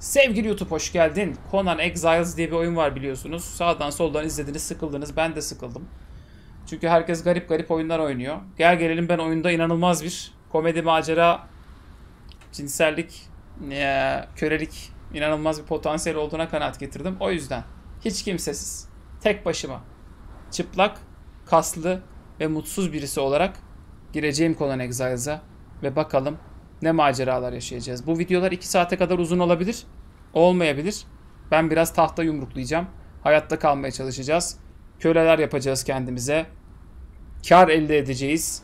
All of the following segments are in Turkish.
Sevgili YouTube hoş geldin. Conan Exiles diye bir oyun var biliyorsunuz. Sağdan soldan izlediniz, sıkıldınız. Ben de sıkıldım. Çünkü herkes garip garip oyunlar oynuyor. Gel gelelim ben oyunda inanılmaz bir komedi, macera, cinsellik, ya, kölelik inanılmaz bir potansiyel olduğuna kanaat getirdim. O yüzden hiç kimsesiz, tek başıma, çıplak, kaslı ve mutsuz birisi olarak gireceğim Conan Exiles'a ve bakalım ne maceralar yaşayacağız. Bu videolar 2 saate kadar uzun olabilir, olmayabilir. Ben biraz tahta yumruklayacağım. Hayatta kalmaya çalışacağız. Köleler yapacağız kendimize. Kar elde edeceğiz.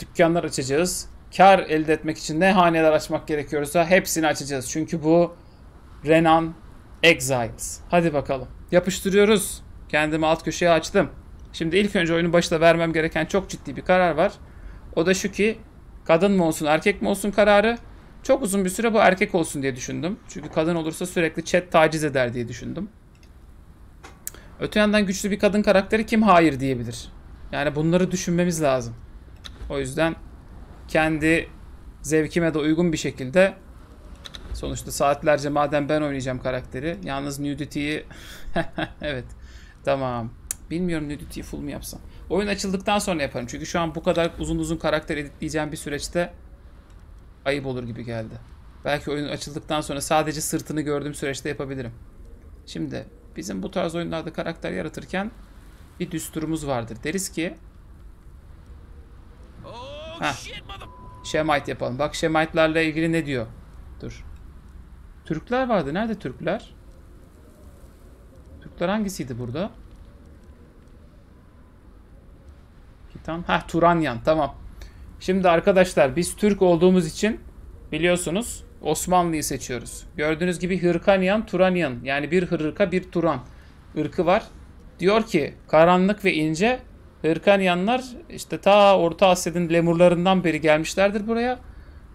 Dükkanlar açacağız. Kar elde etmek için ne haneler açmak gerekiyorsa hepsini açacağız. Çünkü bu Renan Exiles. Hadi bakalım. Yapıştırıyoruz. Kendimi alt köşeye açtım. Şimdi ilk önce oyunun başında vermem gereken çok ciddi bir karar var. O da şu ki kadın mı olsun erkek mi olsun kararı. Çok uzun bir süre bu erkek olsun diye düşündüm. Çünkü kadın olursa sürekli chat taciz eder diye düşündüm. Öte yandan güçlü bir kadın karakteri kim hayır diyebilir? Yani bunları düşünmemiz lazım. O yüzden kendi zevkime de uygun bir şekilde sonuçta saatlerce madem ben oynayacağım karakteri yalnız nudity'yi evet tamam bilmiyorum nudity'yi full mu yapsam oyun açıldıktan sonra yaparım çünkü şu an bu kadar uzun uzun karakter editleyeceğim bir süreçte ayıp olur gibi geldi belki oyun açıldıktan sonra sadece sırtını gördüğüm süreçte yapabilirim şimdi bizim bu tarz oyunlarda karakter yaratırken bir düsturumuz vardır deriz ki Heh. Shemite yapalım. Bak Shemite'larla ilgili ne diyor? Dur. Türkler vardı. Nerede Türkler? Türkler hangisiydi burada? Kitan. Heh Turanyan. Tamam. Şimdi arkadaşlar biz Türk olduğumuz için biliyorsunuz Osmanlı'yı seçiyoruz. Gördüğünüz gibi Hırkanyan, Turanyan. Yani bir Hırka bir Turan ırkı var. Diyor ki karanlık ve ince Hırkanyanlar işte ta Orta Asya'nın lemurlarından beri gelmişlerdir buraya.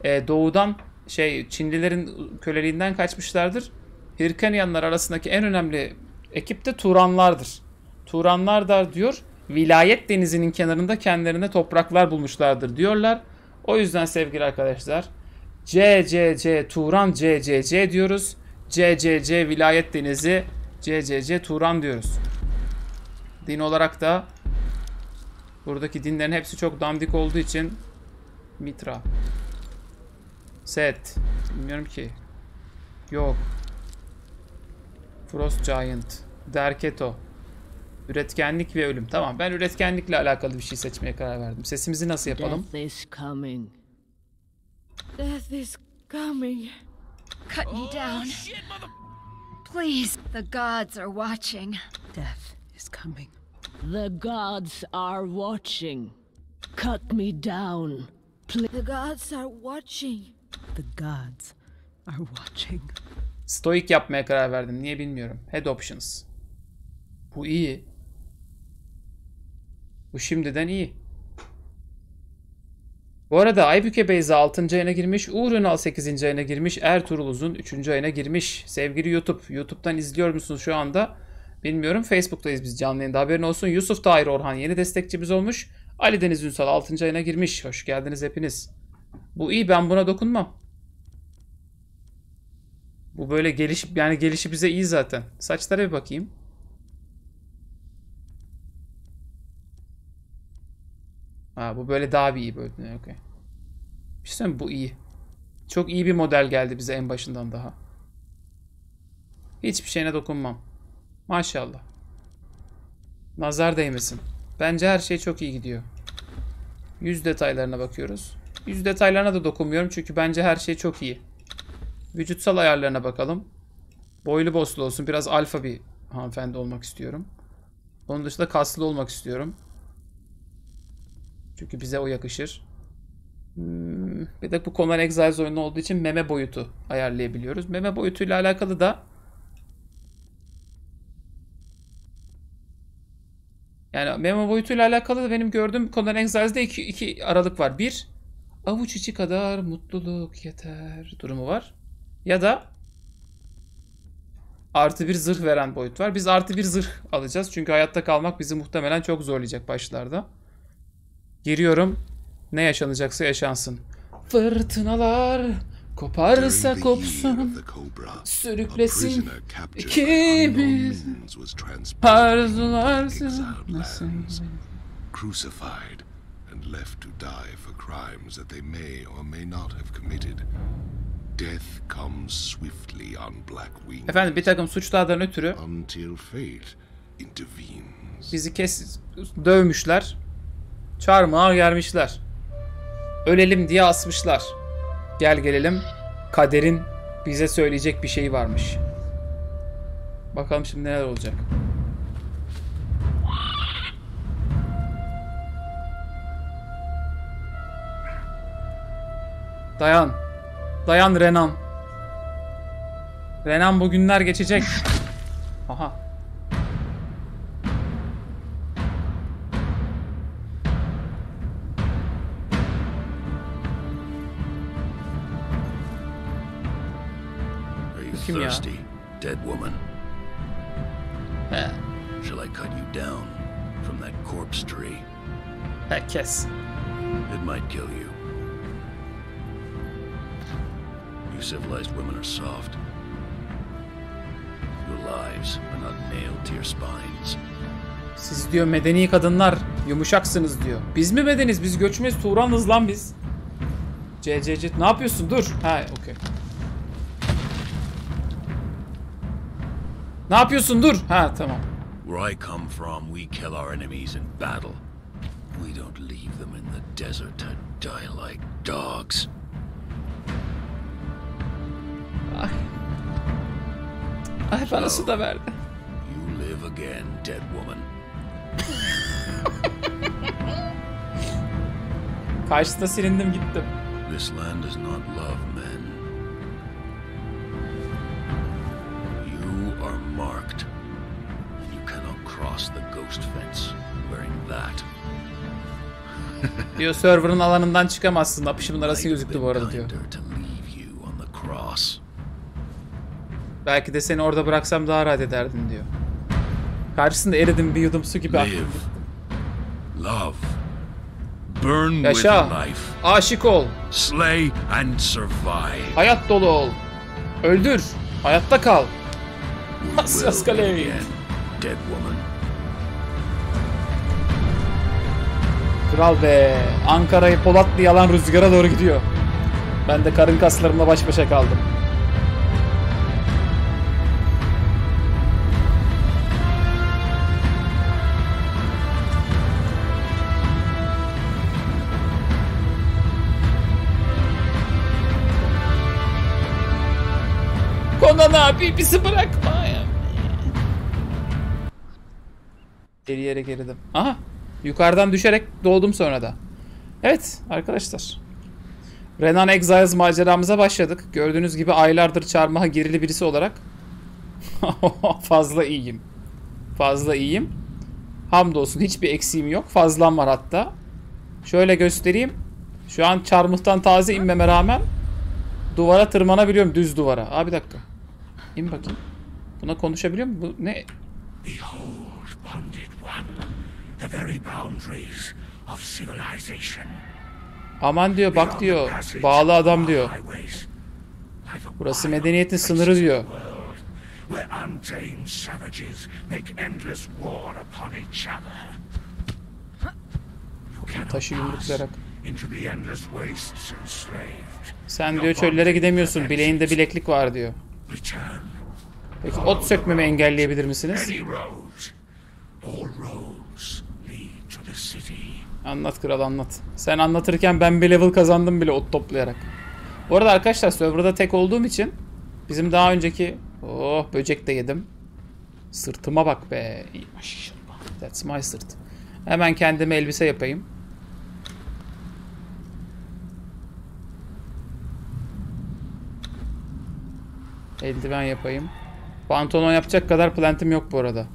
Ee, doğudan şey Çinlilerin köleliğinden kaçmışlardır. Hırkanyanlar arasındaki en önemli ekip de Turanlardır. Turanlar da diyor vilayet denizinin kenarında kendilerine topraklar bulmuşlardır diyorlar. O yüzden sevgili arkadaşlar CCC Turan CCC diyoruz. CCC vilayet denizi CCC Turan diyoruz. Din olarak da buradaki dinlerin hepsi çok dandik olduğu için Mitra Set bilmiyorum ki yok Frost Giant Derketo Üretkenlik ve ölüm. Tamam ben üretkenlikle alakalı bir şey seçmeye karar verdim. Sesimizi nasıl yapalım? Death is coming. Death is coming. Cut me down. Please, the gods are watching. Death is coming. The gods are watching. Cut me down. The gods are watching. The gods are watching. Stoik yapmaya karar verdim. Niye bilmiyorum. Head options. Bu iyi. Bu şimdiden iyi. Bu arada Aybüke Beyza 6. ayına girmiş. Uğur Ünal 8. ayına girmiş. Ertuğrul Uzun 3. ayına girmiş. Sevgili YouTube. YouTube'dan izliyor musunuz şu anda? Bilmiyorum. Facebook'tayız biz canlı yayında. Haberin olsun. Yusuf Tahir Orhan yeni destekçimiz olmuş. Ali Deniz Ünsal 6. ayına girmiş. Hoş geldiniz hepiniz. Bu iyi. Ben buna dokunmam. Bu böyle gelişip yani gelişi bize iyi zaten. Saçlara bir bakayım. Ha bu böyle daha bir iyi böyle. Okay. Bir şey? Bu iyi. Çok iyi bir model geldi bize en başından daha. Hiçbir şeyine dokunmam. Maşallah. Nazar değmesin. Bence her şey çok iyi gidiyor. Yüz detaylarına bakıyoruz. Yüz detaylarına da dokunmuyorum çünkü bence her şey çok iyi. Vücutsal ayarlarına bakalım. Boylu boslu olsun. Biraz alfa bir hanımefendi olmak istiyorum. Onun dışında kaslı olmak istiyorum. Çünkü bize o yakışır. Hmm, bir de bu Conan Exiles oyunu olduğu için meme boyutu ayarlayabiliyoruz. Meme boyutuyla alakalı da yani meme boyutuyla alakalı da benim gördüğüm Conan Exiles'de iki, iki aralık var. Bir, avuç içi kadar mutluluk yeter durumu var. Ya da artı bir zırh veren boyut var. Biz artı bir zırh alacağız. Çünkü hayatta kalmak bizi muhtemelen çok zorlayacak başlarda. Giriyorum. Ne yaşanacaksa yaşansın. Fırtınalar Koparsa kopsun. Sürüklesin ikimiz. Nasıl? lands, crucified, and left to die for crimes that they may or may not have committed. Death comes swiftly on black wings Efendim bir takım suçlardan ötürü until fate intervenes. bizi kes dövmüşler. Çarmıha germişler. Ölelim diye asmışlar. Gel gelelim. Kaderin bize söyleyecek bir şey varmış. Bakalım şimdi neler olacak. Dayan. Dayan Renan. Renan bu günler geçecek. Aha. Kim ya? thirsty, dead woman? He. Shall I cut you down from that corpse tree? He kes. It might kill you. You civilized women are soft. Your lives are not nailed to your spines. Siz diyor medeni kadınlar yumuşaksınız diyor. Biz mi medeniz? Biz göçmeyiz. Turanız lan biz. CCC ne yapıyorsun? Dur. Ha okey. Ne yapıyorsun? Dur. Ha tamam. Where I come from, we kill our enemies in battle. We don't leave them in the desert to die like dogs. Ay bana su da verdi. You live again, dead woman. Karşısında silindim gittim. This land does not love you cannot cross the ghost fence wearing that. Diyor server'ın alanından çıkamazsın. Apışımın arası gözüktü bu arada diyor. Belki de seni orada bıraksam daha rahat ederdin diyor. Karşısında eridim bir yudum su gibi. Live, love, burn Yaşa. with life, Aşık ol. slay and survive. Hayat dolu ol. Öldür. Hayatta kal. Again, dead woman. Kral be. Ankara'yı Polatlı yalan rüzgara doğru gidiyor. Ben de karın kaslarımla baş başa kaldım. Conan abi bizi bırakma. Geri yere geridim. Aha. Yukarıdan düşerek doğdum sonra da. Evet arkadaşlar. Renan Exiles maceramıza başladık. Gördüğünüz gibi aylardır çarmıha gerili birisi olarak fazla iyiyim. Fazla iyiyim. Hamdolsun hiçbir eksiğim yok. Fazlam var hatta. Şöyle göstereyim. Şu an çarmıhtan taze inmeme rağmen duvara tırmanabiliyorum düz duvara. Aa bir dakika. İn bakayım. Buna konuşabiliyor mu? Bu ne? Aman diyor bak diyor. Bağlı adam diyor. Burası medeniyetin sınırı diyor. Taşı yumruklayarak. Sen diyor çöllere gidemiyorsun. Bileğinde bileklik var diyor. Peki ot sökmemi engelleyebilir misiniz? Anlat kral anlat. Sen anlatırken ben bir level kazandım bile ot toplayarak. Bu arada arkadaşlar serverda tek olduğum için bizim daha önceki oh böcek de yedim. Sırtıma bak be. Maşallah. That's my sırt. Hemen kendime elbise yapayım. Eldiven yapayım. Pantolon yapacak kadar plantim yok bu arada.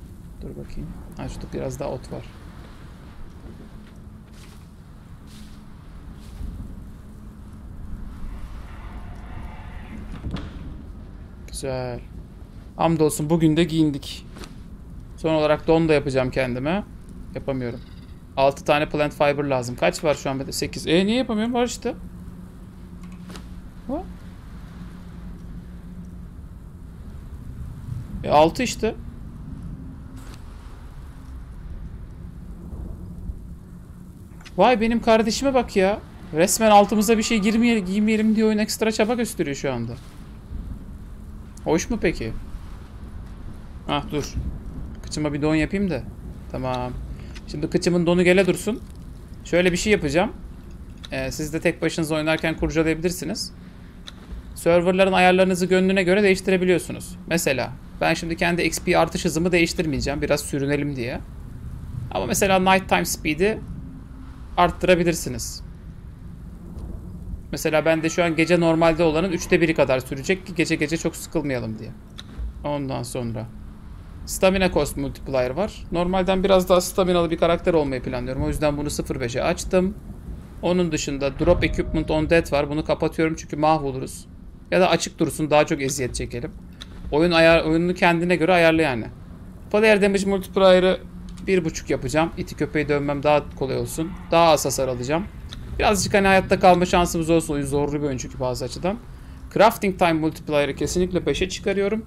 Dur bakayım. Ha şurada biraz daha ot var. Güzel. Hamdolsun bugün de giyindik. Son olarak don da yapacağım kendime. Yapamıyorum. 6 tane plant fiber lazım. Kaç var şu an bende? 8. E niye yapamıyorum? Var işte. Ha? E 6 işte. Vay benim kardeşime bak ya. Resmen altımıza bir şey girmeye, giymeyelim diye oyun ekstra çaba gösteriyor şu anda. Hoş mu peki? Ah dur. Kıçıma bir don yapayım da. Tamam. Şimdi kıçımın donu gele dursun. Şöyle bir şey yapacağım. Ee, siz de tek başınıza oynarken kurcalayabilirsiniz. Serverların ayarlarınızı gönlüne göre değiştirebiliyorsunuz. Mesela ben şimdi kendi XP artış hızımı değiştirmeyeceğim. Biraz sürünelim diye. Ama mesela night time speed'i arttırabilirsiniz. Mesela ben de şu an gece normalde olanın üçte biri kadar sürecek ki gece gece çok sıkılmayalım diye. Ondan sonra. Stamina cost multiplier var. Normalden biraz daha staminalı bir karakter olmayı planlıyorum. O yüzden bunu 0.5'e açtım. Onun dışında drop equipment on dead var. Bunu kapatıyorum çünkü mahvoluruz. Ya da açık dursun daha çok eziyet çekelim. Oyun ayar, oyununu kendine göre ayarla yani. Player damage multiplier'ı 1.5 yapacağım. İti köpeği dövmem daha kolay olsun. Daha az hasar alacağım. Birazcık hani hayatta kalma şansımız olsun. Oyun zorlu bir oyun çünkü bazı açıdan. Crafting time multiplier'ı kesinlikle 5'e çıkarıyorum.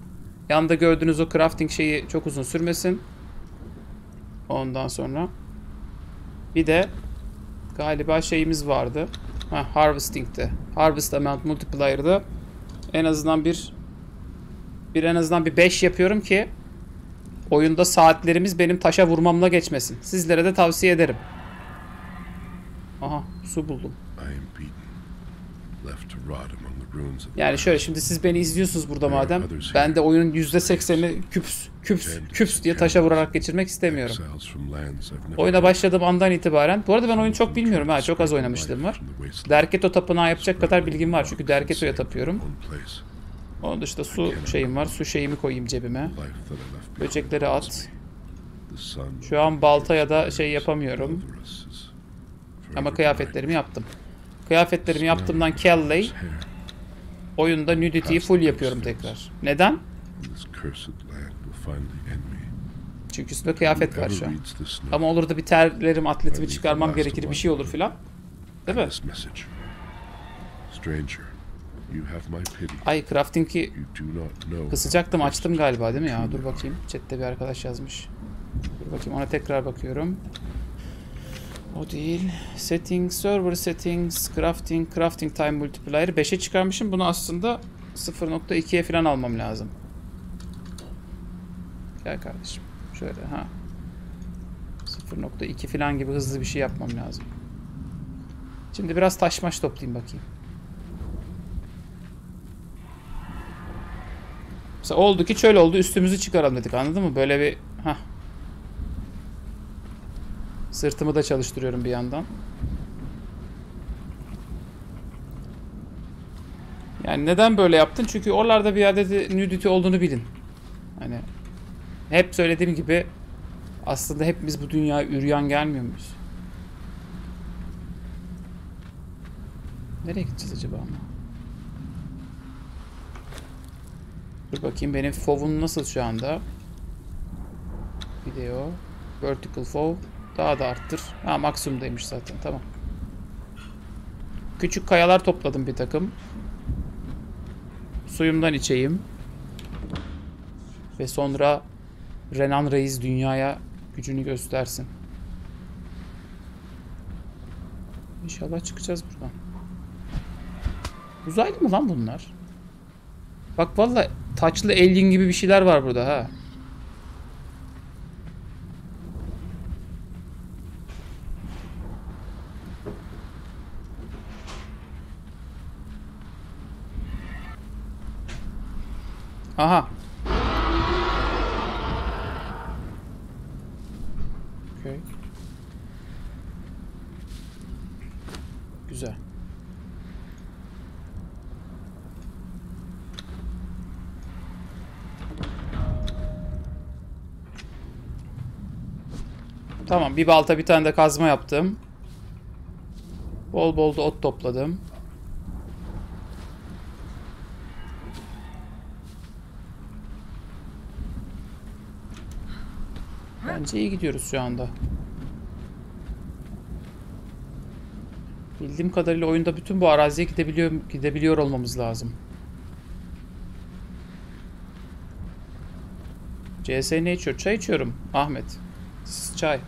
Yanında gördüğünüz o crafting şeyi çok uzun sürmesin. Ondan sonra. Bir de galiba şeyimiz vardı. Ha, harvesting'de. Harvest amount multiplier'da en azından bir bir en azından bir 5 yapıyorum ki oyunda saatlerimiz benim taşa vurmamla geçmesin. Sizlere de tavsiye ederim. Aha su buldum. Yani şöyle şimdi siz beni izliyorsunuz burada madem. Ben de oyunun %80'ini küps, küps, küps diye taşa vurarak geçirmek istemiyorum. Oyuna başladığım andan itibaren. Bu arada ben oyunu çok bilmiyorum ha. Çok az oynamışlığım var. Derketo tapınağı yapacak kadar bilgim var. Çünkü Derketo'ya tapıyorum. Onun dışında su şeyim var. Su şeyimi koyayım cebime. Böcekleri at. Şu an balta ya da şey yapamıyorum. Ama kıyafetlerimi yaptım. Kıyafetlerimi yaptığımdan Kelly hair oyunda nudity'yi full yapıyorum tekrar. Neden? Çünkü üstümde kıyafet var şu an. Ama olur da bir terlerim, atletimi çıkarmam gerekir bir şey olur filan. Değil mi? Ay crafting'i kısacaktım açtım galiba değil mi ya? Dur bakayım. Chat'te bir arkadaş yazmış. Dur bakayım ona tekrar bakıyorum. O değil. Settings, server settings, crafting, crafting time multiplier'ı 5'e çıkarmışım. Bunu aslında 0.2'ye falan almam lazım. Gel kardeşim. Şöyle ha. 0.2 falan gibi hızlı bir şey yapmam lazım. Şimdi biraz taş maş toplayayım bakayım. Mesela oldu ki çöl oldu üstümüzü çıkaralım dedik anladın mı? Böyle bir ha. Sırtımı da çalıştırıyorum bir yandan. Yani neden böyle yaptın? Çünkü oralarda bir adet nudity olduğunu bilin. Hani hep söylediğim gibi aslında hepimiz bu dünyaya üryan gelmiyor muyuz? Nereye gideceğiz acaba ama? Dur bakayım benim fov'um nasıl şu anda? Video. Vertical fov. Daha da arttır. Ha maksimumdaymış zaten tamam. Küçük kayalar topladım bir takım. Suyumdan içeyim. Ve sonra Renan Reis dünyaya gücünü göstersin. İnşallah çıkacağız buradan. Uzaylı mı lan bunlar? Bak valla taçlı alien gibi bir şeyler var burada ha. Aha. Okay. Güzel. Tamam bir balta bir tane de kazma yaptım. Bol bol da ot topladım. Bence iyi gidiyoruz şu anda. Bildiğim kadarıyla oyunda bütün bu araziye gidebiliyor, gidebiliyor olmamız lazım. CS ne içiyor? Çay içiyorum Ahmet. Siz çay.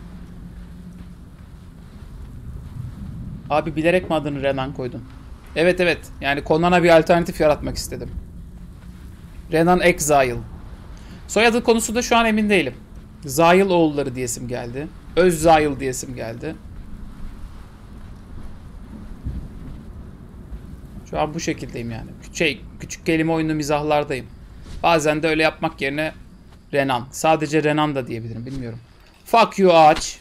Abi bilerek mi adını Renan koydun? Evet evet. Yani Conan'a bir alternatif yaratmak istedim. Renan Exile. Soyadı konusunda şu an emin değilim. Zayıl oğulları diyesim geldi. Öz Zayıl diyesim geldi. Şu an bu şekildeyim yani. Şey, küçük kelime oyunu mizahlardayım. Bazen de öyle yapmak yerine Renan. Sadece Renan da diyebilirim. Bilmiyorum. Fuck you ağaç.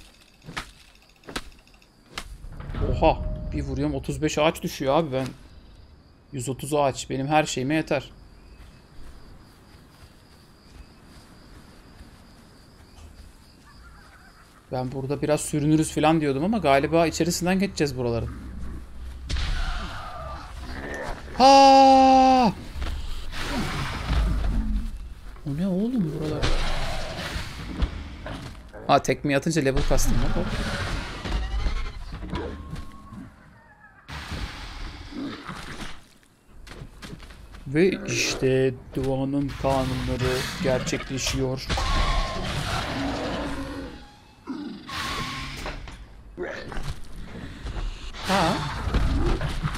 Oha. Bir vuruyorum 35 ağaç düşüyor abi ben. 130 ağaç. Benim her şeyime yeter. Ben burada biraz sürünürüz falan diyordum ama galiba içerisinden geçeceğiz buraların. Ha! O ne oğlum buralar? Ha tekmeyi atınca level kastım. Hop. Ve işte duanın kanunları gerçekleşiyor. Ha.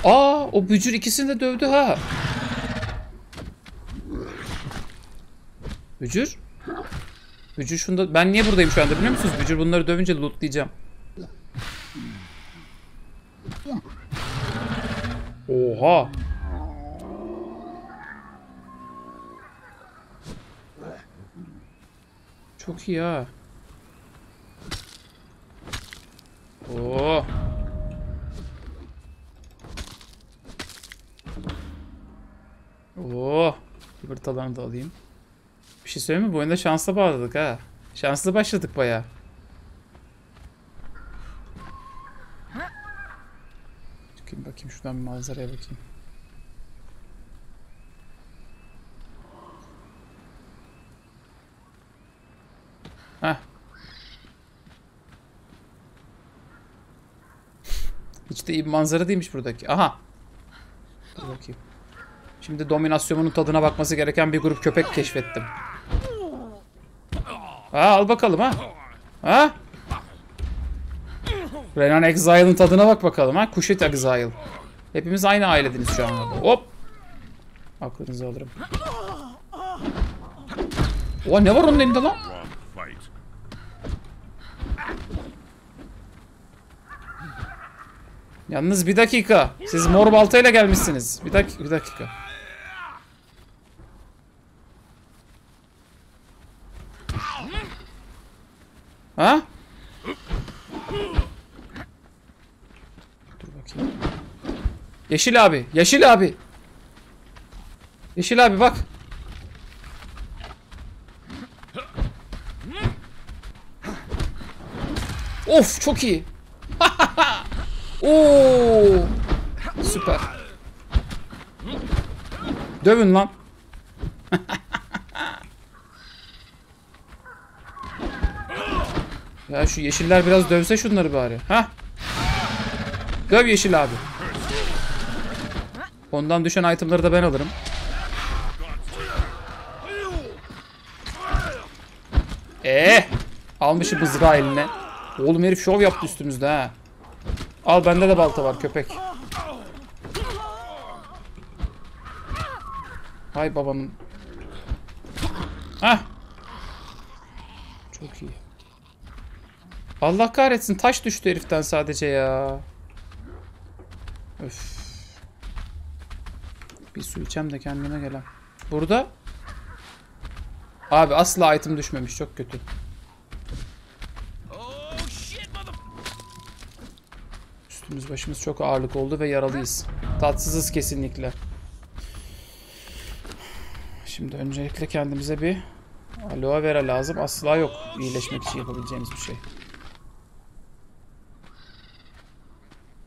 Aa o bücür ikisini de dövdü ha. Bücür? Bücür şunda... Ben niye buradayım şu anda biliyor musunuz? Bücür bunları dövünce lootlayacağım. Oha. Çok iyi ha. Oo. Oo. Yumurtalarını da alayım. Bir şey söyleyeyim mi? Bu oyunda şansla bağladık ha. Şanslı başladık baya. Çıkayım bakayım şuradan bir manzaraya bakayım. Heh. Hiç de iyi bir manzara değilmiş buradaki. Aha. Dur bakayım. Şimdi dominasyonumun tadına bakması gereken bir grup köpek keşfettim. Ha al bakalım ha. Ha? Renan Exile'ın tadına bak bakalım ha. Kuşit Exile. Hepimiz aynı ailediniz şu an. Hop. Aklınızı alırım. Oha ne var onun elinde lan? Yalnız bir dakika. Siz mor baltayla gelmişsiniz. Bir dakika, bir dakika. Ha? Dur bakayım. Yeşil abi, Yeşil abi. Yeşil abi bak. Of çok iyi. Oo! Süper. Dövün lan. ya şu yeşiller biraz dövse şunları bari. Ha? Döv yeşil abi. Ondan düşen itemları da ben alırım. Ee, almışım mızrağı eline. Oğlum herif şov yaptı üstümüzde ha. Al bende de balta var köpek. Hay babanın. Hah. Çok iyi. Allah kahretsin taş düştü heriften sadece ya. Öf. Bir su içem de kendime gelen. Burada. Abi asla item düşmemiş çok kötü. Üstümüz başımız çok ağırlık oldu ve yaralıyız. Tatsızız kesinlikle. Şimdi öncelikle kendimize bir aloe vera lazım. Asla yok iyileşmek için yapabileceğimiz bir şey.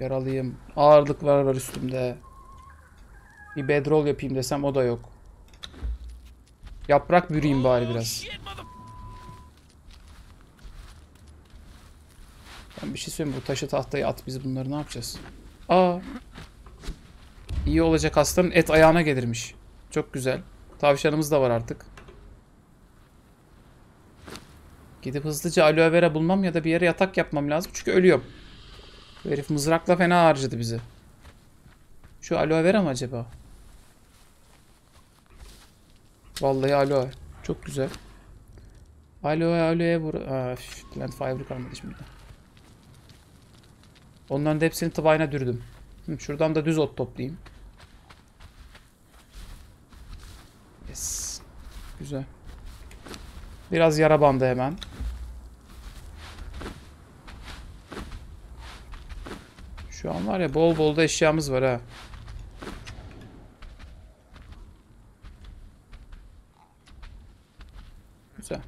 Yaralıyım. Ağırlıklar var üstümde. Bir bedroll yapayım desem o da yok. Yaprak bürüyeyim bari biraz. Ben bir şey söyleyeyim bu taşı tahtayı at biz bunları ne yapacağız? Aa. İyi olacak hastanın et ayağına gelirmiş. Çok güzel. Tavşanımız da var artık. Gidip hızlıca aloe vera bulmam ya da bir yere yatak yapmam lazım. Çünkü ölüyorum. Bu herif mızrakla fena harcadı bizi. Şu aloe vera mı acaba? Vallahi aloe. Çok güzel. Aloe aloe vur. Aa, plant fiber kalmadı şimdi. Onların da hepsini tıbayına dürdüm. Şuradan da düz ot toplayayım. Yes. Güzel. Biraz yara bandı hemen. Şu an var ya bol bol da eşyamız var ha. Güzel.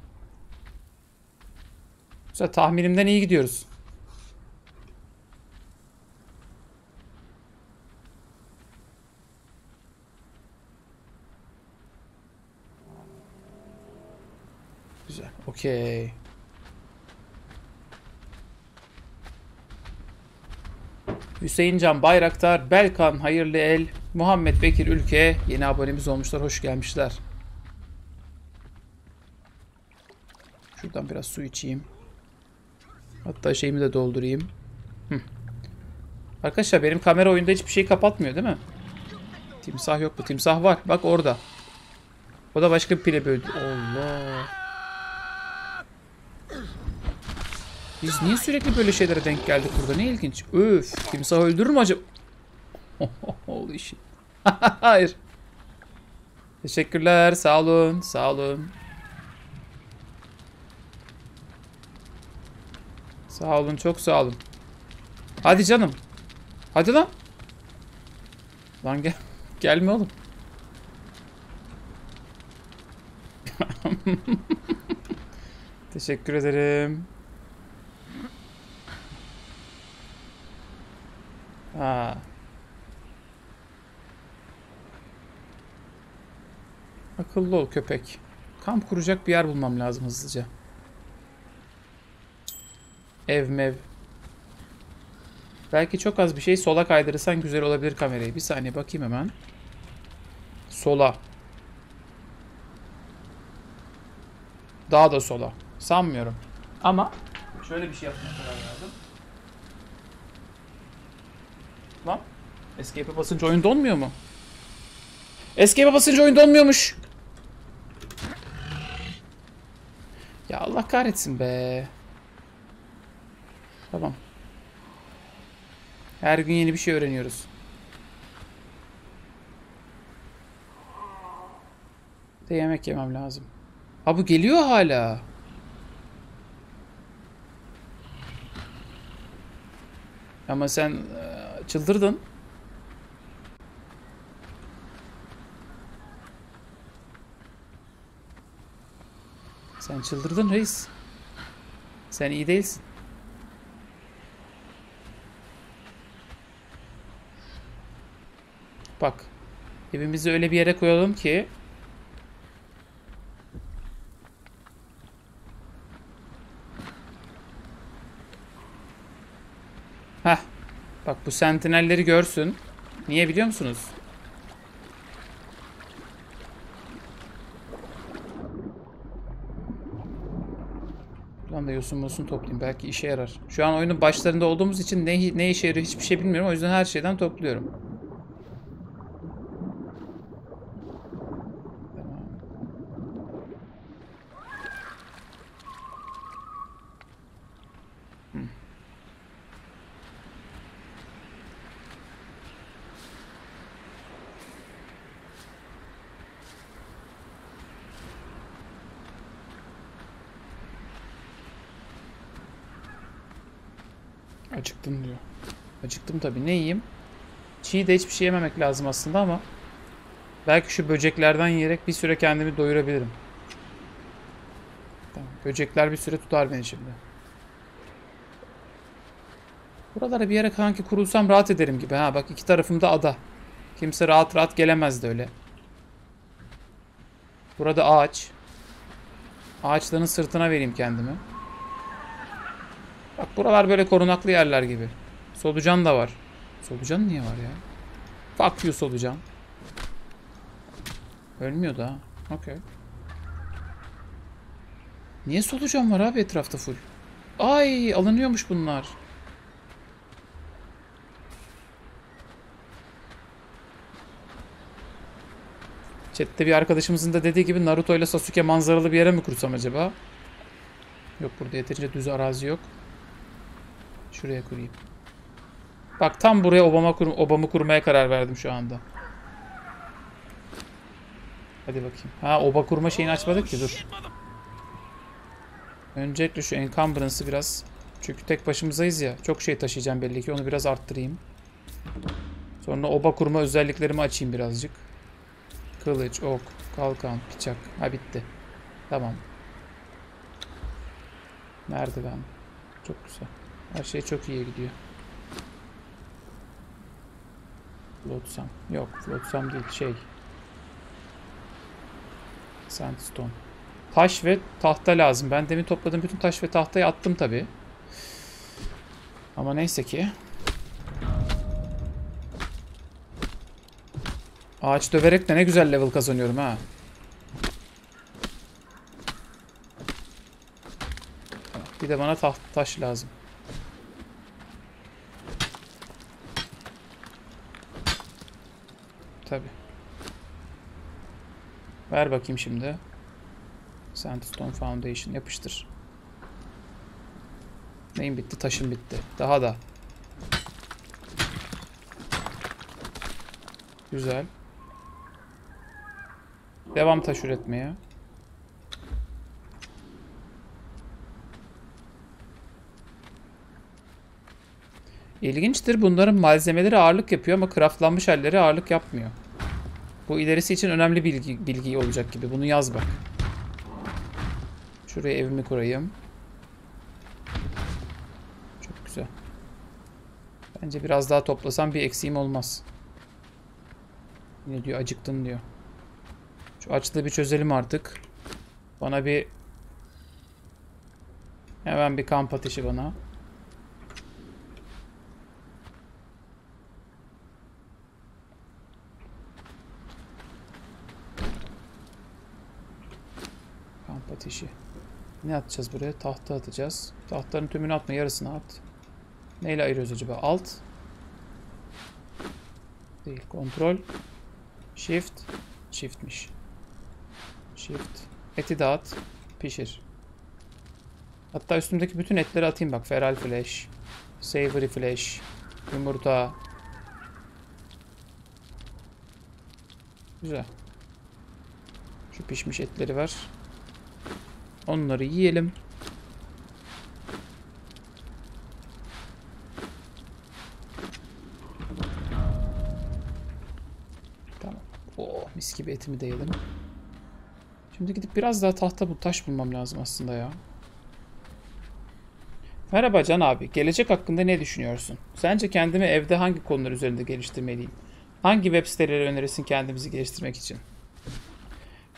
Güzel tahminimden iyi gidiyoruz. Güzel. Okey. Hüseyin Can Bayraktar, Belkan Hayırlı El, Muhammed Bekir Ülke yeni abonemiz olmuşlar. Hoş gelmişler. Şuradan biraz su içeyim. Hatta şeyimi de doldurayım. Hı. Arkadaşlar benim kamera oyunda hiçbir şey kapatmıyor değil mi? Timsah yok mu? Timsah var. Bak orada. O da başka bir pile böldü. Allah. Biz niye sürekli böyle şeylere denk geldik burada? Ne ilginç. Öf. Timsah öldürür mü acaba? Holy shit. Hayır. Teşekkürler. Sağ olun. Sağ olun. Sağ olun. Çok sağ olun. Hadi canım. Hadi lan. Lan gel. Gelme oğlum. Teşekkür ederim. Ha. Akıllı ol köpek. Kamp kuracak bir yer bulmam lazım hızlıca. Ev mev. Belki çok az bir şey sola kaydırırsan güzel olabilir kamerayı. Bir saniye bakayım hemen. Sola. Daha da sola. Sanmıyorum. Ama şöyle bir şey yapmaya karar verdim. Lan. Escape'e basınca oyun donmuyor mu? Escape'e basınca oyun donmuyormuş. Ya Allah kahretsin be. Tamam. Her gün yeni bir şey öğreniyoruz. De yemek yemem lazım. Ha bu geliyor hala. Ama sen e, çıldırdın. Sen çıldırdın reis. Sen iyi değilsin. Bak. Evimizi öyle bir yere koyalım ki Heh. Bak bu sentinelleri görsün. Niye biliyor musunuz? Yosun mosun toplayayım. Belki işe yarar. Şu an oyunun başlarında olduğumuz için ne, ne işe yarıyor hiçbir şey bilmiyorum. O yüzden her şeyden topluyorum. Tamam. Hı. Acıktım diyor. Acıktım tabii. Ne yiyeyim? Çiğ de hiçbir şey yememek lazım aslında ama belki şu böceklerden yiyerek bir süre kendimi doyurabilirim. Tamam. Böcekler bir süre tutar beni şimdi. Buralara bir yere kanki kurulsam rahat ederim gibi. Ha bak iki tarafımda ada. Kimse rahat rahat gelemezdi öyle. Burada ağaç. Ağaçların sırtına vereyim kendimi. Bak buralar böyle korunaklı yerler gibi. Solucan da var. Solucan niye var ya? Fuck you solucan. Ölmüyor da. Okey. Niye solucan var abi etrafta full? Ay alınıyormuş bunlar. Chat'te bir arkadaşımızın da dediği gibi Naruto ile Sasuke manzaralı bir yere mi kursam acaba? Yok burada yeterince düz arazi yok. Şuraya kurayım. Bak tam buraya obama kur obamı kurmaya karar verdim şu anda. Hadi bakayım. Ha oba kurma şeyini açmadık ki dur. Öncelikle şu encumbrance'ı biraz çünkü tek başımızayız ya. Çok şey taşıyacağım belli ki. Onu biraz arttırayım. Sonra oba kurma özelliklerimi açayım birazcık. Kılıç, ok, kalkan, bıçak. Ha bitti. Tamam. Merdiven. Çok güzel. Her şey çok iyi gidiyor. Flotsam. Yok flotsam değil şey. Sandstone. Taş ve tahta lazım. Ben demin topladığım bütün taş ve tahtayı attım tabi. Ama neyse ki. Ağaç döverek de ne güzel level kazanıyorum ha. Bir de bana taht taş lazım. Tabi. Ver bakayım şimdi. Sandstone Foundation yapıştır. Neyim bitti? Taşım bitti. Daha da. Güzel. Devam taş üretmeye. İlginçtir. Bunların malzemeleri ağırlık yapıyor ama craftlanmış halleri ağırlık yapmıyor. Bu ilerisi için önemli bilgi, bilgi olacak gibi. Bunu yaz bak. Şuraya evimi kurayım. Çok güzel. Bence biraz daha toplasam bir eksiğim olmaz. Ne diyor? Acıktım diyor. Şu açlığı bir çözelim artık. Bana bir... Hemen bir kamp ateşi bana. Kamp ateşi. Ne atacağız buraya? Tahta atacağız. Tahtanın tümünü atma, yarısını at. Neyle ayırıyoruz acaba? Alt. Değil. Kontrol. Shift. Shift'miş. Shift. Eti dağıt. Pişir. Hatta üstümdeki bütün etleri atayım bak. Feral flash. Savory flash. Yumurta. Güzel. Şu pişmiş etleri var. Onları yiyelim. Tamam. Oh mis gibi etimi de yedim. Şimdi gidip biraz daha tahta bu taş bulmam lazım aslında ya. Merhaba Can abi. Gelecek hakkında ne düşünüyorsun? Sence kendimi evde hangi konular üzerinde geliştirmeliyim? Hangi web siteleri önerirsin kendimizi geliştirmek için?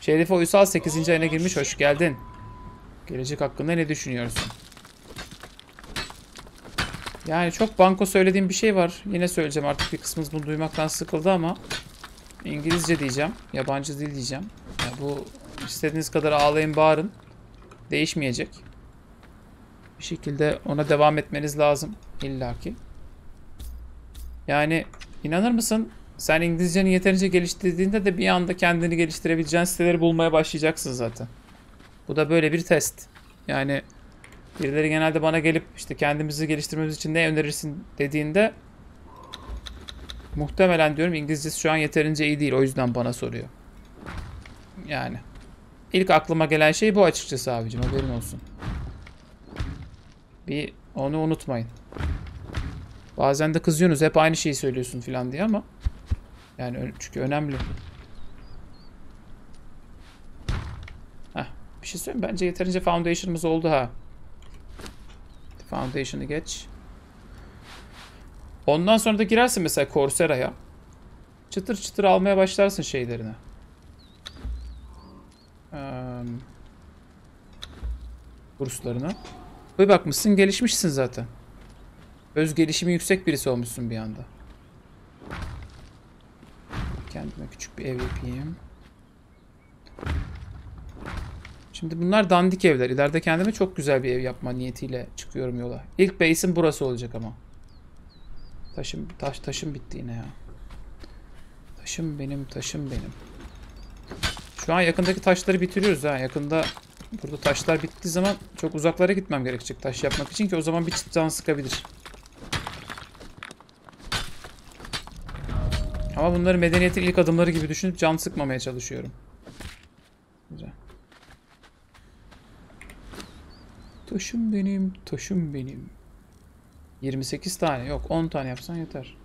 Şerife Uysal 8. ayına girmiş. Hoş geldin. Gelecek hakkında ne düşünüyorsun? Yani çok banko söylediğim bir şey var. Yine söyleyeceğim artık bir kısmınız bunu duymaktan sıkıldı ama İngilizce diyeceğim. Yabancı dil diyeceğim. Ya bu istediğiniz kadar ağlayın bağırın. Değişmeyecek. Bir şekilde ona devam etmeniz lazım. illaki. Yani inanır mısın? Sen İngilizceni yeterince geliştirdiğinde de bir anda kendini geliştirebileceğin siteleri bulmaya başlayacaksın zaten. Bu da böyle bir test. Yani birileri genelde bana gelip işte kendimizi geliştirmemiz için ne önerirsin dediğinde muhtemelen diyorum İngilizcesi şu an yeterince iyi değil. O yüzden bana soruyor. Yani. ilk aklıma gelen şey bu açıkçası abicim. Haberin olsun. Bir onu unutmayın. Bazen de kızıyorsunuz. Hep aynı şeyi söylüyorsun falan diye ama yani çünkü önemli. Heh, bir şey söyleyeyim. Bence yeterince foundation'ımız oldu ha. Foundation'ı geç. Ondan sonra da girersin mesela Coursera'ya. Çıtır çıtır almaya başlarsın şeylerini. Eee kurslarını. Bir bakmışsın gelişmişsin zaten. Öz gelişimi yüksek birisi olmuşsun bir anda. Kendime küçük bir ev yapayım. Şimdi bunlar dandik evler. İleride kendime çok güzel bir ev yapma niyetiyle çıkıyorum yola. İlk base'im burası olacak ama. Taşım, taş, taşım bitti yine ya. Taşım benim, taşım benim. Şu an yakındaki taşları bitiriyoruz ha. Yakında burada taşlar bittiği zaman çok uzaklara gitmem gerekecek taş yapmak için ki o zaman bir çıt can sıkabilir. Ama bunları medeniyetin ilk adımları gibi düşünüp can sıkmamaya çalışıyorum. Güzel. Taşım benim, taşım benim. 28 tane. Yok 10 tane yapsan yeter.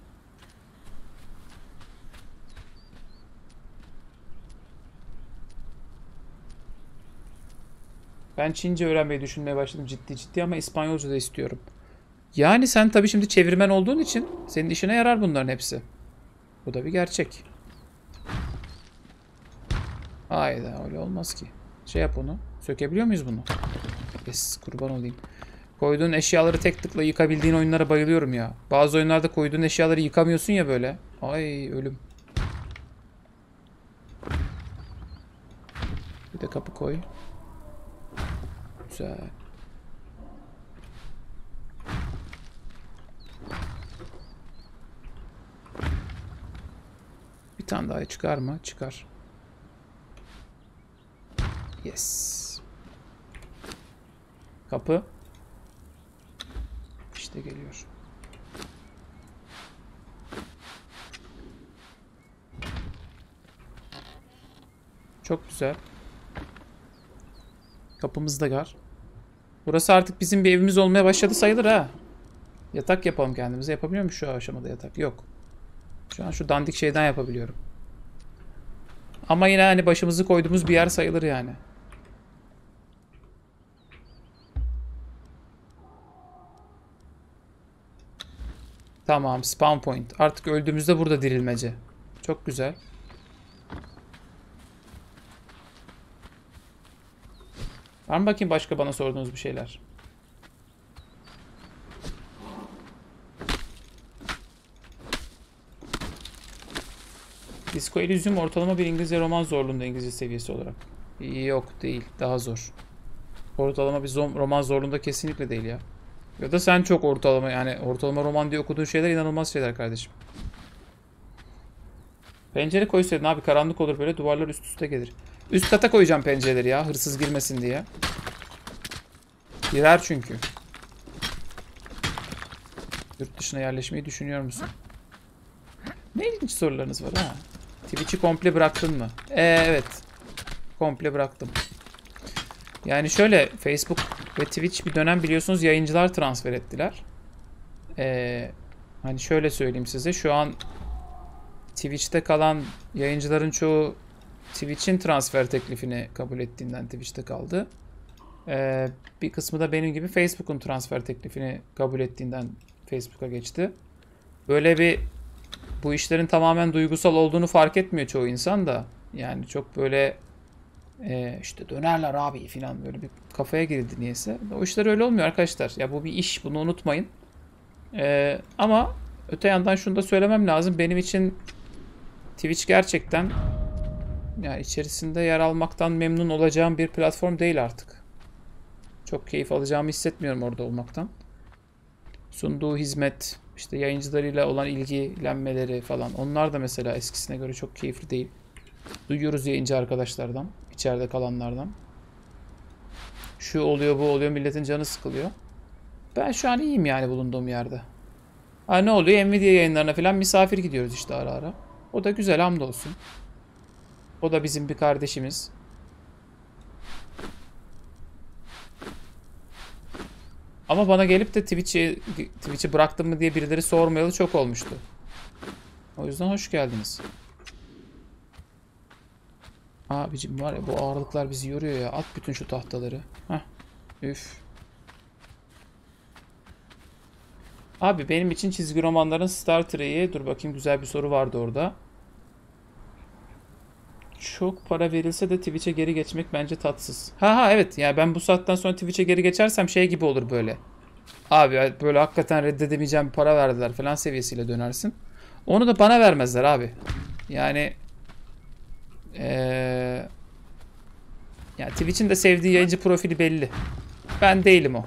Ben Çince öğrenmeyi düşünmeye başladım ciddi ciddi ama İspanyolca da istiyorum. Yani sen tabii şimdi çevirmen olduğun için senin işine yarar bunların hepsi. Bu da bir gerçek. Hayda öyle olmaz ki. Şey yap onu. Sökebiliyor muyuz bunu? Yes kurban olayım. Koyduğun eşyaları tek tıkla yıkabildiğin oyunlara bayılıyorum ya. Bazı oyunlarda koyduğun eşyaları yıkamıyorsun ya böyle. Ay ölüm. Bir de kapı koy. Güzel. Bir tane daha çıkar mı? Çıkar. Yes. Kapı. İşte geliyor. Çok güzel. Kapımız da var. Burası artık bizim bir evimiz olmaya başladı sayılır ha. Yatak yapalım kendimize. Yapabiliyor muyuz şu aşamada yatak? Yok. Şu an şu dandik şeyden yapabiliyorum. Ama yine hani başımızı koyduğumuz bir yer sayılır yani. Tamam spawn point. Artık öldüğümüzde burada dirilmece. Çok güzel. Var mı bakayım başka bana sorduğunuz bir şeyler? Disco Elysium ortalama bir İngilizce roman zorluğunda İngilizce seviyesi olarak. Yok değil. Daha zor. Ortalama bir roman zorluğunda kesinlikle değil ya. Ya da sen çok ortalama yani ortalama roman diye okuduğun şeyler inanılmaz şeyler kardeşim. Pencere koysaydın abi karanlık olur böyle duvarlar üst üste gelir. Üst kata koyacağım pencereleri ya hırsız girmesin diye. Girer çünkü. Yurt dışına yerleşmeyi düşünüyor musun? Ne ilginç sorularınız var ha. Twitch'i komple bıraktın mı? Ee, evet. Komple bıraktım. Yani şöyle Facebook ve Twitch bir dönem biliyorsunuz yayıncılar transfer ettiler. Ee, hani şöyle söyleyeyim size. Şu an Twitch'te kalan yayıncıların çoğu Twitch'in transfer teklifini kabul ettiğinden Twitch'te kaldı. Ee, bir kısmı da benim gibi Facebook'un transfer teklifini kabul ettiğinden Facebook'a geçti. Böyle bir bu işlerin tamamen duygusal olduğunu fark etmiyor çoğu insan da. Yani çok böyle e, işte dönerler abi falan böyle bir kafaya girildi niyeyse. O işler öyle olmuyor arkadaşlar. Ya bu bir iş bunu unutmayın. E, ama öte yandan şunu da söylemem lazım. Benim için Twitch gerçekten yani içerisinde yer almaktan memnun olacağım bir platform değil artık. Çok keyif alacağımı hissetmiyorum orada olmaktan. Sunduğu hizmet, işte yayıncılarıyla olan ilgilenmeleri falan. Onlar da mesela eskisine göre çok keyifli değil. Duyuyoruz yayıncı arkadaşlardan, içeride kalanlardan. Şu oluyor, bu oluyor, milletin canı sıkılıyor. Ben şu an iyiyim yani bulunduğum yerde. Ha ne oluyor? Nvidia yayınlarına falan misafir gidiyoruz işte ara ara. O da güzel hamdolsun. O da bizim bir kardeşimiz. Ama bana gelip de Twitch'i Twitch'i bıraktım mı diye birileri sormayalı çok olmuştu. O yüzden hoş geldiniz. Abicim var ya bu ağırlıklar bizi yoruyor ya. At bütün şu tahtaları. Heh. Üf. Abi benim için çizgi romanların Star Trek'i dur bakayım güzel bir soru vardı orada. Çok para verilse de Twitch'e geri geçmek bence tatsız. Ha ha evet yani ben bu saatten sonra Twitch'e geri geçersem şey gibi olur böyle. Abi böyle hakikaten reddedemeyeceğim bir para verdiler falan seviyesiyle dönersin. Onu da bana vermezler abi. Yani ee, Yani Twitch'in de sevdiği yayıncı profili belli. Ben değilim o.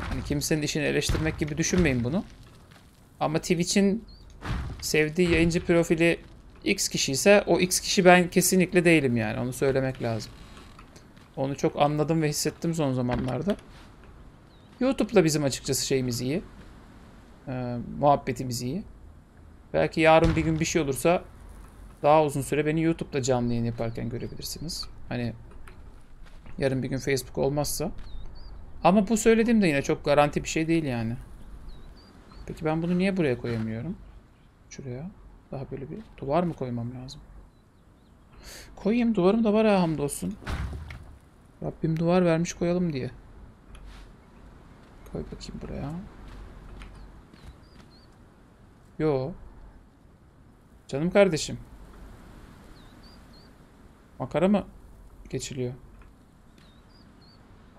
Hani kimsenin işini eleştirmek gibi düşünmeyin bunu. Ama Twitch'in sevdiği yayıncı profili X kişi ise o X kişi ben kesinlikle değilim yani. Onu söylemek lazım. Onu çok anladım ve hissettim son zamanlarda. YouTube'la bizim açıkçası şeyimiz iyi. Ee, muhabbetimiz iyi. Belki yarın bir gün bir şey olursa daha uzun süre beni YouTube'da canlı yayın yaparken görebilirsiniz. Hani yarın bir gün Facebook olmazsa. Ama bu söylediğim de yine çok garanti bir şey değil yani. Peki ben bunu niye buraya koyamıyorum? Şuraya. Daha böyle bir duvar mı koymam lazım? Koyayım. Duvarım da var ha hamdolsun. Rabbim duvar vermiş koyalım diye. Koy bakayım buraya. Yo. Canım kardeşim. Makara mı geçiliyor?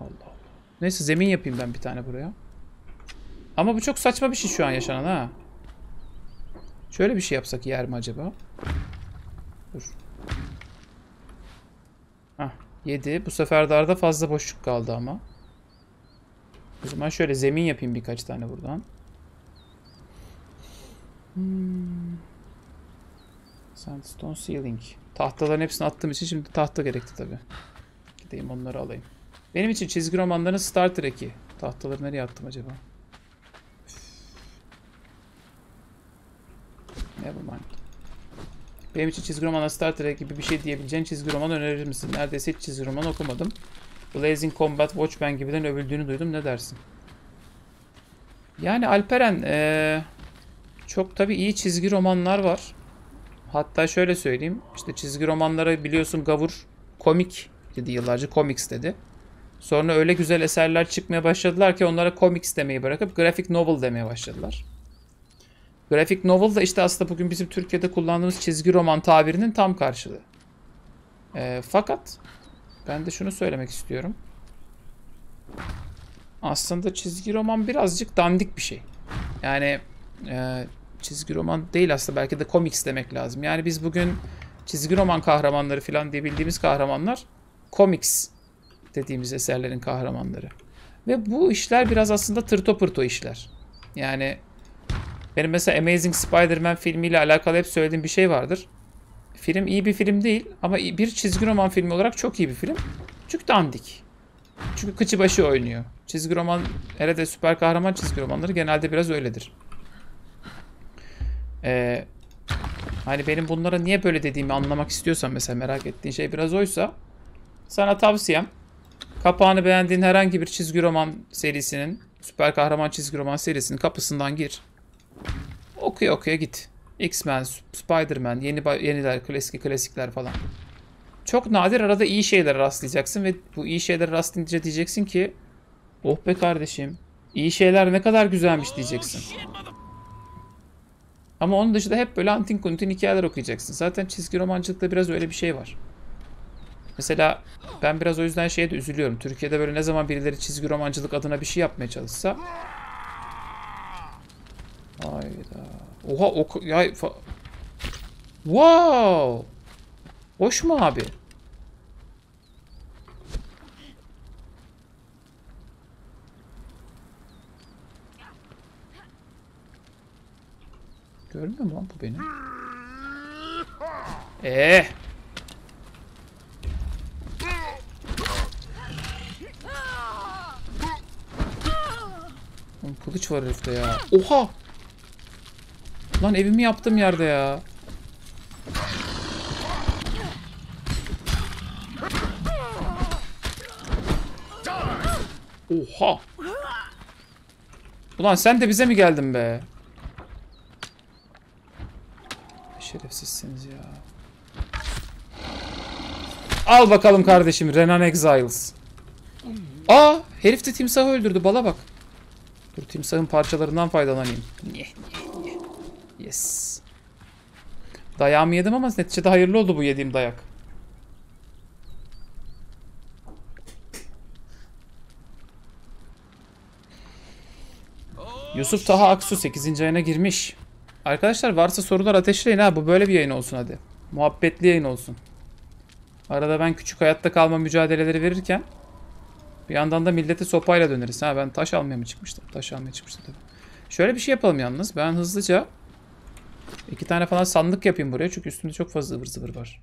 Allah Allah. Neyse zemin yapayım ben bir tane buraya. Ama bu çok saçma bir şey şu an yaşanan ha. Şöyle bir şey yapsak yer mi acaba? Dur. Hah 7. Bu sefer de arada fazla boşluk kaldı ama. O zaman şöyle zemin yapayım birkaç tane buradan. Hmm. Sandstone ceiling. Tahtaların hepsini attığım için şimdi tahta gerekti tabi. Gideyim onları alayım. Benim için çizgi romanların Star Trek'i. Tahtaları nereye attım acaba? Nevermind. Benim için çizgi romanlar Star Trek gibi bir şey diyebileceğin çizgi roman önerir misin? Neredeyse hiç çizgi roman okumadım. Blazing Combat, Watchmen gibilerin övüldüğünü duydum. Ne dersin? Yani Alperen ee, çok tabi iyi çizgi romanlar var. Hatta şöyle söyleyeyim. İşte çizgi romanları biliyorsun Gavur komik dedi yıllarca. Comics dedi. Sonra öyle güzel eserler çıkmaya başladılar ki onlara comics demeyi bırakıp graphic novel demeye başladılar. Graphic novel da işte aslında bugün bizim Türkiye'de kullandığımız çizgi roman tabirinin tam karşılığı. Ee, fakat ben de şunu söylemek istiyorum. Aslında çizgi roman birazcık dandik bir şey. Yani e, çizgi roman değil aslında belki de comics demek lazım. Yani biz bugün çizgi roman kahramanları falan diye bildiğimiz kahramanlar comics dediğimiz eserlerin kahramanları. Ve bu işler biraz aslında tırto pırto işler. Yani benim mesela Amazing Spider-Man filmiyle alakalı hep söylediğim bir şey vardır. Film iyi bir film değil ama bir çizgi roman filmi olarak çok iyi bir film. Çünkü dandik. Çünkü kıçı başı oynuyor. Çizgi roman, hele de süper kahraman çizgi romanları genelde biraz öyledir. Ee, hani benim bunlara niye böyle dediğimi anlamak istiyorsan mesela merak ettiğin şey biraz oysa sana tavsiyem kapağını beğendiğin herhangi bir çizgi roman serisinin süper kahraman çizgi roman serisinin kapısından gir. Okuya okuya git. X-Men, Spider-Man, yeni yeniler, klasik klasikler falan. Çok nadir arada iyi şeylere rastlayacaksın ve bu iyi şeylere rastlayınca diyeceksin ki oh be kardeşim iyi şeyler ne kadar güzelmiş diyeceksin. Ama onun dışında hep böyle antin kuntin hikayeler okuyacaksın. Zaten çizgi romancılıkta biraz öyle bir şey var. Mesela ben biraz o yüzden şeye de üzülüyorum. Türkiye'de böyle ne zaman birileri çizgi romancılık adına bir şey yapmaya çalışsa Hayda. Oha ok ya fa Wow. Hoş mu abi? Görmüyor mu lan bu beni? Eee. Oğlum kılıç var herifte ya. Oha! Lan evimi yaptım yerde ya. Oha! Ulan sen de bize mi geldin be? Şerefsizsiniz ya. Al bakalım kardeşim Renan Exiles. Aa herif de timsahı öldürdü bala bak. Dur timsahın parçalarından faydalanayım. Niye niye niye. Yes. Dayağımı yedim ama neticede hayırlı oldu bu yediğim dayak. Yusuf Taha Aksu 8. ayına girmiş. Arkadaşlar varsa sorular ateşleyin ha. Bu böyle bir yayın olsun hadi. Muhabbetli yayın olsun. Arada ben küçük hayatta kalma mücadeleleri verirken bir yandan da milleti sopayla döneriz. Ha ben taş almaya mı çıkmıştım? Taş almaya çıkmıştım tabii. Şöyle bir şey yapalım yalnız. Ben hızlıca iki tane falan sandık yapayım buraya. Çünkü üstümde çok fazla ıvır zıvır var.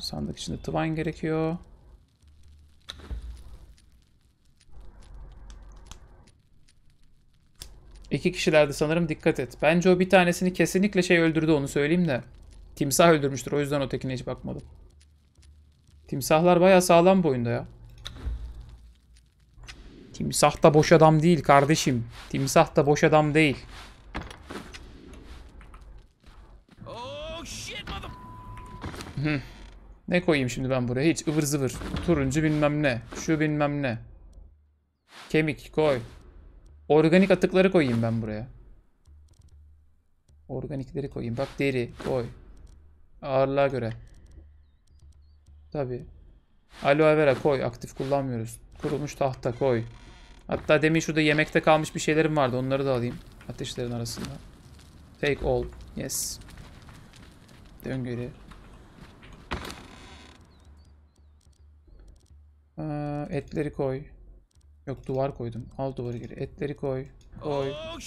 Sandık içinde twine gerekiyor. İki kişilerde sanırım dikkat et. Bence o bir tanesini kesinlikle şey öldürdü onu söyleyeyim de. Timsah öldürmüştür o yüzden o tekine hiç bakmadım. Timsahlar bayağı sağlam bu oyunda ya. Timsah da boş adam değil kardeşim. Timsah da boş adam değil. Oh. Ne koyayım şimdi ben buraya? Hiç ıvır zıvır. Turuncu bilmem ne. Şu bilmem ne. Kemik koy. Organik atıkları koyayım ben buraya. Organikleri koyayım. Bak deri koy. Ağırlığa göre. Tabi. Aloe vera koy. Aktif kullanmıyoruz. Kurumuş tahta koy. Hatta demin şurada yemekte kalmış bir şeylerim vardı. Onları da alayım. Ateşlerin arasında. Take all. Yes. Dön geri. Aa, etleri koy. Yok duvar koydum. Al duvarı geri. Etleri koy. Koy. Oh.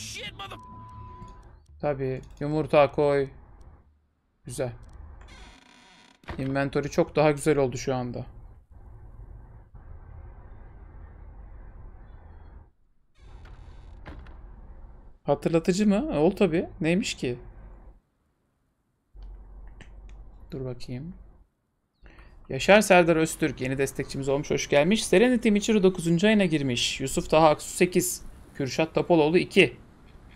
Tabii. Yumurta koy. Güzel. Inventory çok daha güzel oldu şu anda. Hatırlatıcı mı? Ol tabii. Neymiş ki? Dur bakayım. Yaşar Serdar Öztürk yeni destekçimiz olmuş. Hoş gelmiş. Serenity Michiru 9. ayına girmiş. Yusuf Taha Aksu 8. Kürşat Topaloğlu 2.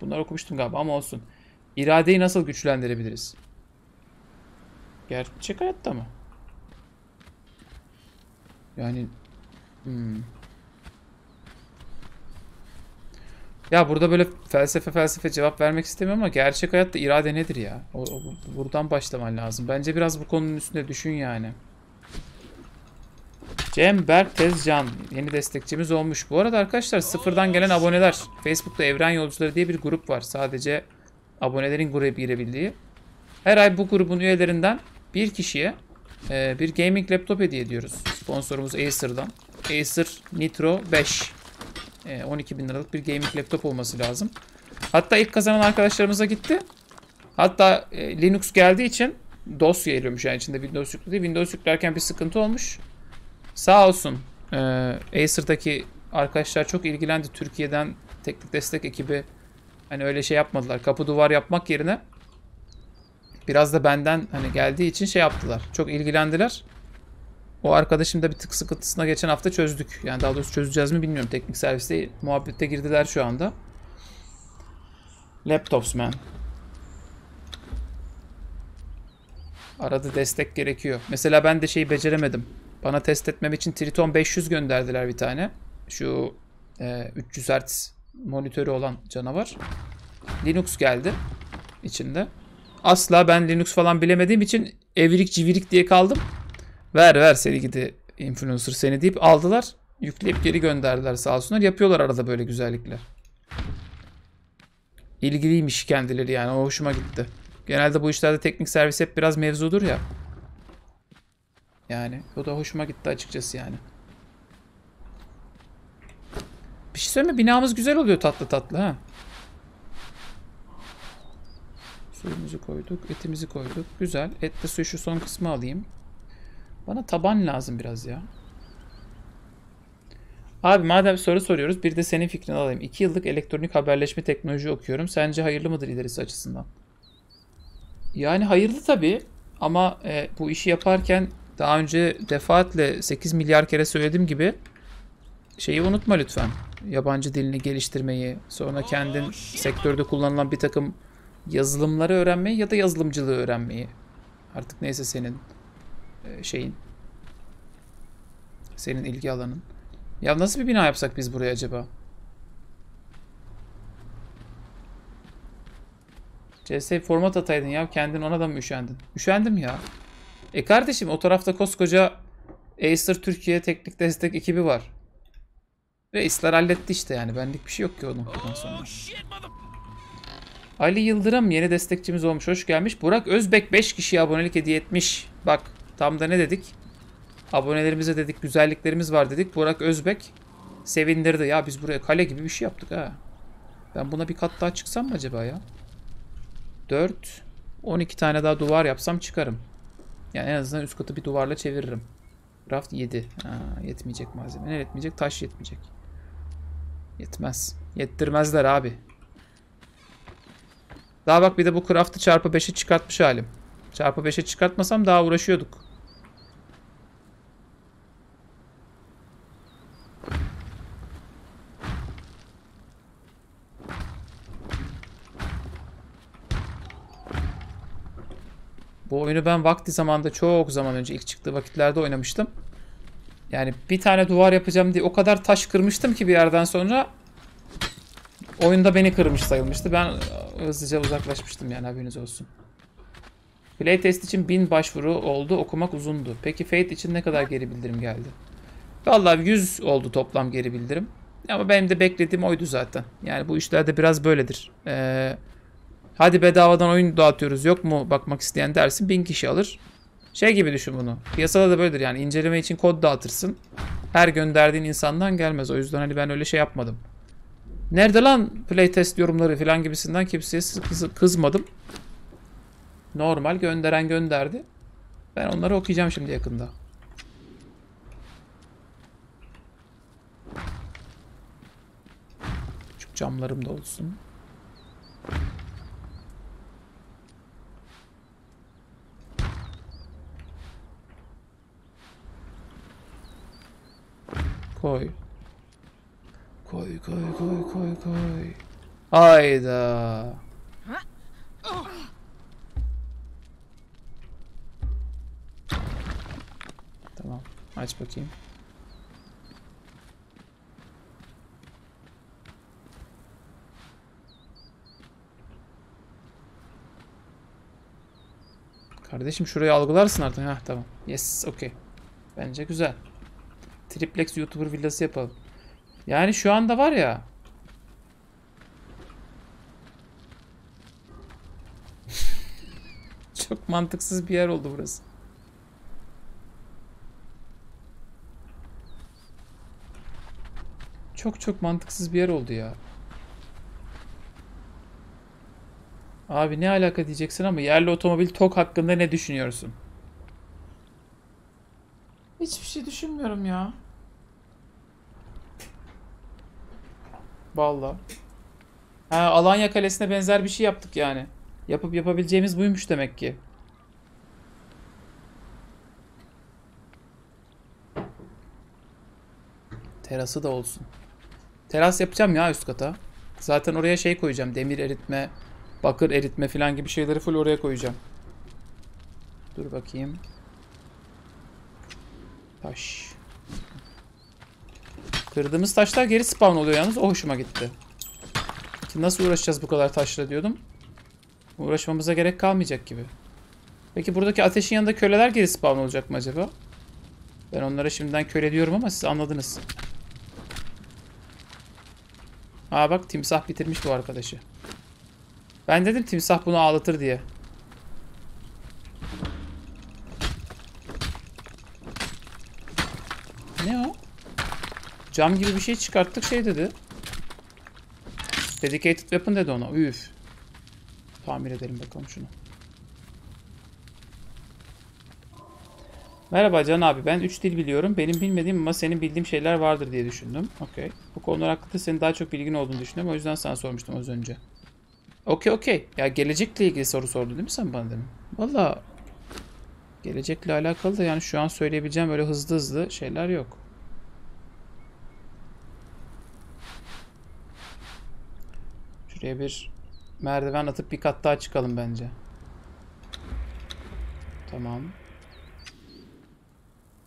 Bunları okumuştum galiba ama olsun. İradeyi nasıl güçlendirebiliriz? Gerçek hayatta mı? Yani hmm. Ya burada böyle felsefe felsefe cevap vermek istemiyorum ama gerçek hayatta irade nedir ya? O, o- buradan başlaman lazım. Bence biraz bu konunun üstünde düşün yani. Cem Berk Tezcan yeni destekçimiz olmuş. Bu arada arkadaşlar sıfırdan gelen aboneler. Facebook'ta Evren Yolcuları diye bir grup var. Sadece abonelerin gruba girebildiği. Her ay bu grubun üyelerinden bir kişiye e, bir gaming laptop hediye ediyoruz. Sponsorumuz Acer'dan. Acer Nitro 5. E, 12 bin liralık bir gaming laptop olması lazım. Hatta ilk kazanan arkadaşlarımıza gitti. Hatta e, Linux geldiği için DOS geliyormuş yani içinde Windows yüklü değil. Windows yüklerken bir sıkıntı olmuş. Sağ olsun e, Acer'daki arkadaşlar çok ilgilendi. Türkiye'den teknik destek ekibi hani öyle şey yapmadılar. Kapı duvar yapmak yerine biraz da benden hani geldiği için şey yaptılar. Çok ilgilendiler. O arkadaşım da bir tık sıkıntısına geçen hafta çözdük. Yani daha doğrusu çözeceğiz mi bilmiyorum. Teknik serviste muhabbette girdiler şu anda. Laptops man. Arada destek gerekiyor. Mesela ben de şeyi beceremedim. Bana test etmem için Triton 500 gönderdiler bir tane. Şu e, 300 Hz monitörü olan canavar. Linux geldi içinde. Asla ben Linux falan bilemediğim için evrik civirik diye kaldım. Ver ver seni gidi influencer seni deyip aldılar. Yükleyip geri gönderdiler sağ olsunlar. Yapıyorlar arada böyle güzellikler. İlgiliymiş kendileri yani o hoşuma gitti. Genelde bu işlerde teknik servis hep biraz mevzudur ya. Yani o da hoşuma gitti açıkçası yani. Bir şey söyleme binamız güzel oluyor tatlı tatlı ha. Suyumuzu koyduk, etimizi koyduk. Güzel. Etle suyu şu son kısmı alayım. Bana taban lazım biraz ya. Abi madem soru soruyoruz bir de senin fikrini alayım. 2 yıllık elektronik haberleşme teknoloji okuyorum. Sence hayırlı mıdır ilerisi açısından? Yani hayırlı tabii ama e, bu işi yaparken daha önce defaatle 8 milyar kere söylediğim gibi şeyi unutma lütfen. Yabancı dilini geliştirmeyi, sonra kendin sektörde kullanılan bir takım yazılımları öğrenmeyi ya da yazılımcılığı öğrenmeyi. Artık neyse senin e, şeyin. Senin ilgi alanın. Ya nasıl bir bina yapsak biz buraya acaba? CS format ataydın ya. Kendin ona da mı üşendin? Üşendim ya. E kardeşim o tarafta koskoca Acer Türkiye teknik destek ekibi var. Reisler halletti işte yani. Benlik bir şey yok ki o noktadan sonra. Ali Yıldırım yeni destekçimiz olmuş. Hoş gelmiş. Burak Özbek 5 kişiye abonelik hediye etmiş. Bak Tam da ne dedik? Abonelerimize dedik güzelliklerimiz var dedik. Burak Özbek sevindirdi. Ya biz buraya kale gibi bir şey yaptık ha. Ben buna bir kat daha çıksam mı acaba ya? 4 12 tane daha duvar yapsam çıkarım. Yani en azından üst katı bir duvarla çeviririm. Raft 7. Ha, yetmeyecek malzeme. Ne yetmeyecek? Taş yetmeyecek. Yetmez. Yettirmezler abi. Daha bak bir de bu craft'ı çarpı 5'e çıkartmış halim. Çarpı 5'e çıkartmasam daha uğraşıyorduk. Bu oyunu ben vakti zamanda çok zaman önce ilk çıktığı vakitlerde oynamıştım. Yani bir tane duvar yapacağım diye o kadar taş kırmıştım ki bir yerden sonra oyunda beni kırmış sayılmıştı. Ben hızlıca uzaklaşmıştım yani haberiniz olsun. Playtest için 1000 başvuru oldu. Okumak uzundu. Peki Fate için ne kadar geri bildirim geldi? Vallahi 100 oldu toplam geri bildirim. Ama benim de beklediğim oydu zaten. Yani bu işlerde biraz böyledir. Ee, hadi bedavadan oyun dağıtıyoruz yok mu bakmak isteyen dersin 1000 kişi alır. Şey gibi düşün bunu. Piyasada da böyledir yani inceleme için kod dağıtırsın. Her gönderdiğin insandan gelmez. O yüzden hani ben öyle şey yapmadım. Nerede lan playtest yorumları falan gibisinden kimseye kız- kızmadım. Normal gönderen gönderdi. Ben onları okuyacağım şimdi yakında. Küçük camlarım da olsun. Koy. Koy koy koy koy koy. Hayda. Tamam. Aç bakayım. Kardeşim şurayı algılarsın artık. Heh tamam. Yes, okey. Bence güzel. Triplex YouTuber villası yapalım. Yani şu anda var ya. Çok mantıksız bir yer oldu burası. Çok çok mantıksız bir yer oldu ya. Abi ne alaka diyeceksin ama yerli otomobil TOK hakkında ne düşünüyorsun? Hiçbir şey düşünmüyorum ya. Vallahi. Ha, Alanya Kalesi'ne benzer bir şey yaptık yani. Yapıp yapabileceğimiz buymuş demek ki. Terası da olsun. Teras yapacağım ya üst kata. Zaten oraya şey koyacağım. Demir eritme, bakır eritme falan gibi şeyleri full oraya koyacağım. Dur bakayım. Taş. Kırdığımız taşlar geri spawn oluyor yalnız. O hoşuma gitti. Ki nasıl uğraşacağız bu kadar taşla diyordum. Uğraşmamıza gerek kalmayacak gibi. Peki buradaki ateşin yanında köleler geri spawn olacak mı acaba? Ben onlara şimdiden köle diyorum ama siz anladınız. Aa bak timsah bitirmiş bu arkadaşı. Ben dedim timsah bunu ağlatır diye. Ne o? Cam gibi bir şey çıkarttık şey dedi. Dedicated weapon dedi ona. Üf. Tamir edelim bakalım şunu. Merhaba Can abi ben 3 dil biliyorum. Benim bilmediğim ama senin bildiğim şeyler vardır diye düşündüm. Okey. Bu konular hakkında senin daha çok bilgin olduğunu düşünüyorum. O yüzden sana sormuştum az önce. Okey okey. Ya gelecekle ilgili soru sordun değil mi sen bana demin? Valla gelecekle alakalı da yani şu an söyleyebileceğim böyle hızlı hızlı şeyler yok. Şuraya bir merdiven atıp bir kat daha çıkalım bence. Tamam.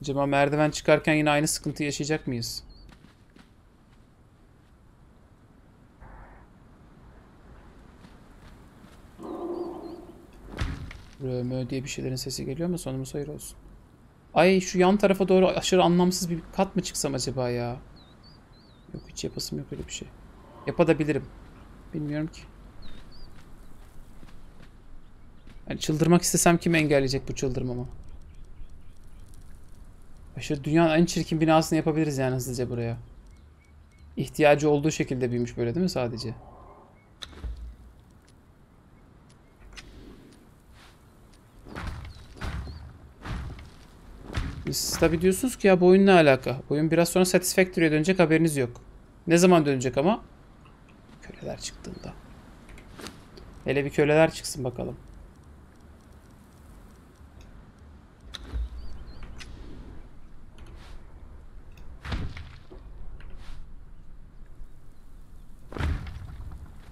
Acaba merdiven çıkarken yine aynı sıkıntı yaşayacak mıyız? Römö diye bir şeylerin sesi geliyor ama sonumuz hayır olsun. Ay şu yan tarafa doğru aşırı anlamsız bir kat mı çıksam acaba ya? Yok hiç yapasım yok öyle bir şey. Yapabilirim. Bilmiyorum ki. Yani çıldırmak istesem kim engelleyecek bu çıldırmamı? Aşırı dünyanın en çirkin binasını yapabiliriz yani hızlıca buraya. İhtiyacı olduğu şekilde büyümüş böyle değil mi sadece? Siz tabi diyorsunuz ki ya bu oyun ne alaka? Oyun biraz sonra Satisfactory'e dönecek haberiniz yok. Ne zaman dönecek ama? Köleler çıktığında. Hele bir köleler çıksın bakalım.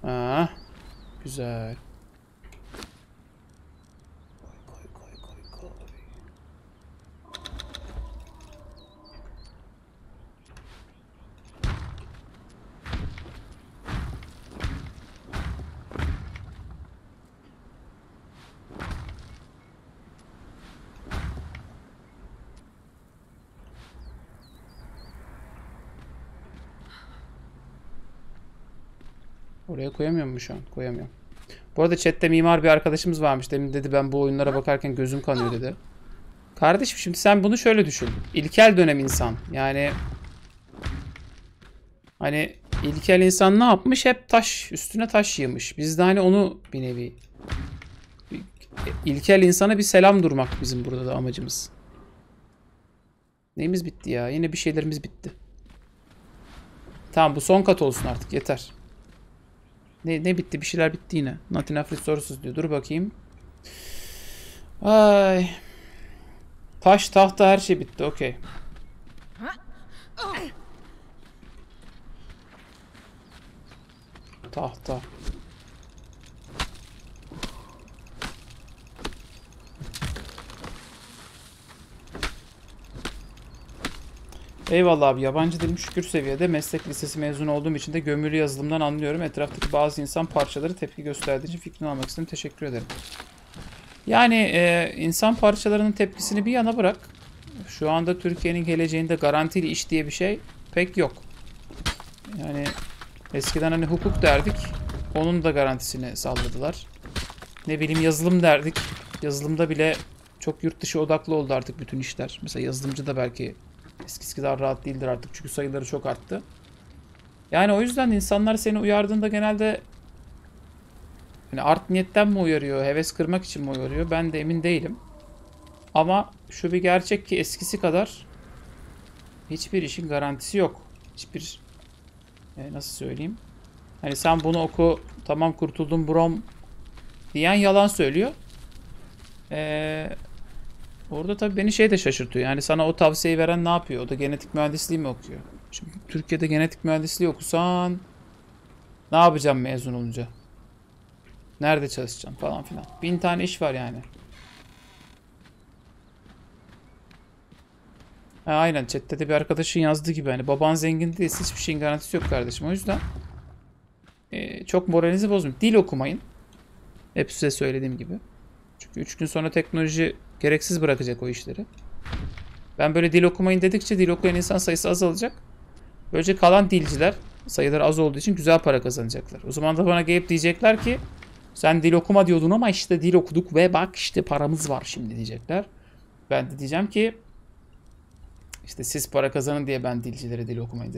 Aa, güzel. Koy koy koy koy koy. Oraya koyamıyorum mu şu an? Koyamıyorum. Bu arada chatte mimar bir arkadaşımız varmış. Demin dedi ben bu oyunlara bakarken gözüm kanıyor dedi. Kardeşim şimdi sen bunu şöyle düşün. İlkel dönem insan. Yani hani ilkel insan ne yapmış? Hep taş üstüne taş yığmış. Biz de hani onu bir nevi ilkel insana bir selam durmak bizim burada da amacımız. Neyimiz bitti ya? Yine bir şeylerimiz bitti. Tamam bu son kat olsun artık yeter. Ne, ne bitti? Bir şeyler bitti yine. Not enough resources diyor. Dur bakayım. Ay. Taş, tahta her şey bitti. Okey. Tahta. Eyvallah abi yabancı dilim şükür seviyede meslek lisesi mezunu olduğum için de gömülü yazılımdan anlıyorum. Etraftaki bazı insan parçaları tepki gösterdiği için fikrini almak istedim. Teşekkür ederim. Yani e, insan parçalarının tepkisini bir yana bırak. Şu anda Türkiye'nin geleceğinde garantili iş diye bir şey pek yok. Yani eskiden hani hukuk derdik. Onun da garantisini salladılar. Ne bileyim yazılım derdik. Yazılımda bile çok yurt dışı odaklı oldu artık bütün işler. Mesela yazılımcı da belki eskisi kadar rahat değildir artık çünkü sayıları çok arttı. Yani o yüzden insanlar seni uyardığında genelde yani art niyetten mi uyarıyor, heves kırmak için mi uyarıyor ben de emin değilim. Ama şu bir gerçek ki eskisi kadar hiçbir işin garantisi yok. Hiçbir e, nasıl söyleyeyim? Hani sen bunu oku tamam kurtuldum brom diyen yalan söylüyor. Eee Orada tabii beni şey de şaşırtıyor. Yani sana o tavsiyeyi veren ne yapıyor? O da genetik mühendisliği mi okuyor? Şimdi Türkiye'de genetik mühendisliği okusan ne yapacağım mezun olunca? Nerede çalışacağım falan filan. Bin tane iş var yani. Ha, aynen chatte de bir arkadaşın yazdığı gibi hani baban zengin değilse hiçbir şeyin garantisi yok kardeşim. O yüzden e, çok moralinizi bozmayın. Dil okumayın. Hep size söylediğim gibi. Çünkü 3 gün sonra teknoloji gereksiz bırakacak o işleri. Ben böyle dil okumayın dedikçe dil okuyan insan sayısı azalacak. Böylece kalan dilciler sayıları az olduğu için güzel para kazanacaklar. O zaman da bana gelip diyecekler ki sen dil okuma diyordun ama işte dil okuduk ve bak işte paramız var şimdi diyecekler. Ben de diyeceğim ki işte siz para kazanın diye ben dilcilere dil okumayın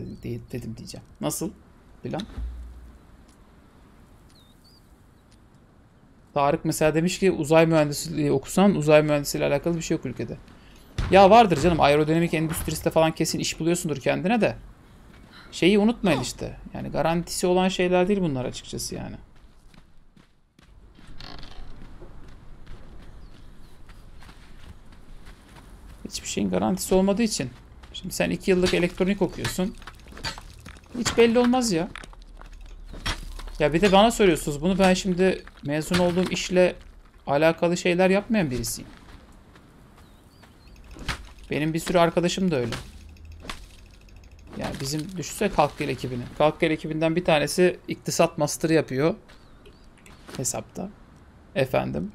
dedim, diyeceğim. Nasıl? Plan? Tarık mesela demiş ki uzay mühendisliği okusan uzay mühendisliğiyle alakalı bir şey yok ülkede. Ya vardır canım aerodinamik endüstrisinde falan kesin iş buluyorsundur kendine de. Şeyi unutmayın işte. Yani garantisi olan şeyler değil bunlar açıkçası yani. Hiçbir şeyin garantisi olmadığı için. Şimdi sen iki yıllık elektronik okuyorsun. Hiç belli olmaz ya. Ya bir de bana soruyorsunuz bunu ben şimdi mezun olduğum işle alakalı şeyler yapmayan birisiyim. Benim bir sürü arkadaşım da öyle. Yani bizim düşünsene Kalkgel ekibini. Kalkgel ekibinden bir tanesi iktisat master yapıyor. Hesapta. Efendim.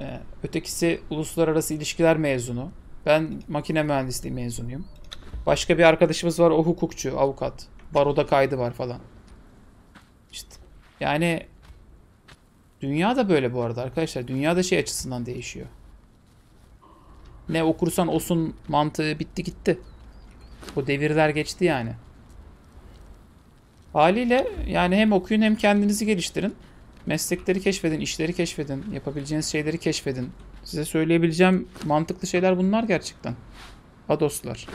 Ee, ötekisi uluslararası ilişkiler mezunu. Ben makine mühendisliği mezunuyum. Başka bir arkadaşımız var o hukukçu, avukat. Baroda kaydı var falan. İşte yani dünya da böyle bu arada arkadaşlar. Dünya da şey açısından değişiyor. Ne okursan olsun mantığı bitti gitti. O devirler geçti yani. Haliyle yani hem okuyun hem kendinizi geliştirin. Meslekleri keşfedin, işleri keşfedin, yapabileceğiniz şeyleri keşfedin. Size söyleyebileceğim mantıklı şeyler bunlar gerçekten. Ha dostlar.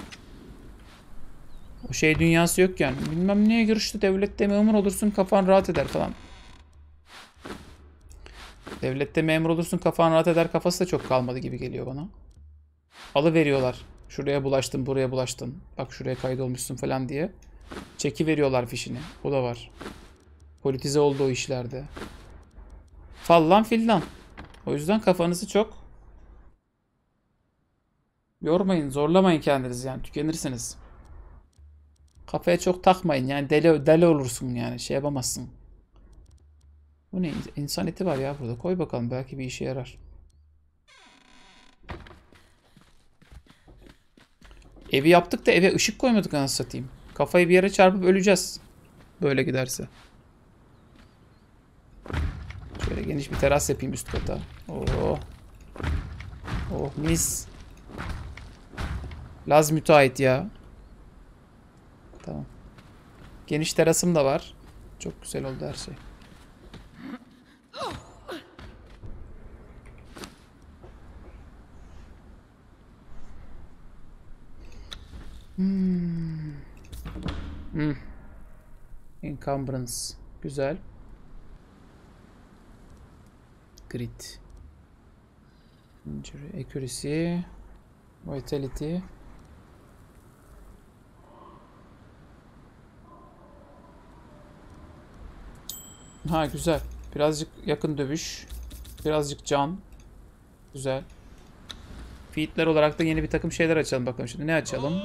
O şey dünyası yok yani. Bilmem neye görüştü devlette memur olursun kafan rahat eder falan. Devlette memur olursun kafan rahat eder kafası da çok kalmadı gibi geliyor bana. Alı veriyorlar. Şuraya bulaştın, buraya bulaştın. Bak şuraya kaydolmuşsun falan diye. Çeki veriyorlar fişini. O da var. Politize oldu o işlerde. Fallan fillan. O yüzden kafanızı çok yormayın, zorlamayın kendinizi yani tükenirsiniz. Kafaya çok takmayın yani deli deli olursun yani şey yapamazsın. Bu ne? İnsan eti var ya burada. Koy bakalım belki bir işe yarar. Evi yaptık da eve ışık koymadık anasını satayım. Kafayı bir yere çarpıp öleceğiz. Böyle giderse. Şöyle geniş bir teras yapayım üst kata. Oh. Oh mis. Laz müteahhit ya. Tamam. Geniş terasım da var. Çok güzel oldu her şey. Hmm. Hmm. Encumbrance. Güzel. Grit. Injury. Accuracy. Vitality. Ha güzel. Birazcık yakın dövüş. Birazcık can. Güzel. Featler olarak da yeni bir takım şeyler açalım bakalım şimdi. Ne açalım?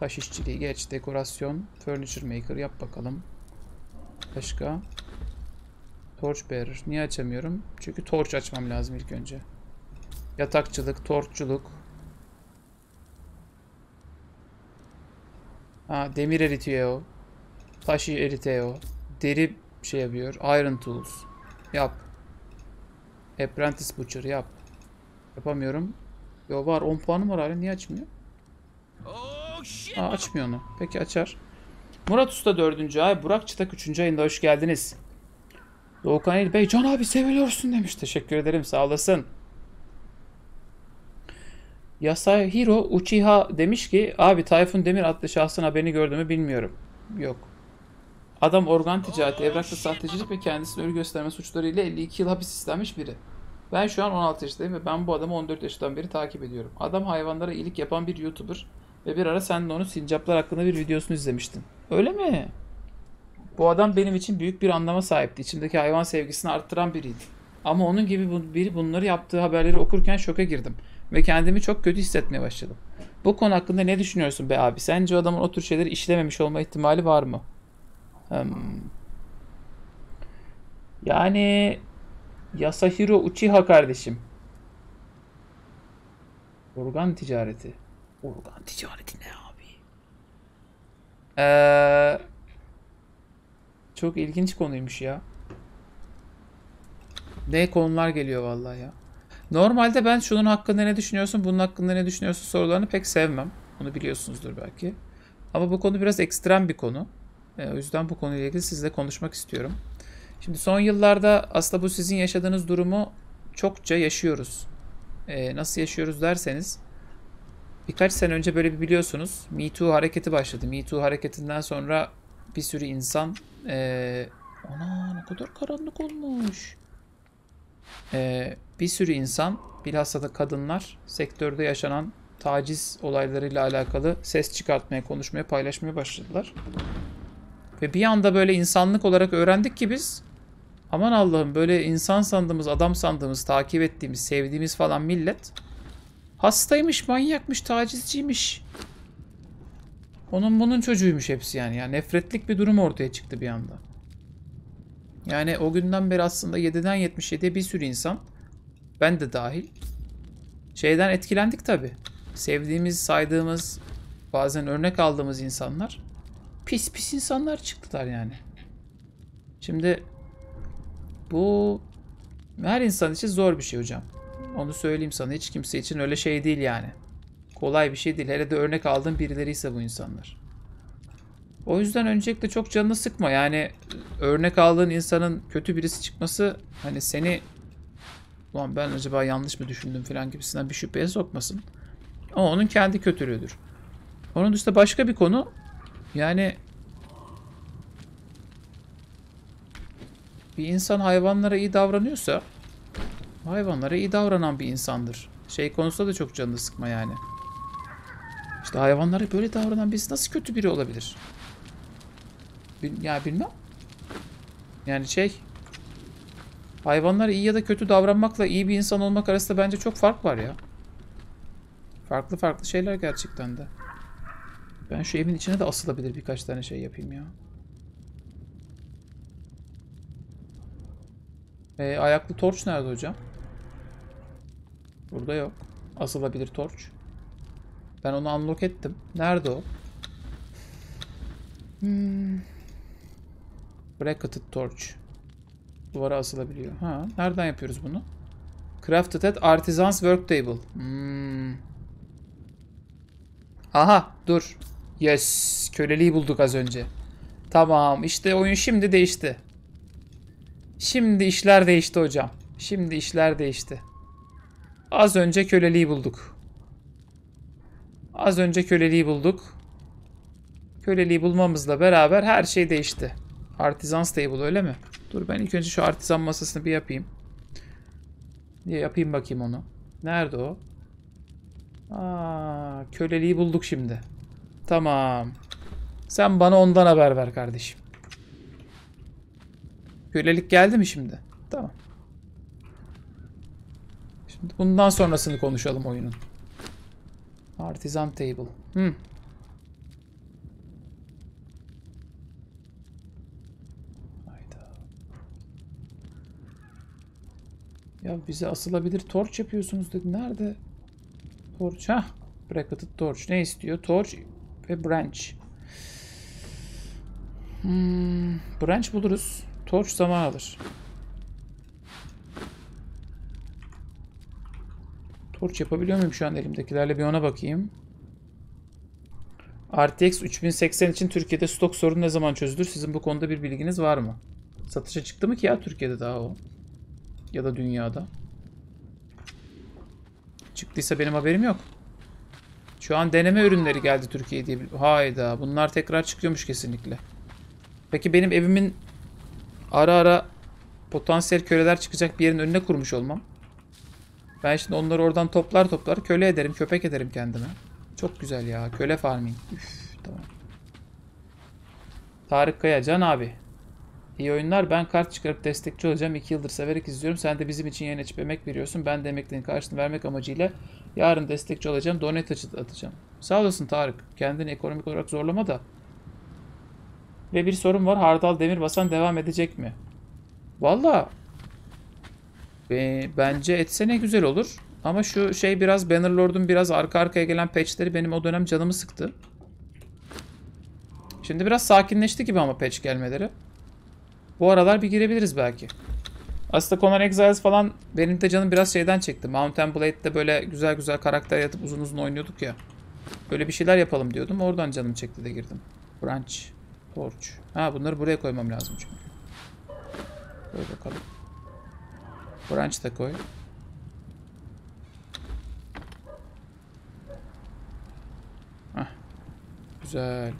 Taş işçiliği geç. Dekorasyon. Furniture maker yap bakalım. Başka. Torch bearer. Niye açamıyorum? Çünkü torch açmam lazım ilk önce. Yatakçılık, torçculuk. Ha, demir eritiyor. Taşı eritiyor. Deri şey yapıyor. Iron tools. Yap. Apprentice butcher yap. Yapamıyorum. Yo var 10 puanım var hala. Niye açmıyor? Aa, açmıyor onu. Peki açar. Murat Usta 4. ay. Burak Çıtak 3. ayında hoş geldiniz. Doğukan El Bey Can abi seviliyorsun demiş. Teşekkür ederim sağ olasın. Yasahiro Uchiha demiş ki abi Tayfun Demir adlı şahsın haberini gördü mü bilmiyorum. Yok. Adam organ ticareti, evraklı sahtecilik ve kendisini ölü gösterme suçlarıyla 52 yıl hapis istenmiş biri. Ben şu an 16 yaşındayım ve ben bu adamı 14 yaşından beri takip ediyorum. Adam hayvanlara iyilik yapan bir YouTuber ve bir ara sen de onun sincaplar hakkında bir videosunu izlemiştin. Öyle mi? Bu adam benim için büyük bir anlama sahipti. İçimdeki hayvan sevgisini arttıran biriydi. Ama onun gibi biri bunları yaptığı haberleri okurken şoka girdim. Ve kendimi çok kötü hissetmeye başladım. Bu konu hakkında ne düşünüyorsun be abi? Sence adamın o tür şeyleri işlememiş olma ihtimali var mı? Yani Yasahiro Uchiha kardeşim. Organ ticareti. Organ ticareti ne abi? Ee, çok ilginç konuymuş ya. Ne konular geliyor vallahi ya. Normalde ben şunun hakkında ne düşünüyorsun, bunun hakkında ne düşünüyorsun sorularını pek sevmem. Onu biliyorsunuzdur belki. Ama bu konu biraz ekstrem bir konu. Ee, o yüzden bu konuyla ilgili sizle konuşmak istiyorum. Şimdi son yıllarda aslında bu sizin yaşadığınız durumu çokça yaşıyoruz. Ee, nasıl yaşıyoruz derseniz birkaç sene önce böyle bir biliyorsunuz Me Too hareketi başladı. Me Too hareketinden sonra bir sürü insan ee, ana ne kadar karanlık olmuş. Ee, bir sürü insan bilhassa da kadınlar sektörde yaşanan taciz olaylarıyla alakalı ses çıkartmaya, konuşmaya, paylaşmaya başladılar. Ve bir anda böyle insanlık olarak öğrendik ki biz aman Allah'ım böyle insan sandığımız, adam sandığımız, takip ettiğimiz, sevdiğimiz falan millet hastaymış, manyakmış, tacizciymiş. Onun bunun çocuğuymuş hepsi yani. yani nefretlik bir durum ortaya çıktı bir anda. Yani o günden beri aslında 7'den 77'ye bir sürü insan ben de dahil şeyden etkilendik tabi. Sevdiğimiz, saydığımız, bazen örnek aldığımız insanlar pis pis insanlar çıktılar yani. Şimdi bu her insan için zor bir şey hocam. Onu söyleyeyim sana. Hiç kimse için öyle şey değil yani. Kolay bir şey değil. Hele de örnek aldığın birileri ise bu insanlar. O yüzden öncelikle çok canını sıkma. Yani örnek aldığın insanın kötü birisi çıkması hani seni ulan ben acaba yanlış mı düşündüm falan gibisinden bir şüpheye sokmasın. Ama onun kendi kötülüğüdür. Onun dışında başka bir konu yani bir insan hayvanlara iyi davranıyorsa hayvanlara iyi davranan bir insandır. Şey konusunda da çok canını sıkma yani. İşte hayvanlara böyle davranan birisi nasıl kötü biri olabilir? Bil, ya bilmem. Yani şey hayvanlara iyi ya da kötü davranmakla iyi bir insan olmak arasında bence çok fark var ya. Farklı farklı şeyler gerçekten de. Ben şu evin içine de asılabilir birkaç tane şey yapayım ya. E, ayaklı torç nerede hocam? Burada yok. Asılabilir torç. Ben onu unlock ettim. Nerede o? Hmm. Bracketed torch. Duvara asılabiliyor. Ha, nereden yapıyoruz bunu? Crafted at Artisan's Worktable. Hmm. Aha, dur. Yes, köleliği bulduk az önce. Tamam, işte oyun şimdi değişti. Şimdi işler değişti hocam. Şimdi işler değişti. Az önce köleliği bulduk. Az önce köleliği bulduk. Köleliği bulmamızla beraber her şey değişti. Artisan stable öyle mi? Dur ben ilk önce şu artizan masasını bir yapayım. Diye yapayım bakayım onu. Nerede o? Aa, köleliği bulduk şimdi. Tamam. Sen bana ondan haber ver kardeşim. Kölelik geldi mi şimdi? Tamam. Şimdi bundan sonrasını konuşalım oyunun. Artisan table. Hmm. Ya bize asılabilir torç yapıyorsunuz dedi. Nerede? Torch. Hah. Bracketed torch. Ne istiyor? Torch ve branch. Hmm, branch buluruz. Torch zaman alır. Torch yapabiliyor muyum şu an elimdekilerle bir ona bakayım. RTX 3080 için Türkiye'de stok sorunu ne zaman çözülür? Sizin bu konuda bir bilginiz var mı? Satışa çıktı mı ki ya Türkiye'de daha o? Ya da dünyada? Çıktıysa benim haberim yok. Şu an deneme ürünleri geldi Türkiye'ye diye. Hayda bunlar tekrar çıkıyormuş kesinlikle. Peki benim evimin ara ara potansiyel köleler çıkacak bir yerin önüne kurmuş olmam. Ben şimdi onları oradan toplar toplar köle ederim, köpek ederim kendime. Çok güzel ya. Köle farming. Üf, tamam. Tarık Kaya, Can abi. İyi oyunlar. Ben kart çıkarıp destekçi olacağım. 2 yıldır severek izliyorum. Sen de bizim için yayın açıp emek veriyorsun. Ben de emeklerin karşılığını vermek amacıyla yarın destekçi olacağım. Donate atacağım. Sağ olasın Tarık. Kendini ekonomik olarak zorlama da. Ve bir sorun var. Hardal demir basan devam edecek mi? Valla Be- bence etse ne güzel olur. Ama şu şey biraz Bannerlord'un biraz arka arkaya gelen patchleri benim o dönem canımı sıktı. Şimdi biraz sakinleşti gibi ama patch gelmeleri. Bu aralar bir girebiliriz belki. Aslında Conan Exiles falan benim de canım biraz şeyden çekti. Mountain Blade'de böyle güzel güzel karakter yatıp uzun uzun oynuyorduk ya. Böyle bir şeyler yapalım diyordum. Oradan canım çekti de girdim. Branch, Torch. Ha bunları buraya koymam lazım çünkü. Koy bakalım. Branch da koy. Hah. Güzel.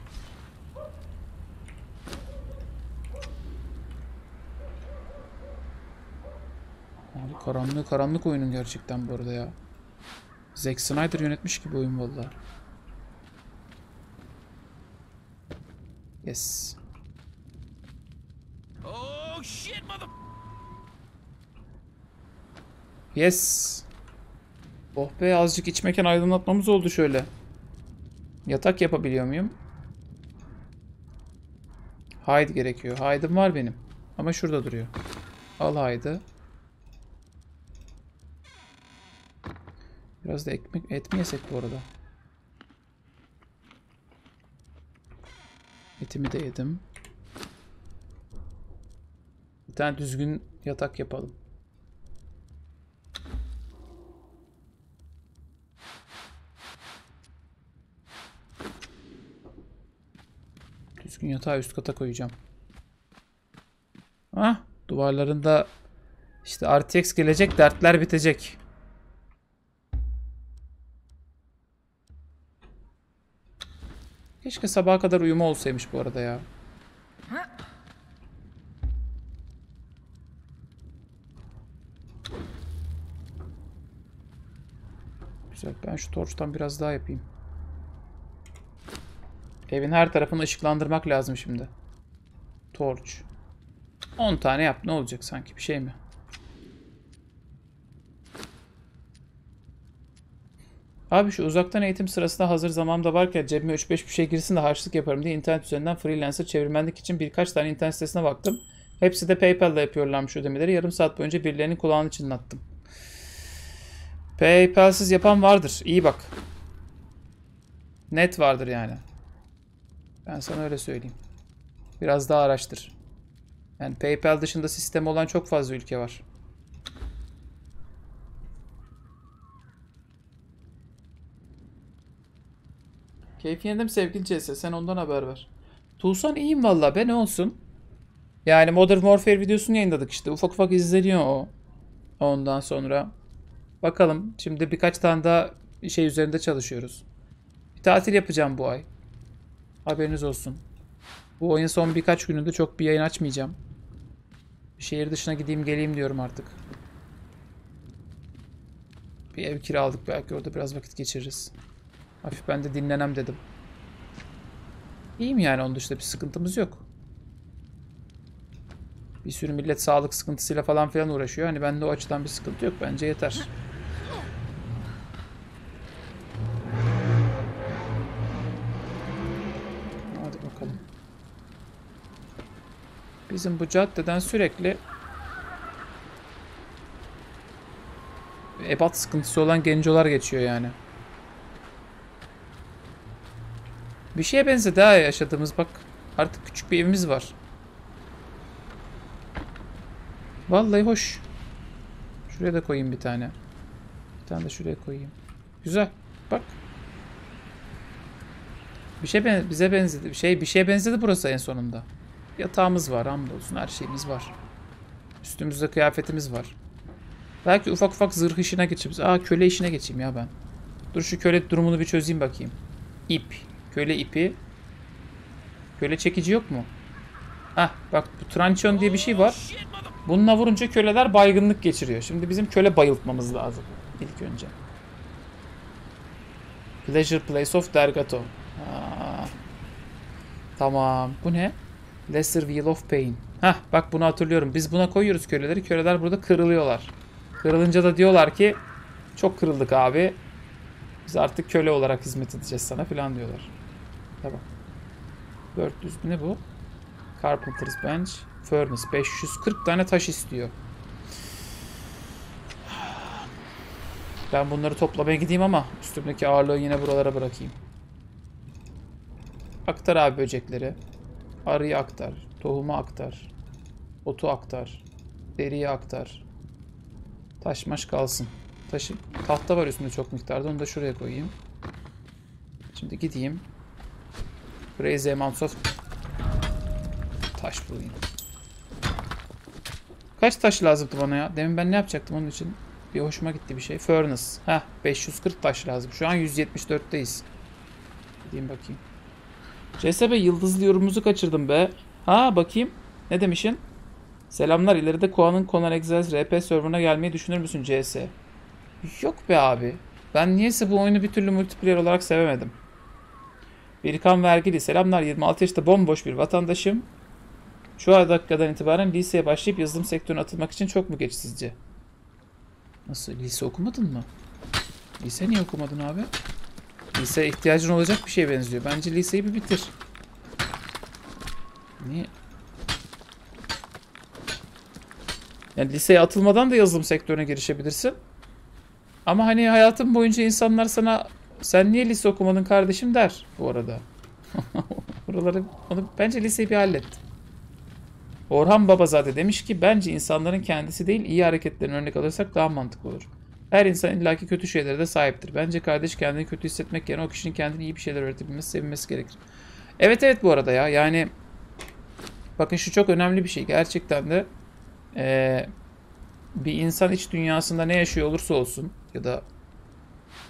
Abi karanlık karanlık oyunun gerçekten bu arada ya. Zack Snyder yönetmiş gibi oyun valla. Yes. Oh shit, mother. Yes. Oh be azıcık iç mekan aydınlatmamız oldu şöyle. Yatak yapabiliyor muyum? Hide gerekiyor. Hide'ım var benim. Ama şurada duruyor. Al hide'ı. Biraz da ekmek et mi yesek bu arada? Etimi de yedim. Bir tane düzgün yatak yapalım. Düzgün yatağı üst kata koyacağım. Ah, duvarlarında işte RTX gelecek, dertler bitecek. Keşke sabaha kadar uyuma olsaymış bu arada ya. Güzel. Ben şu torçtan biraz daha yapayım. Evin her tarafını ışıklandırmak lazım şimdi. Torç. 10 tane yap. Ne olacak sanki? Bir şey mi? Abi şu uzaktan eğitim sırasında hazır zamanımda varken cebime 3-5 bir şey girsin de harçlık yaparım diye internet üzerinden freelancer çevirmenlik için birkaç tane internet sitesine baktım. Hepsi de PayPal'da yapıyorlarmış ödemeleri. Yarım saat boyunca birilerinin kulağını çınlattım. PayPal'siz yapan vardır. İyi bak. Net vardır yani. Ben sana öyle söyleyeyim. Biraz daha araştır. Yani PayPal dışında sistemi olan çok fazla ülke var. Keyfin yerinde mi sevgili CS? Sen ondan haber ver. Tuğsan iyiyim valla be ne olsun. Yani Modern Warfare videosunu yayınladık işte. Ufak ufak izleniyor o. Ondan sonra. Bakalım. Şimdi birkaç tane daha şey üzerinde çalışıyoruz. Bir tatil yapacağım bu ay. Haberiniz olsun. Bu oyun son birkaç gününde çok bir yayın açmayacağım. Şehir dışına gideyim geleyim diyorum artık. Bir ev kiraladık belki orada biraz vakit geçiririz. Hafif ben de dinlenem dedim. İyiyim yani onun dışında bir sıkıntımız yok. Bir sürü millet sağlık sıkıntısıyla falan filan uğraşıyor. Hani bende o açıdan bir sıkıntı yok. Bence yeter. Hadi bakalım. Bizim bu caddeden sürekli ebat sıkıntısı olan gencolar geçiyor yani. Bir şeye benzedi ha yaşadığımız bak. Artık küçük bir evimiz var. Vallahi hoş. Şuraya da koyayım bir tane. Bir tane de şuraya koyayım. Güzel. Bak. Bir şey ben- bize benzedi. Bir şey bir şeye benzedi burası en sonunda. Yatağımız var hamdolsun her şeyimiz var. Üstümüzde kıyafetimiz var. Belki ufak ufak zırh işine geçeyim. Aa köle işine geçeyim ya ben. Dur şu köle durumunu bir çözeyim bakayım. İp. Köle ipi. Köle çekici yok mu? Hah bak bu transiyon diye bir şey var. Bununla vurunca köleler baygınlık geçiriyor. Şimdi bizim köle bayıltmamız lazım ilk önce. Pleasure Place of Dergato. Aa. Tamam. Bu ne? Lesser Wheel of Pain. Hah bak bunu hatırlıyorum. Biz buna koyuyoruz köleleri. Köleler burada kırılıyorlar. Kırılınca da diyorlar ki çok kırıldık abi. Biz artık köle olarak hizmet edeceğiz sana falan diyorlar. Tamam. 400 ne bu? Carpenter's Bench. Furnace. 540 tane taş istiyor. Ben bunları toplamaya gideyim ama üstümdeki ağırlığı yine buralara bırakayım. Aktar abi böcekleri. Arıyı aktar. Tohumu aktar. Otu aktar. Deriyi aktar. Taş maş kalsın. Taşı, tahta var üstünde çok miktarda. Onu da şuraya koyayım. Şimdi gideyim. Crazy amounts of taş bulayım. Kaç taş lazımdı bana ya? Demin ben ne yapacaktım onun için? Bir hoşuma gitti bir şey. Furnace. Heh 540 taş lazım. Şu an 174'teyiz. Gideyim bakayım. CSB yıldızlı yorumumuzu kaçırdım be. Ha bakayım. Ne demişin? Selamlar. İleride Koa'nın Conan Exiles RP serverına gelmeyi düşünür müsün CS? Yok be abi. Ben niyeyse bu oyunu bir türlü multiplayer olarak sevemedim. Birkan Vergili. Selamlar. 26 yaşında bomboş bir vatandaşım. Şu dakikadan itibaren liseye başlayıp yazılım sektörüne atılmak için çok mu geç sizce? Nasıl? Lise okumadın mı? Lise niye okumadın abi? Lise ihtiyacın olacak bir şeye benziyor. Bence liseyi bir bitir. Niye? Yani liseye atılmadan da yazılım sektörüne girişebilirsin. Ama hani hayatın boyunca insanlar sana sen niye lise okumadın kardeşim der bu arada. Buraları onu bence liseyi bir hallet. Orhan Babazade demiş ki bence insanların kendisi değil iyi hareketlerini örnek alırsak daha mantıklı olur. Her insan illaki kötü şeylere de sahiptir. Bence kardeş kendini kötü hissetmek yerine o kişinin kendini iyi bir şeyler öğretebilmesi, sevinmesi gerekir. Evet evet bu arada ya yani bakın şu çok önemli bir şey gerçekten de eee, bir insan iç dünyasında ne yaşıyor olursa olsun ya da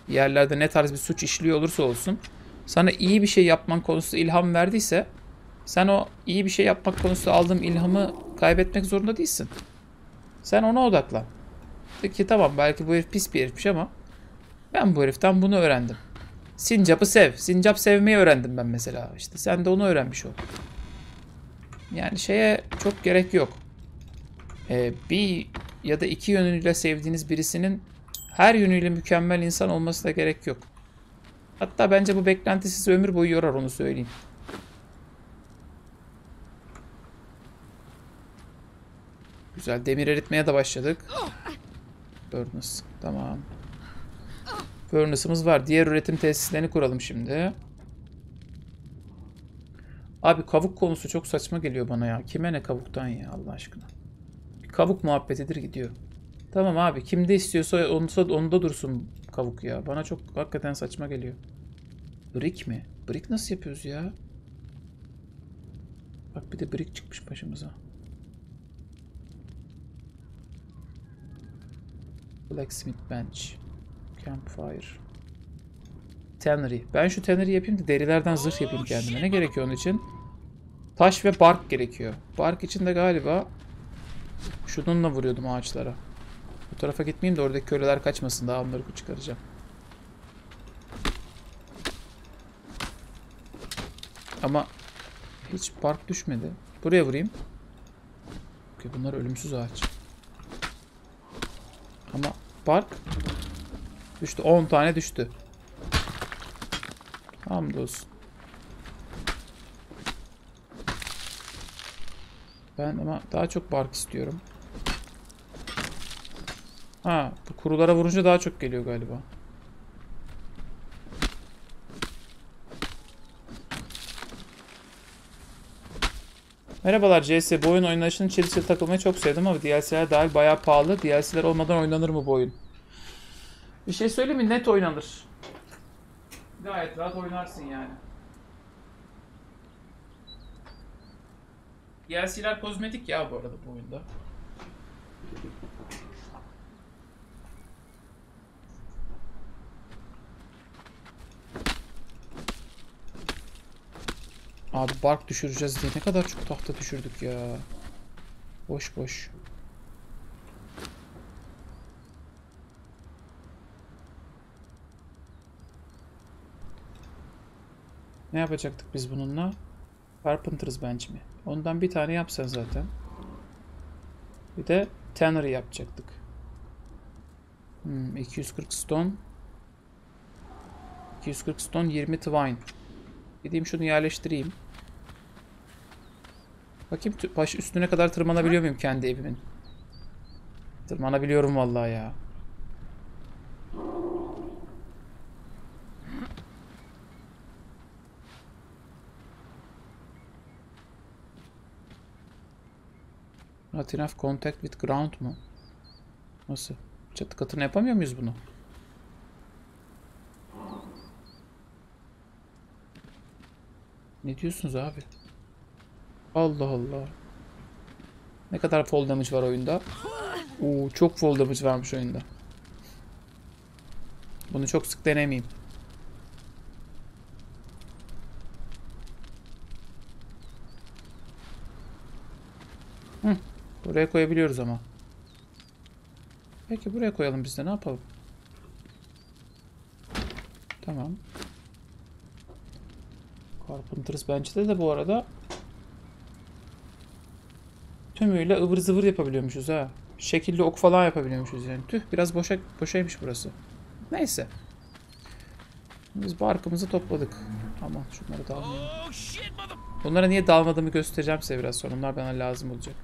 yerlerde ne tarz bir suç işliyor olursa olsun sana iyi bir şey yapman konusunda ilham verdiyse sen o iyi bir şey yapmak konusunda aldığım ilhamı kaybetmek zorunda değilsin. Sen ona odaklan. De ki tamam belki bu herif pis bir herifmiş ama ben bu heriften bunu öğrendim. Sincap'ı sev. Sincap sevmeyi öğrendim ben mesela. İşte sen de onu öğrenmiş ol. Yani şeye çok gerek yok. Ee, bir ya da iki yönüyle sevdiğiniz birisinin her yönüyle mükemmel insan olması da gerek yok. Hatta bence bu beklenti sizi ömür boyu yorar onu söyleyeyim. Güzel. Demir eritmeye de başladık. Furnace. Tamam. Furnace'ımız var. Diğer üretim tesislerini kuralım şimdi. Abi kavuk konusu çok saçma geliyor bana ya. Kime ne kavuktan ya Allah aşkına. Bir kavuk muhabbetidir gidiyor. Tamam abi kimde istiyorsa onda, onda dursun kavuk ya. Bana çok hakikaten saçma geliyor. Brick mi? Brick nasıl yapıyoruz ya? Bak bir de brick çıkmış başımıza. Blacksmith Bench. Campfire. Tannery. Ben şu tannery yapayım da derilerden zırh yapayım kendime. Ne gerekiyor onun için? Taş ve bark gerekiyor. Bark için de galiba şununla vuruyordum ağaçlara. Bu tarafa gitmeyeyim de oradaki köleler kaçmasın. Daha onları çıkaracağım. Ama hiç bark düşmedi. Buraya vurayım. Okey, bunlar ölümsüz ağaç. Ama bark düştü. 10 tane düştü. Hamdolsun. Ben ama daha çok bark istiyorum. Ha, bu kurulara vurunca daha çok geliyor galiba. Merhabalar CS. Bu oyun oynanışının içerisine takılmayı çok sevdim ama DLC'ler dahil bayağı pahalı. DLC'ler olmadan oynanır mı bu oyun? Bir şey söyleyeyim mi? Net oynanır. Gayet rahat oynarsın yani. DLC'ler kozmetik ya bu arada bu oyunda. Abi bark düşüreceğiz diye ne kadar çok tahta düşürdük ya. Boş boş. Ne yapacaktık biz bununla? Carpenter's Bench mi? Ondan bir tane yapsan zaten. Bir de Tannery yapacaktık. Hmm, 240 stone. 240 stone 20 twine. Gideyim şunu yerleştireyim. Bakayım baş üstüne kadar tırmanabiliyor muyum kendi evimin? Tırmanabiliyorum vallahi ya. Not enough contact with ground mu? Nasıl? Çatı katını yapamıyor muyuz bunu? Ne diyorsunuz abi? Allah Allah. Ne kadar fall damage var oyunda? Oo, çok fall damage varmış oyunda. Bunu çok sık denemeyeyim. Hı, buraya koyabiliyoruz ama. Peki buraya koyalım biz de ne yapalım? Tamam. Carpenter's Bench'te de bu arada tümüyle ıvır zıvır yapabiliyormuşuz ha. Şekilli ok falan yapabiliyormuşuz yani. Tüh biraz boşa, boşaymış burası. Neyse. Biz barkımızı topladık. Aman şunları da almayalım. Bunlara niye dalmadığımı göstereceğim size biraz sonra. Onlar bana lazım olacak.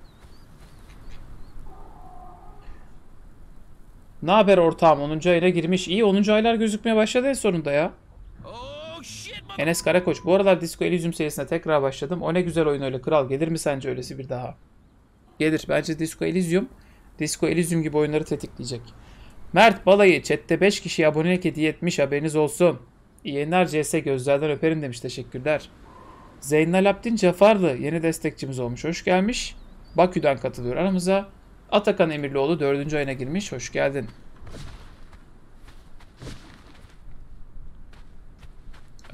Ne haber ortağım? 10. ayına girmiş. İyi 10. aylar gözükmeye başladı en sonunda ya. Enes Karakoç. Bu aralar Disco Elysium serisine tekrar başladım. O ne güzel oyun öyle kral. Gelir mi sence öylesi bir daha? Gelir. Bence Disco Elysium Disco Elysium gibi oyunları tetikleyecek. Mert Balayı chatte 5 kişi abonelik hediye etmiş haberiniz olsun. İyi yayınlar CS gözlerden öperim demiş. Teşekkürler. Zeynalabdin Cafarlı yeni destekçimiz olmuş. Hoş gelmiş. Bakü'den katılıyor aramıza. Atakan Emirlioğlu 4. ayına girmiş. Hoş geldin.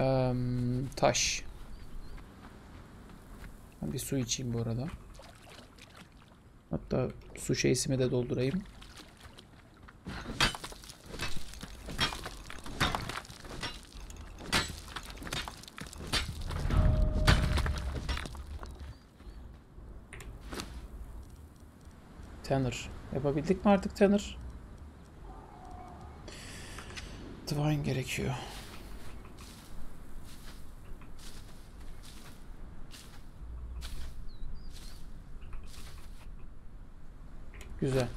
Eee, taş. Bir su içeyim bu arada. Hatta su şeysimi de doldurayım. Tanner. Yapabildik mi artık Tanner? Divine gerekiyor. Güzel.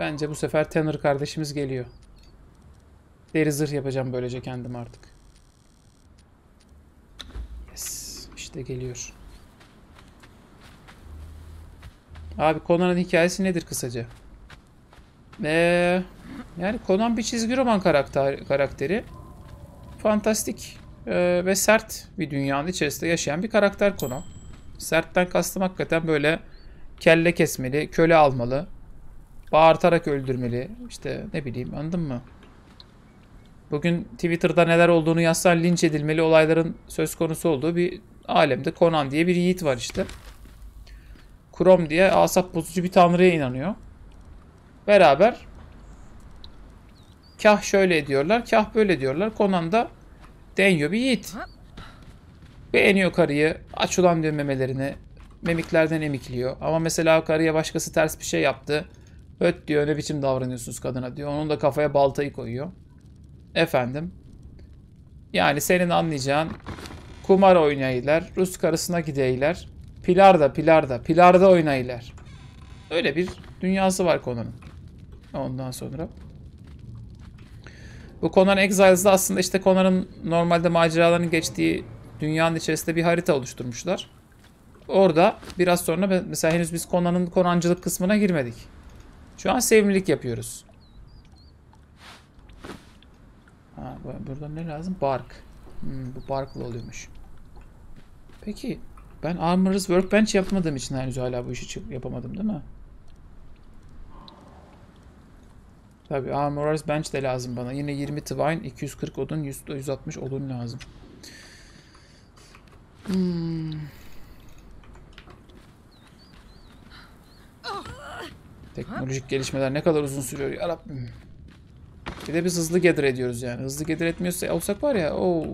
Bence bu sefer Tanner kardeşimiz geliyor. Deri zırh yapacağım böylece kendim artık. Yes. işte geliyor. Abi Conan'ın hikayesi nedir kısaca? Ee, yani Conan bir çizgi roman karakter, karakteri. Fantastik e, ve sert bir dünyanın içerisinde yaşayan bir karakter Conan. Sertten kastım hakikaten böyle kelle kesmeli, köle almalı, bağırtarak öldürmeli. İşte ne bileyim anladın mı? Bugün Twitter'da neler olduğunu yazsan linç edilmeli olayların söz konusu olduğu bir alemde Conan diye bir yiğit var işte. Krom diye asap bozucu bir tanrıya inanıyor. Beraber kah şöyle ediyorlar, kah böyle diyorlar. Conan da deniyor bir yiğit. Beğeniyor karıyı. Aç ulan diyor memelerini. Memiklerden emikliyor. Ama mesela karıya başkası ters bir şey yaptı. Öt diyor ne biçim davranıyorsunuz kadına diyor. Onun da kafaya baltayı koyuyor. Efendim. Yani senin anlayacağın kumar oynayırlar. Rus karısına gideyler. Pilarda pilarda. Pilarda oynayırlar. Öyle bir dünyası var konunun. Ondan sonra. Bu Conan Exiles'da aslında işte Conan'ın normalde maceralarının geçtiği dünyanın içerisinde bir harita oluşturmuşlar. Orada biraz sonra mesela henüz biz Conan'ın Konancılık kısmına girmedik. Şu an sevimlilik yapıyoruz. Ha, burada ne lazım? Bark. Hmm, bu barklı oluyormuş. Peki ben Armorer's Workbench yapmadığım için henüz hala bu işi yapamadım değil mi? Tabi Armorer's Bench de lazım bana. Yine 20 Twine, 240 odun, 160 odun lazım. Hmm. Teknolojik gelişmeler ne kadar uzun sürüyor ya Rabbim. Bir de biz hızlı gather ediyoruz yani. Hızlı gather etmiyorsa olsak var ya. Oo.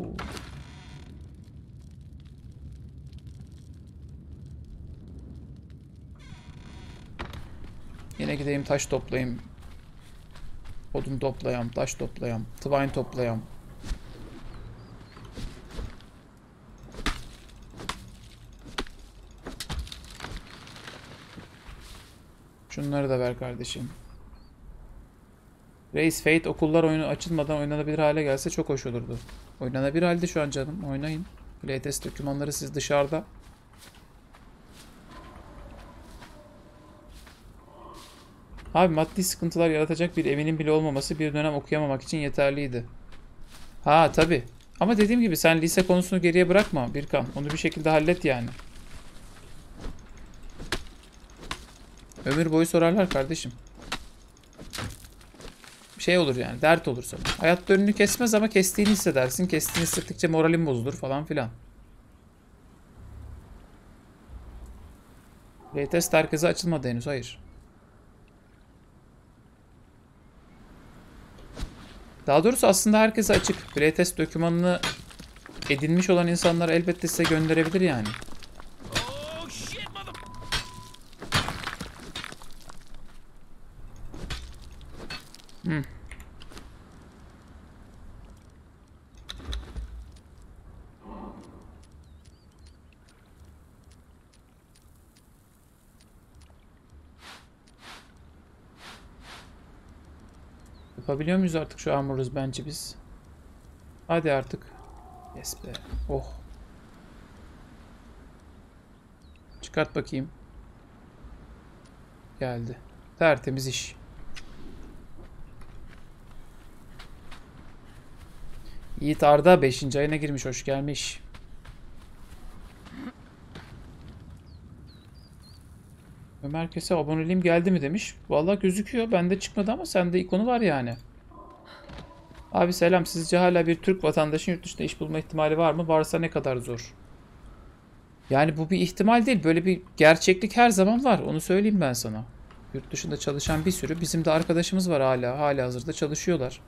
Yine gideyim taş toplayayım. Odun toplayam, taş toplayam, twine toplayam. Şunları da ver kardeşim. Race Fate okullar oyunu açılmadan oynanabilir hale gelse çok hoş olurdu. Oynanabilir halde şu an canım. Oynayın. Playtest dokümanları siz dışarıda. Abi maddi sıkıntılar yaratacak bir evinin bile olmaması bir dönem okuyamamak için yeterliydi. Ha tabi. Ama dediğim gibi sen lise konusunu geriye bırakma Birkan. Onu bir şekilde hallet yani. Ömür boyu sorarlar kardeşim. Şey olur yani dert olur sana. Hayat önünü kesmez ama kestiğini hissedersin. Kestiğini hissettikçe moralin bozulur falan filan. Playtest herkese açılmadı henüz hayır. Daha doğrusu aslında herkese açık. Playtest dokümanını edinmiş olan insanlar elbette size gönderebilir yani. Yapabiliyor muyuz artık şu Armorer's Bench'i biz? Hadi artık. Yes be. Oh. Çıkart bakayım. Geldi. Tertemiz iş. Yiğit Arda 5. ayına girmiş. Hoş gelmiş. Ömer Kese aboneliğim geldi mi demiş. Vallahi gözüküyor. Bende çıkmadı ama sende ikonu var yani. Abi selam. Sizce hala bir Türk vatandaşın yurt dışında iş bulma ihtimali var mı? Varsa ne kadar zor? Yani bu bir ihtimal değil. Böyle bir gerçeklik her zaman var. Onu söyleyeyim ben sana. Yurt dışında çalışan bir sürü bizim de arkadaşımız var hala. Hala hazırda çalışıyorlar.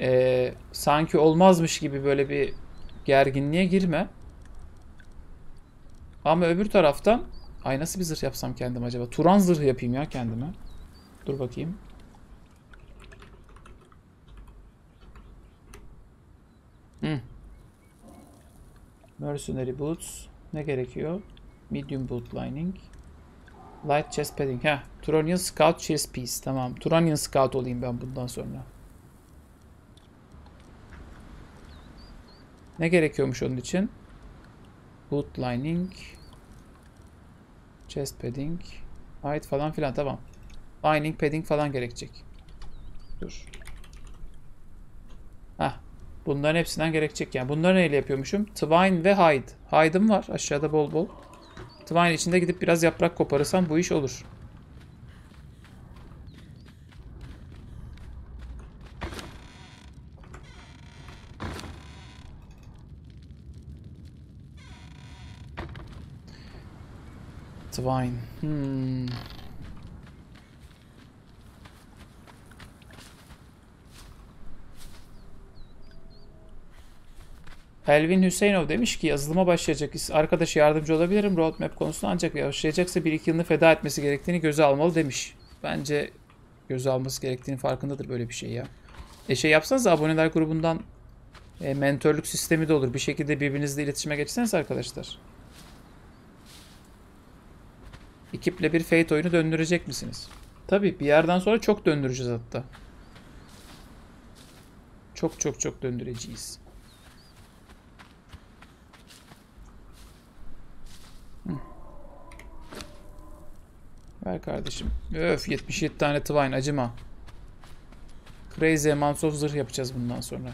Ee, sanki olmazmış gibi böyle bir gerginliğe girme. Ama öbür taraftan ay nasıl bir zırh yapsam kendim acaba? Turan zırh yapayım ya kendime. Dur bakayım. Hı. Mercenary boots. Ne gerekiyor? Medium boot lining. Light chest padding. Heh. Turanian Scout chest piece. Tamam. Turanian Scout olayım ben bundan sonra. Ne gerekiyormuş onun için? Boot lining. Chest padding. Height falan filan tamam. Lining padding falan gerekecek. Dur. Heh. Bunların hepsinden gerekecek yani. Bunları neyle yapıyormuşum? Twine ve hide. Hide'ım var aşağıda bol bol. Twine içinde gidip biraz yaprak koparırsam bu iş olur. Twine. Hmm. Elvin Hüseyinov demiş ki yazılıma başlayacak arkadaşı yardımcı olabilirim roadmap konusunda ancak başlayacaksa 1-2 yılını feda etmesi gerektiğini göze almalı demiş. Bence göze alması gerektiğini farkındadır böyle bir şey ya. E şey yapsanız aboneler grubundan e, mentörlük sistemi de olur. Bir şekilde birbirinizle iletişime geçseniz arkadaşlar. Ekiple bir Fate oyunu döndürecek misiniz? Tabii bir yerden sonra çok döndüreceğiz hatta. Çok çok çok döndüreceğiz. Ver kardeşim. Öf 77 tane Twine acıma. Crazy Amounts of zırh yapacağız bundan sonra.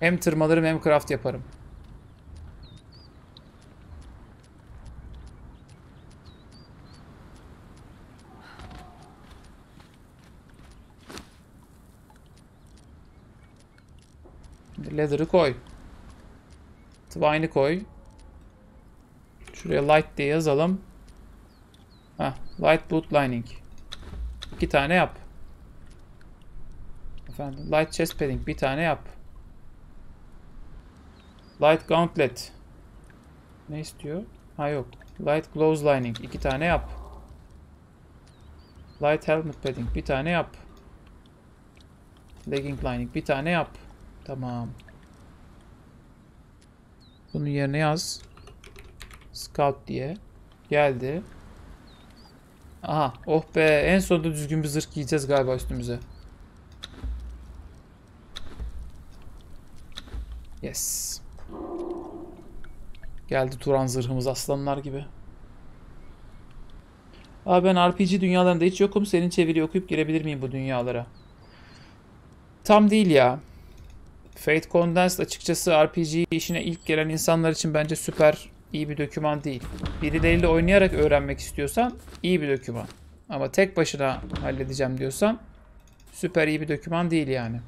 Hem tırmalarım hem craft yaparım. Leather'ı koy. Twine'ı koy. Şuraya light diye yazalım. Heh, light boot lining. İki tane yap. Efendim, light chest padding bir tane yap. Light gauntlet. Ne istiyor? Ha yok. Light gloves lining iki tane yap. Light helmet padding bir tane yap. Legging lining bir tane yap. Tamam. Bunun yerine yaz. Scout diye. Geldi. Aha. Oh be. En sonunda düzgün bir zırh giyeceğiz galiba üstümüze. Yes. Geldi Turan zırhımız aslanlar gibi. Abi ben RPG dünyalarında hiç yokum. Senin çeviri okuyup girebilir miyim bu dünyalara? Tam değil ya. Fate Condensed açıkçası RPG işine ilk gelen insanlar için bence süper iyi bir doküman değil. Birileriyle oynayarak öğrenmek istiyorsan iyi bir doküman. Ama tek başına halledeceğim diyorsan süper iyi bir doküman değil yani.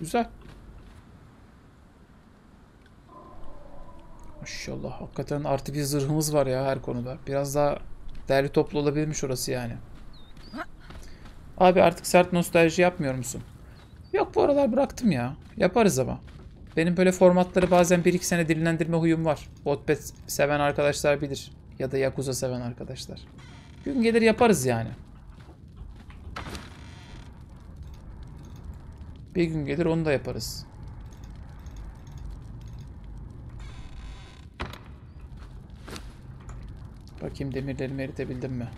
Güzel. Maşallah hakikaten artı bir zırhımız var ya her konuda. Biraz daha değerli toplu olabilmiş orası yani. Abi artık sert nostalji yapmıyor musun? Yok bu aralar bıraktım ya. Yaparız ama. Benim böyle formatları bazen 1-2 sene dinlendirme huyum var. Wattpad seven arkadaşlar bilir. Ya da Yakuza seven arkadaşlar. Gün gelir yaparız yani. Bir gün gelir onu da yaparız. Bakayım demirlerimi eritebildim mi?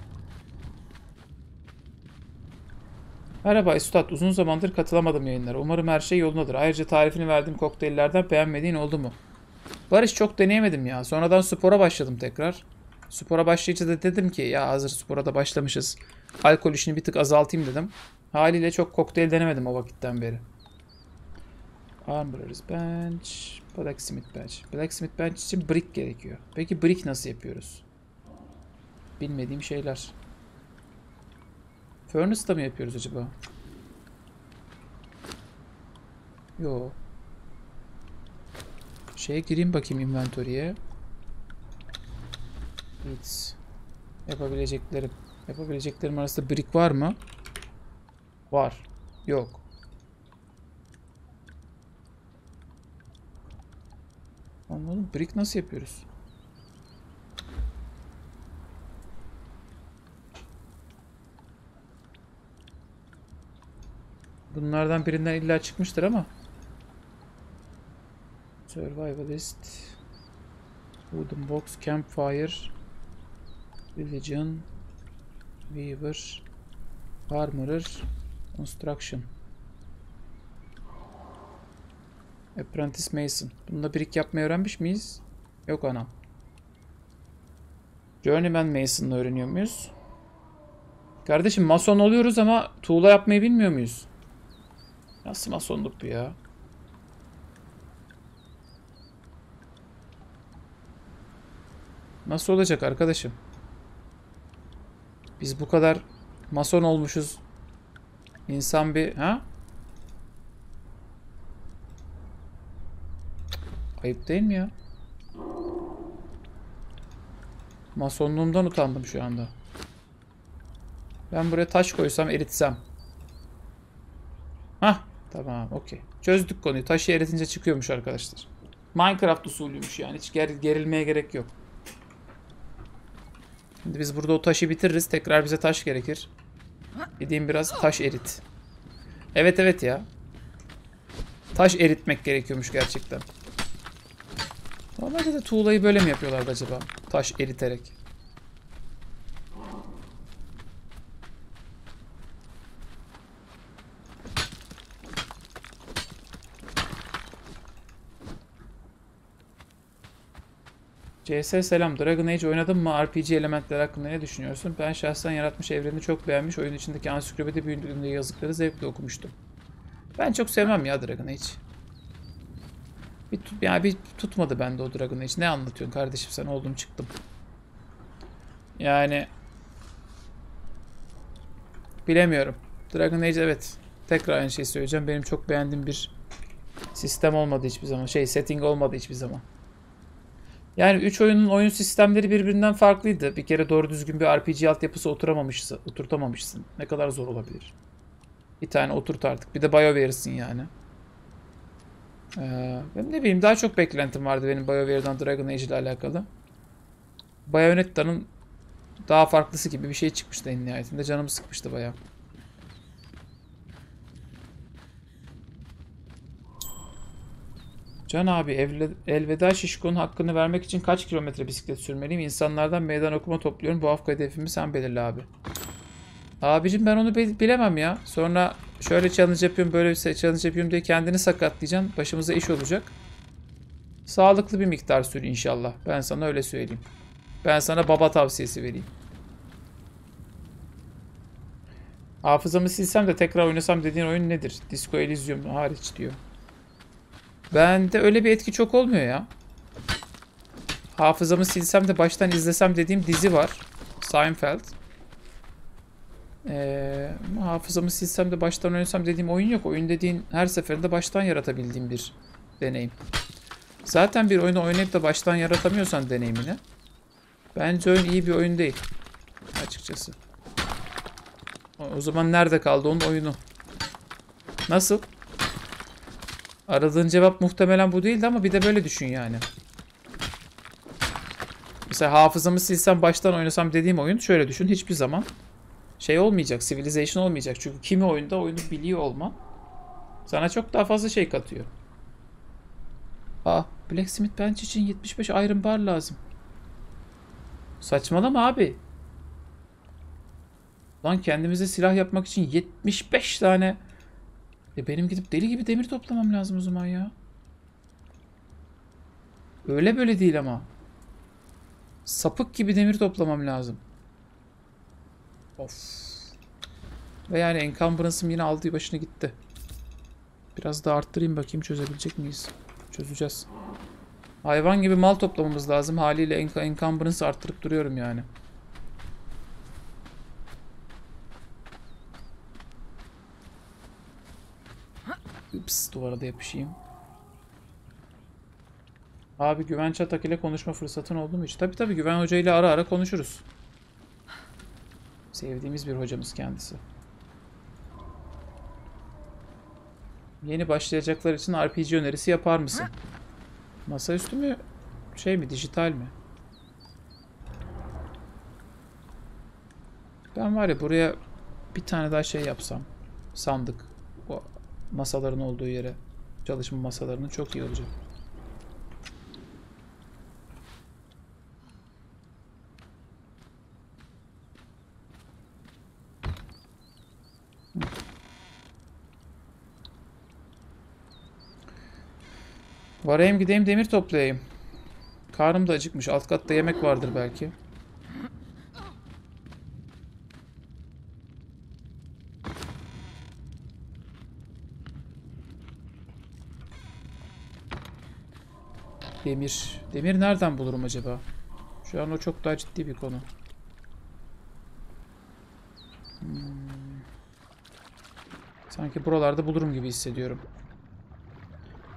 Merhaba Üstad. Uzun zamandır katılamadım yayınlara. Umarım her şey yolundadır. Ayrıca tarifini verdiğim kokteyllerden beğenmediğin oldu mu? Barış çok deneyemedim ya. Sonradan spora başladım tekrar. Spora başlayınca da dedim ki ya hazır spora da başlamışız. Alkol işini bir tık azaltayım dedim. Haliyle çok kokteyl denemedim o vakitten beri. Armorer's Bench, Blacksmith Bench. Blacksmith Bench için brick gerekiyor. Peki brick nasıl yapıyoruz? Bilmediğim şeyler. Furnace'da mı yapıyoruz acaba? Yo. Şeye gireyim bakayım inventory'e. It's. Yapabileceklerim. Yapabileceklerim arasında brick var mı? Var. Yok. Anladım. Brick nasıl yapıyoruz? Bunlardan birinden illa çıkmıştır ama. Survivalist. Wooden box, campfire. Religion. Weaver. Armorer. Construction. Apprentice Mason. Bununla brick yapmayı öğrenmiş miyiz? Yok anam. Journeyman Mason'la öğreniyor muyuz? Kardeşim mason oluyoruz ama tuğla yapmayı bilmiyor muyuz? Nasıl masonluk bu ya? Nasıl olacak arkadaşım? Biz bu kadar mason olmuşuz. İnsan bir ha? Ayıp değil mi ya? Masonluğumdan utandım şu anda. Ben buraya taş koysam eritsem. Hah tamam okey. Çözdük konuyu. Taşı eritince çıkıyormuş arkadaşlar. Minecraft usulüymüş yani. Hiç ger gerilmeye gerek yok. Şimdi biz burada o taşı bitiririz. Tekrar bize taş gerekir. Gideyim biraz taş erit. Evet evet ya. Taş eritmek gerekiyormuş gerçekten. Normalde de tuğlayı böyle mi yapıyorlardı acaba? Taş eriterek. CS selam. Dragon Age oynadın mı? RPG elementler hakkında ne düşünüyorsun? Ben şahsen yaratmış evreni çok beğenmiş. Oyun içindeki ansiklopedi büyüklüğünde yazıkları zevkle okumuştum. Ben çok sevmem ya Dragon Age. Bir, tut, yani bir tutmadı bende o Dragon Age. Ne anlatıyorsun kardeşim sen oldum çıktım. Yani bilemiyorum. Dragon Age evet. Tekrar aynı şeyi söyleyeceğim. Benim çok beğendiğim bir sistem olmadı hiçbir zaman. Şey setting olmadı hiçbir zaman. Yani 3 oyunun oyun sistemleri birbirinden farklıydı. Bir kere doğru düzgün bir RPG altyapısı oturamamışsın, oturtamamışsın. Ne kadar zor olabilir. Bir tane oturt artık. Bir de BioWare'sin yani. Ee, ben ne bileyim daha çok beklentim vardı benim BioWare'dan Dragon Age ile alakalı. Bayonetta'nın daha farklısı gibi bir şey çıkmıştı en nihayetinde. Canımı sıkmıştı bayağı. Can abi evle, elveda şişkonun hakkını vermek için kaç kilometre bisiklet sürmeliyim? İnsanlardan meydan okuma topluyorum. Bu hafta hedefimi sen belirle abi. Abicim ben onu bilemem ya. Sonra şöyle challenge yapıyorum böyle bir challenge yapıyorum diye kendini sakatlayacaksın. Başımıza iş olacak. Sağlıklı bir miktar sür inşallah. Ben sana öyle söyleyeyim. Ben sana baba tavsiyesi vereyim. Hafızamı silsem de tekrar oynasam dediğin oyun nedir? Disco Elysium hariç diyor. Bende öyle bir etki çok olmuyor ya. Hafızamı silsem de baştan izlesem dediğim dizi var. Seinfeld. Ee, hafızamı silsem de baştan oynasam dediğim oyun yok. Oyun dediğin her seferinde baştan yaratabildiğim bir deneyim. Zaten bir oyunu oynayıp da baştan yaratamıyorsan deneyimini. Bence oyun iyi bir oyun değil. Açıkçası. O zaman nerede kaldı onun oyunu? Nasıl? Aradığın cevap muhtemelen bu değildi ama bir de böyle düşün yani. Mesela hafızamı silsem baştan oynasam dediğim oyun şöyle düşün. Hiçbir zaman şey olmayacak. Civilization olmayacak. Çünkü kimi oyunda oyunu biliyor olma sana çok daha fazla şey katıyor. Aa Blacksmith Bench için 75 Iron Bar lazım. Saçmalama abi. Lan kendimize silah yapmak için 75 tane e benim gidip deli gibi demir toplamam lazım o zaman ya. Öyle böyle değil ama. Sapık gibi demir toplamam lazım. Of. Ve yani encumbrance'ım yine aldığı başına gitti. Biraz da arttırayım bakayım çözebilecek miyiz? Çözeceğiz. Hayvan gibi mal toplamamız lazım. Haliyle enc- encumbrance arttırıp duruyorum yani. Ups, duvara da yapışayım. Abi Güven Çatak ile konuşma fırsatın oldu mu hiç? Tabi tabi Güven Hoca ile ara ara konuşuruz. Sevdiğimiz bir hocamız kendisi. Yeni başlayacaklar için RPG önerisi yapar mısın? Masaüstü mü? Şey mi? Dijital mi? Ben var ya buraya bir tane daha şey yapsam. Sandık. Masaların olduğu yere. Çalışma masalarının çok iyi olacak. Varayım gideyim demir toplayayım. Karnım da acıkmış. Alt katta yemek vardır belki. Demir. Demir nereden bulurum acaba? Şu an o çok daha ciddi bir konu. Hmm. Sanki buralarda bulurum gibi hissediyorum.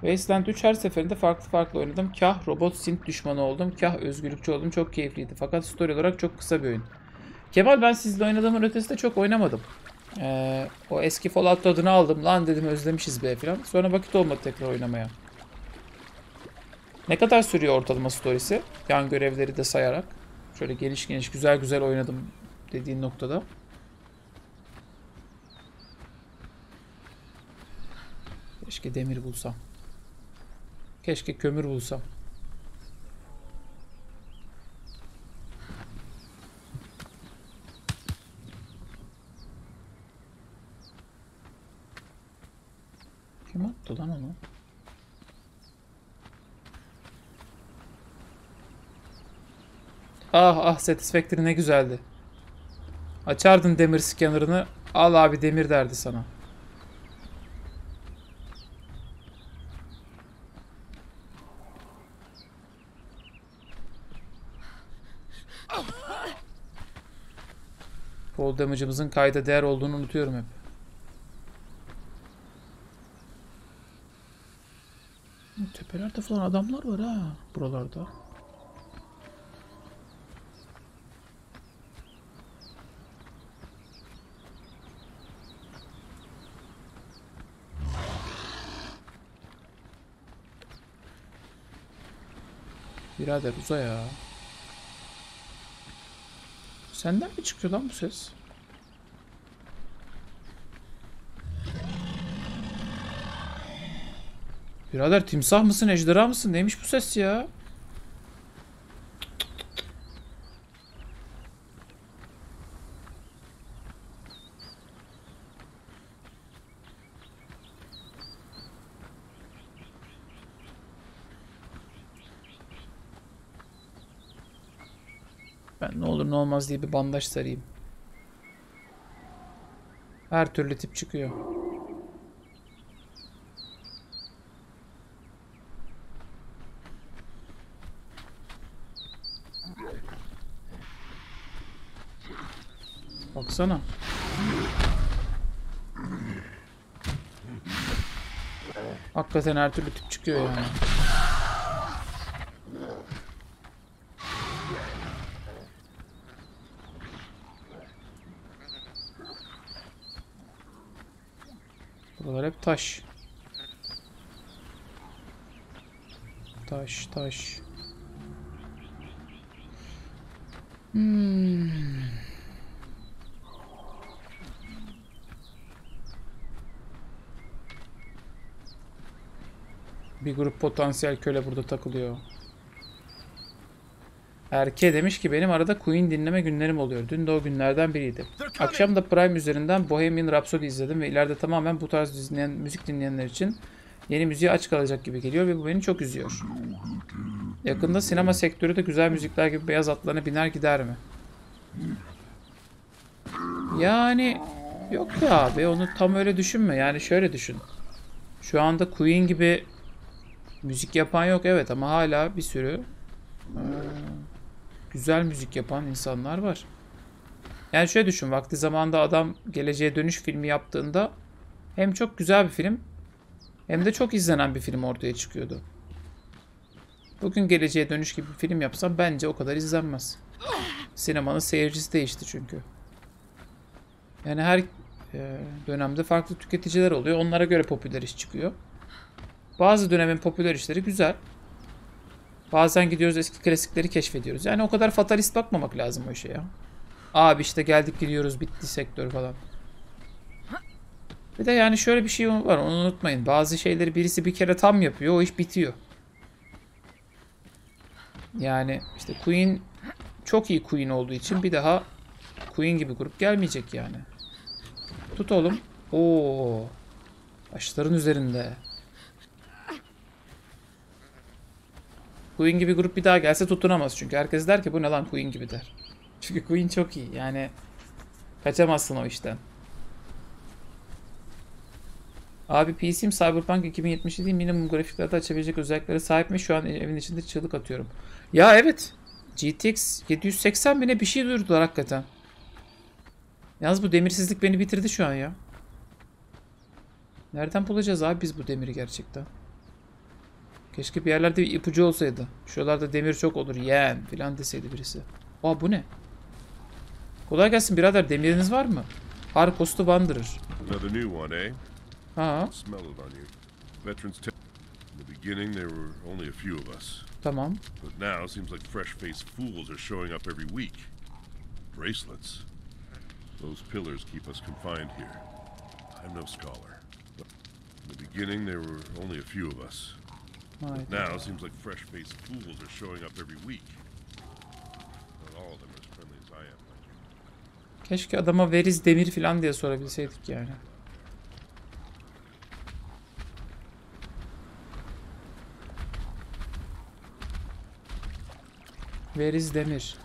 Wasteland 3 her seferinde farklı farklı oynadım. Kah robot sint düşmanı oldum, kah özgürlükçü oldum. Çok keyifliydi. Fakat story olarak çok kısa bir oyun. Kemal ben sizle oynadığımın ötesinde çok oynamadım. Ee, o eski Fallout tadını aldım. Lan dedim özlemişiz be falan. Sonra vakit olmadı tekrar oynamaya. Ne kadar sürüyor ortalama storiesi? Yan görevleri de sayarak. Şöyle geniş geniş güzel güzel oynadım dediğin noktada. Keşke demir bulsam. Keşke kömür bulsam. Kim attı lan onu? Ah ah Satisfactory ne güzeldi. Açardın demir scanner'ını. Al abi demir derdi sana. Fall damage'ımızın kayda değer olduğunu unutuyorum hep. Tepelerde falan adamlar var ha buralarda. Birader uza ya. Senden mi çıkıyor lan bu ses? Birader timsah mısın ejderha mısın? Neymiş bu ses ya? Ben ne olur ne olmaz diye bir bandaj sarayım. Her türlü tip çıkıyor. Baksana. Hakikaten her türlü tip çıkıyor yani. Buralar hep taş. Taş, taş. Hmm. Bir grup potansiyel köle burada takılıyor. Erke demiş ki benim arada Queen dinleme günlerim oluyor. Dün de o günlerden biriydi. Akşam da Prime üzerinden Bohemian Rhapsody izledim ve ileride tamamen bu tarz dinleyen, müzik dinleyenler için yeni müziğe aç kalacak gibi geliyor ve bu beni çok üzüyor. yakında sinema sektörü de güzel müzikler gibi beyaz atlarına biner gider mi? Yani yok ya abi onu tam öyle düşünme. Yani şöyle düşün. Şu anda Queen gibi müzik yapan yok evet ama hala bir sürü güzel müzik yapan insanlar var. Yani şöyle düşün vakti zamanında adam Geleceğe Dönüş filmi yaptığında hem çok güzel bir film hem de çok izlenen bir film ortaya çıkıyordu. Bugün Geleceğe Dönüş gibi bir film yapsam bence o kadar izlenmez. Sinemanın seyircisi değişti çünkü. Yani her e, dönemde farklı tüketiciler oluyor. Onlara göre popüler iş çıkıyor. Bazı dönemin popüler işleri güzel. Bazen gidiyoruz eski klasikleri keşfediyoruz. Yani o kadar fatalist bakmamak lazım o işe ya. Abi işte geldik gidiyoruz bitti sektör falan. Bir de yani şöyle bir şey var onu unutmayın. Bazı şeyleri birisi bir kere tam yapıyor o iş bitiyor. Yani işte Queen çok iyi Queen olduğu için bir daha Queen gibi grup gelmeyecek yani. Tut oğlum. Oo. Başların üzerinde. Queen gibi grup bir daha gelse tutunamaz çünkü herkes der ki bu ne lan Queen gibi der. Çünkü Queen çok iyi yani kaçamazsın o işten. Abi PC'm Cyberpunk 2077 minimum grafiklerde açabilecek özelliklere sahip mi? Şu an evin içinde çığlık atıyorum. Ya evet. GTX 780 bine bir şey duyurdular hakikaten. Yalnız bu demirsizlik beni bitirdi şu an ya. Nereden bulacağız abi biz bu demiri gerçekten? Keşke bir yerlerde bir ipucu olsaydı. Şuralarda demir çok olur yeğen filan deseydi birisi. Aa bu ne? Kolay gelsin birader demiriniz var mı? Har kostu Wanderer. Another new one, eh? Ha Smell it on you. Veterans tell. In the beginning, there were only a few of us. tamam. But now, seems like fresh-faced fools are showing up every week. Bracelets. Those pillars keep us confined here. I'm no scholar. İn the beginning, there were only a few of us. Haydi. Now, seems like fresh-faced fools are showing up every week. Not all of them are as friendly as I am. Keşke adama veriz demir filan diye sorabilseydik yani. Veriz demir.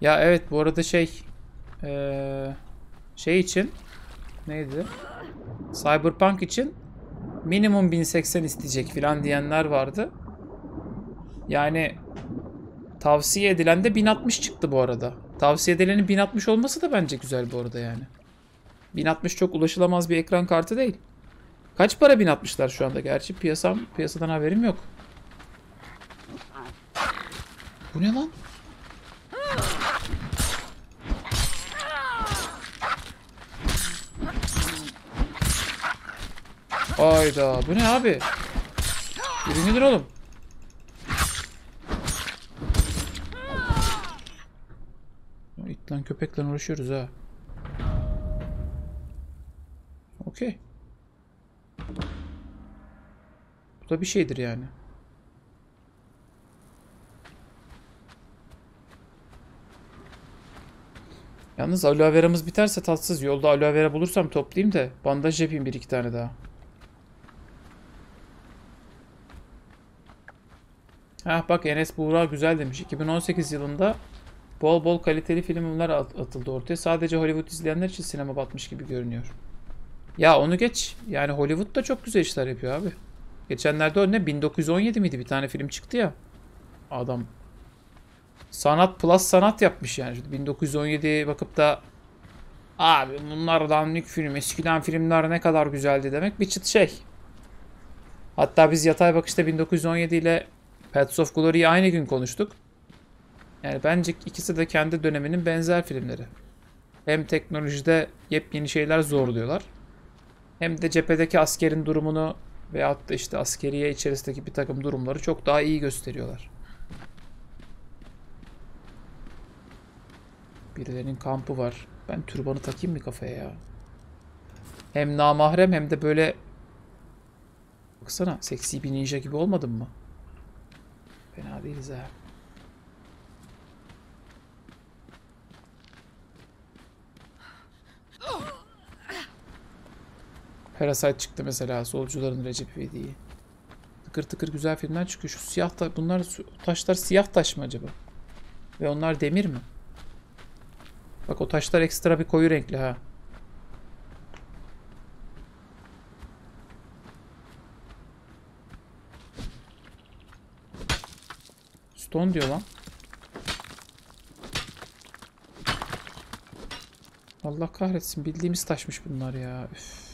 Ya evet bu arada şey eee, şey için neydi? Cyberpunk için minimum 1080 isteyecek filan diyenler vardı. Yani tavsiye edilen de 1060 çıktı bu arada. Tavsiye edilenin 1060 olması da bence güzel bu arada yani. 1060 çok ulaşılamaz bir ekran kartı değil. Kaç para 1060'lar şu anda? Gerçi piyasam, piyasadan haberim yok. Bu ne lan? Hayda bu ne abi? Ürünüdür oğlum. İt lan köpekle uğraşıyoruz ha. Okey. Bu da bir şeydir yani. Yalnız aloe vera'mız biterse tatsız. Yolda aloe vera bulursam toplayayım da bandaj yapayım bir iki tane daha. Hah bak Enes Buğra güzel demiş. 2018 yılında bol bol kaliteli filmler at- atıldı ortaya. Sadece Hollywood izleyenler için sinema batmış gibi görünüyor. Ya onu geç. Yani Hollywood da çok güzel işler yapıyor abi. Geçenlerde o ne 1917 miydi bir tane film çıktı ya. Adam sanat plus sanat yapmış yani. Şimdi 1917'ye bakıp da abi bunlardan ilk film eskiden filmler ne kadar güzeldi demek bir çıt şey. Hatta biz yatay bakışta 1917 ile Paths of Glory'yi aynı gün konuştuk. Yani bence ikisi de kendi döneminin benzer filmleri. Hem teknolojide yepyeni şeyler zorluyorlar. Hem de cephedeki askerin durumunu veyahut da işte askeriye içerisindeki bir takım durumları çok daha iyi gösteriyorlar. Birilerinin kampı var. Ben türbanı takayım mı kafaya ya? Hem namahrem hem de böyle Baksana seksi bir ninja gibi olmadın mı? Fena değiliz ha. Parasite çıktı mesela. Solcuların Recep İvedik'i. Tıkır tıkır güzel filmler çıkıyor. Şu siyah ta bunlar taşlar siyah taş mı acaba? Ve onlar demir mi? Bak o taşlar ekstra bir koyu renkli ha. Stone diyor lan. Allah kahretsin bildiğimiz taşmış bunlar ya. Üf.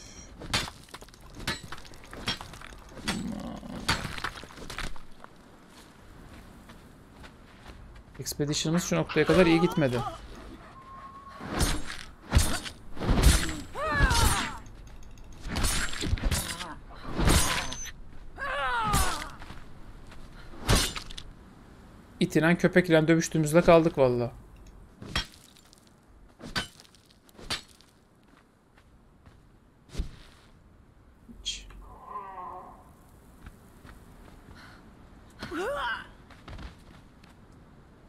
Expedition'ımız şu noktaya kadar iyi gitmedi. İtinen köpek ile dövüştüğümüzde kaldık valla.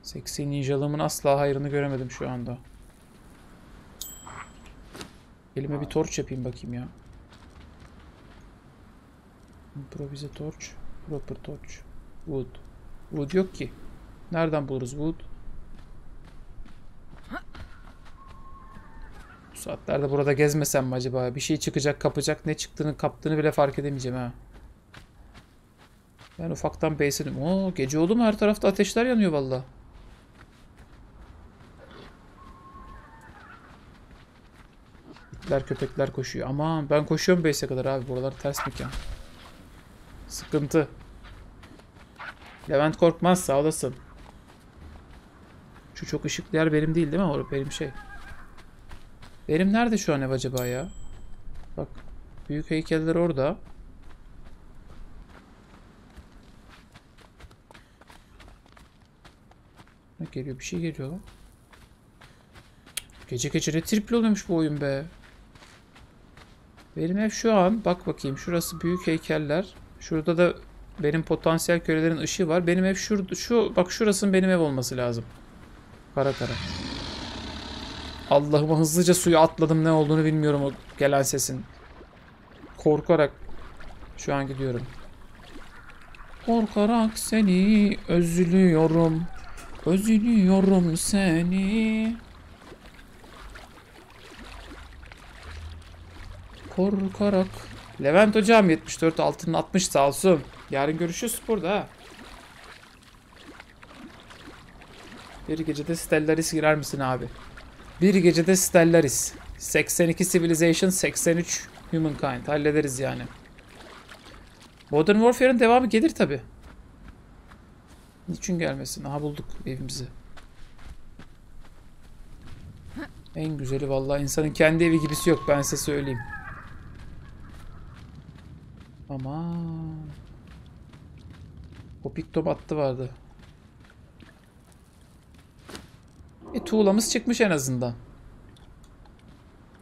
Seksi ninjalığımın asla hayrını göremedim şu anda. Elime bir torç yapayım bakayım ya. Improvise torch. Proper torch. Wood. Wood yok ki. Nereden buluruz wood? Bu saatlerde burada gezmesem mi acaba? Bir şey çıkacak kapacak. Ne çıktığını kaptığını bile fark edemeyeceğim ha. Ben ufaktan base'edim. Oo gece oldu mu her tarafta ateşler yanıyor valla. İtler köpekler koşuyor. Aman ben koşuyorum base'e kadar abi. Buralar ters mekan. Sıkıntı. Levent Korkmaz sağ olasın. Şu çok ışıklı yer benim değil değil mi? O benim şey. Benim nerede şu an ev acaba ya? Bak. Büyük heykeller orada. Ne geliyor? Bir şey geliyor. Gece gece ne tripli oluyormuş bu oyun be. Benim ev şu an. Bak bakayım. Şurası büyük heykeller. Şurada da benim potansiyel kölelerin ışığı var. Benim ev şurada. Şu, bak şurasının benim ev olması lazım. Kara kara. Allah'ıma hızlıca suya atladım ne olduğunu bilmiyorum o gelen sesin. Korkarak şu an gidiyorum. Korkarak seni özlüyorum. Özlüyorum seni. Korkarak. Levent hocam 74 altının 60 sağ olsun. Yarın görüşürüz burada Bir gecede Stellaris girer misin abi? Bir gecede Stellaris. 82 Civilization, 83 Humankind. Hallederiz yani. Modern Warfare'ın devamı gelir tabi. Niçin gelmesin? Aha bulduk evimizi. En güzeli vallahi insanın kendi evi gibisi yok ben size söyleyeyim. Aman. Popik top attı vardı. E tuğlamız çıkmış en azından.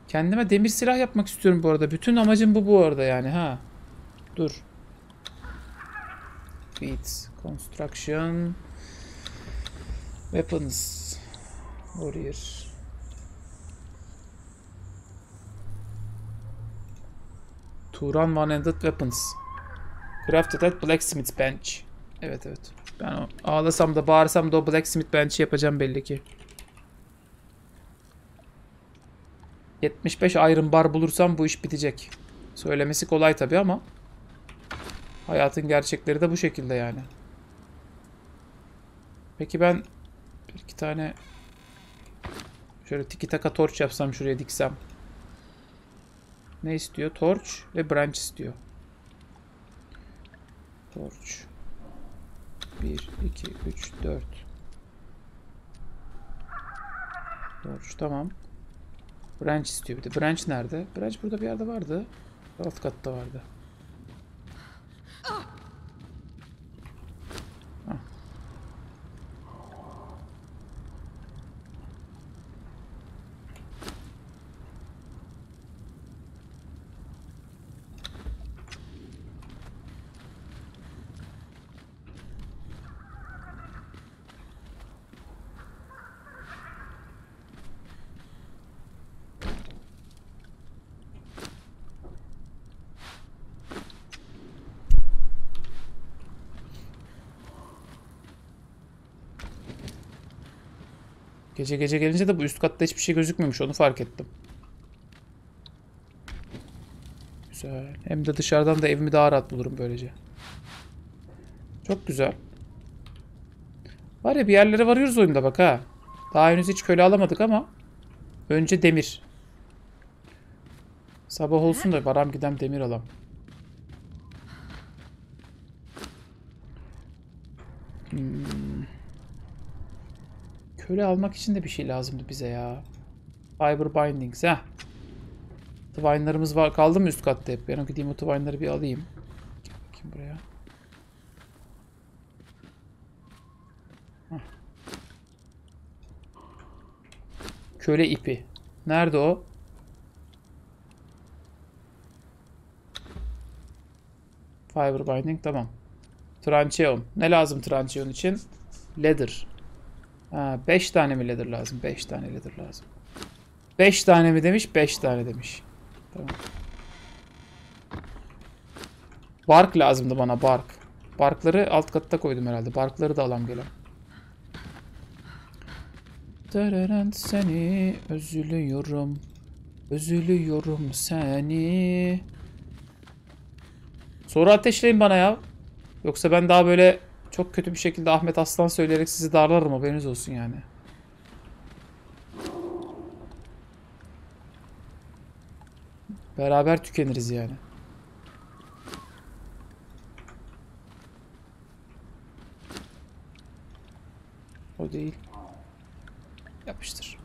Kendime demir silah yapmak istiyorum bu arada. Bütün amacım bu bu arada yani ha. Dur. Beats. Construction. Weapons. Warrior. Turan One-Handed Weapons. Crafted at Blacksmith Bench. Evet evet. Ben ağlasam da bağırsam da o Blacksmith Bench'i yapacağım belli ki. 75 Iron Bar bulursam bu iş bitecek. Söylemesi kolay tabi ama hayatın gerçekleri de bu şekilde yani. Peki ben bir iki tane şöyle tiki taka torch yapsam şuraya diksem. Ne istiyor? Torch ve branch istiyor. Torch. 1, 2, 3, 4. Torch tamam. Branch istiyor bir de. Branch nerede? Branch burada bir yerde vardı. Alt katta vardı. Gece gece gelince de bu üst katta hiçbir şey gözükmemiş. Onu fark ettim. Güzel. Hem de dışarıdan da evimi daha rahat bulurum böylece. Çok güzel. Var ya bir yerlere varıyoruz oyunda bak ha. Daha henüz hiç köle alamadık ama. Önce demir. Sabah olsun da varam gidem demir alam. Hmm. Köle almak için de bir şey lazımdı bize ya. Fiber bindings ha. Twine'larımız var. Kaldı mı üst katta hep? Ben o gideyim o twine'ları bir alayım. Bakayım buraya. Köle ipi. Nerede o? Fiber binding tamam. Trancheon. Ne lazım trancheon için? Leather. Ha, 5 tane mi leather lazım? 5 tane leather lazım. 5 tane mi demiş? 5 tane demiş. Tamam. Bark lazımdı bana bark. Barkları alt katta koydum herhalde. Barkları da alam gelen. Dırırın seni özlüyorum. Özlüyorum seni. Soru ateşleyin bana ya. Yoksa ben daha böyle çok kötü bir şekilde Ahmet Aslan söyleyerek sizi darlarım haberiniz olsun yani. Beraber tükeniriz yani. O değil. Yapıştır.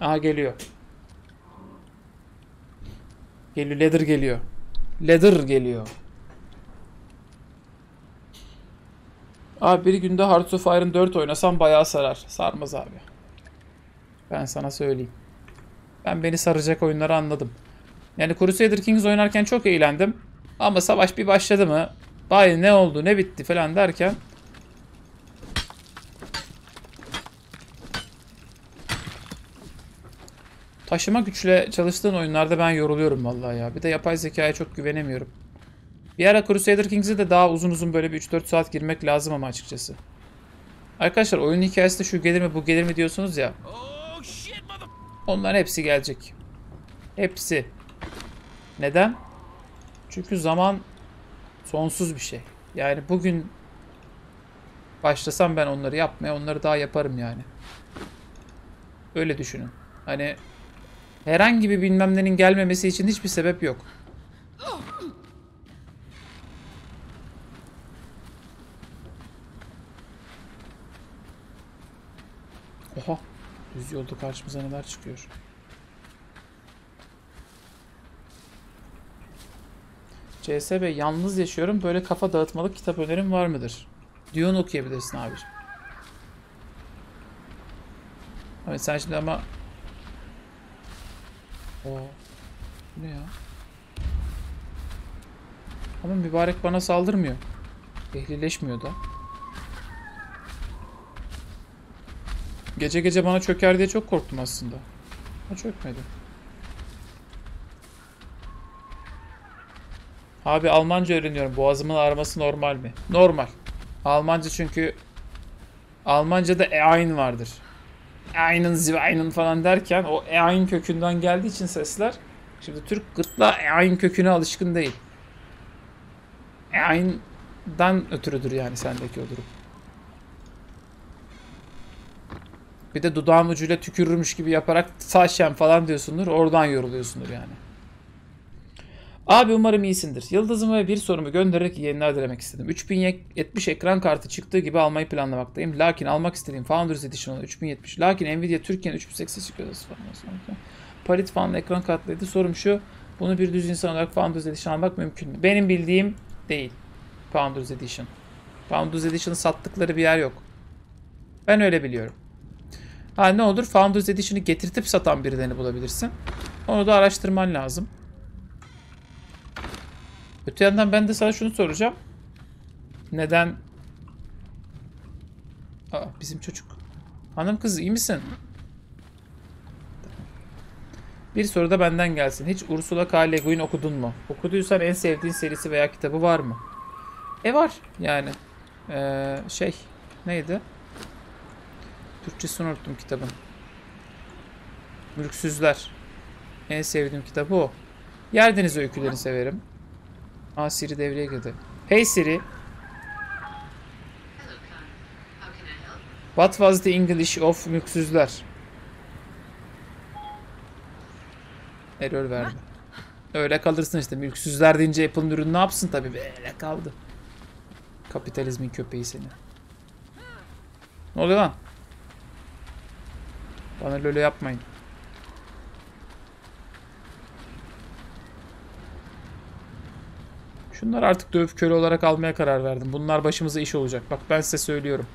Aha geliyor. Geliyor. Leather geliyor. Leather geliyor. Abi bir günde Hearts of Iron 4 oynasam bayağı sarar. Sarmaz abi. Ben sana söyleyeyim. Ben beni saracak oyunları anladım. Yani Crusader Kings oynarken çok eğlendim. Ama savaş bir başladı mı? Bay ne oldu ne bitti falan derken Taşıma güçle çalıştığın oyunlarda ben yoruluyorum vallahi ya. Bir de yapay zekaya çok güvenemiyorum. Bir ara Crusader Kings'e de daha uzun uzun böyle bir 3-4 saat girmek lazım ama açıkçası. Arkadaşlar oyun hikayesinde şu gelir mi bu gelir mi diyorsunuz ya. Onların hepsi gelecek. Hepsi. Neden? Çünkü zaman sonsuz bir şey. Yani bugün başlasam ben onları yapmaya onları daha yaparım yani. Öyle düşünün. Hani herhangi bir bilmem nenin gelmemesi için hiçbir sebep yok. Oha. Düz yolda karşımıza neler çıkıyor. CSB yalnız yaşıyorum. Böyle kafa dağıtmalık kitap önerim var mıdır? Dune okuyabilirsin abicim. Evet sen şimdi ama... O ne ya? Ama mübarek bana saldırmıyor. Ehlileşmiyor da. Gece gece bana çöker diye çok korktum aslında. O çökmedi. Abi Almanca öğreniyorum. Boğazımın ağrıması normal mi? Normal. Almanca çünkü Almanca'da Ein vardır. Einen, Zweinen falan derken o Ein kökünden geldiği için sesler şimdi Türk gırtla Ein köküne alışkın değil. Ein'dan ötürüdür yani sendeki o durum. Bir de dudağın ucuyla tükürürmüş gibi yaparak saçem falan diyorsundur. Oradan yoruluyorsundur yani. Abi umarım iyisindir. Yıldızımı bir sorumu göndererek iyi yayınlar dilemek istedim. 3070 ekran kartı çıktığı gibi almayı planlamaktayım. Lakin almak istediğim Founders Edition olan 3070. Lakin Nvidia Türkiye'nin 3080 çıkıyor. Parit falan ekran kartıydı. Sorum şu. Bunu bir düz insan olarak Founders Edition almak mümkün mü? Benim bildiğim değil. Founders Edition. Founders Edition'ı sattıkları bir yer yok. Ben öyle biliyorum. Ha ne olur Founders Edition'ı getirtip satan birilerini bulabilirsin. Onu da araştırman lazım. Öte yandan ben de sana şunu soracağım. Neden? Aa, bizim çocuk. Hanım kız iyi misin? Bir soru da benden gelsin. Hiç Ursula K. Le Guin okudun mu? Okuduysan en sevdiğin serisi veya kitabı var mı? E var yani. Ee, şey neydi? Türkçesini unuttum kitabın. Mülksüzler. En sevdiğim kitabı o. Yerdeniz öykülerini severim. Aa Siri devreye girdi. Hey Siri. What was the English of mülksüzler? Error verdi. Öyle kalırsın işte. Mülksüzler deyince Apple'ın ürünü ne yapsın tabii. Böyle kaldı. Kapitalizmin köpeği seni. Ne oluyor lan? Bana böyle yapmayın. Şunları artık dövüp köle olarak almaya karar verdim. Bunlar başımıza iş olacak. Bak ben size söylüyorum.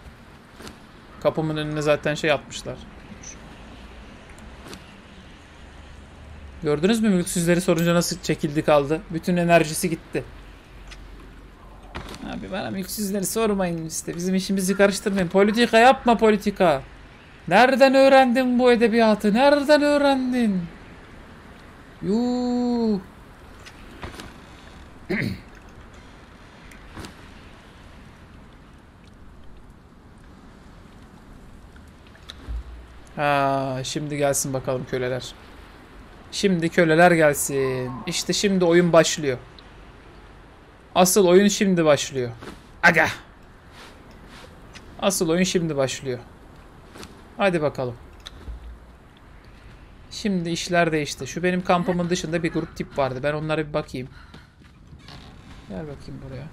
Kapımın önüne zaten şey atmışlar. Gördünüz mü mülksüzleri sorunca nasıl çekildi kaldı? Bütün enerjisi gitti. Abi bana mülksüzleri sormayın işte. Bizim işimizi karıştırmayın. Politika yapma politika. Nereden öğrendin bu edebiyatı? Nereden öğrendin? Yuh. Ha, şimdi gelsin bakalım köleler. Şimdi köleler gelsin. İşte şimdi oyun başlıyor. Asıl oyun şimdi başlıyor. Aga. Asıl oyun şimdi başlıyor. Hadi bakalım. Şimdi işler değişti. Şu benim kampımın dışında bir grup tip vardı. Ben onlara bir bakayım. Gel bakayım buraya.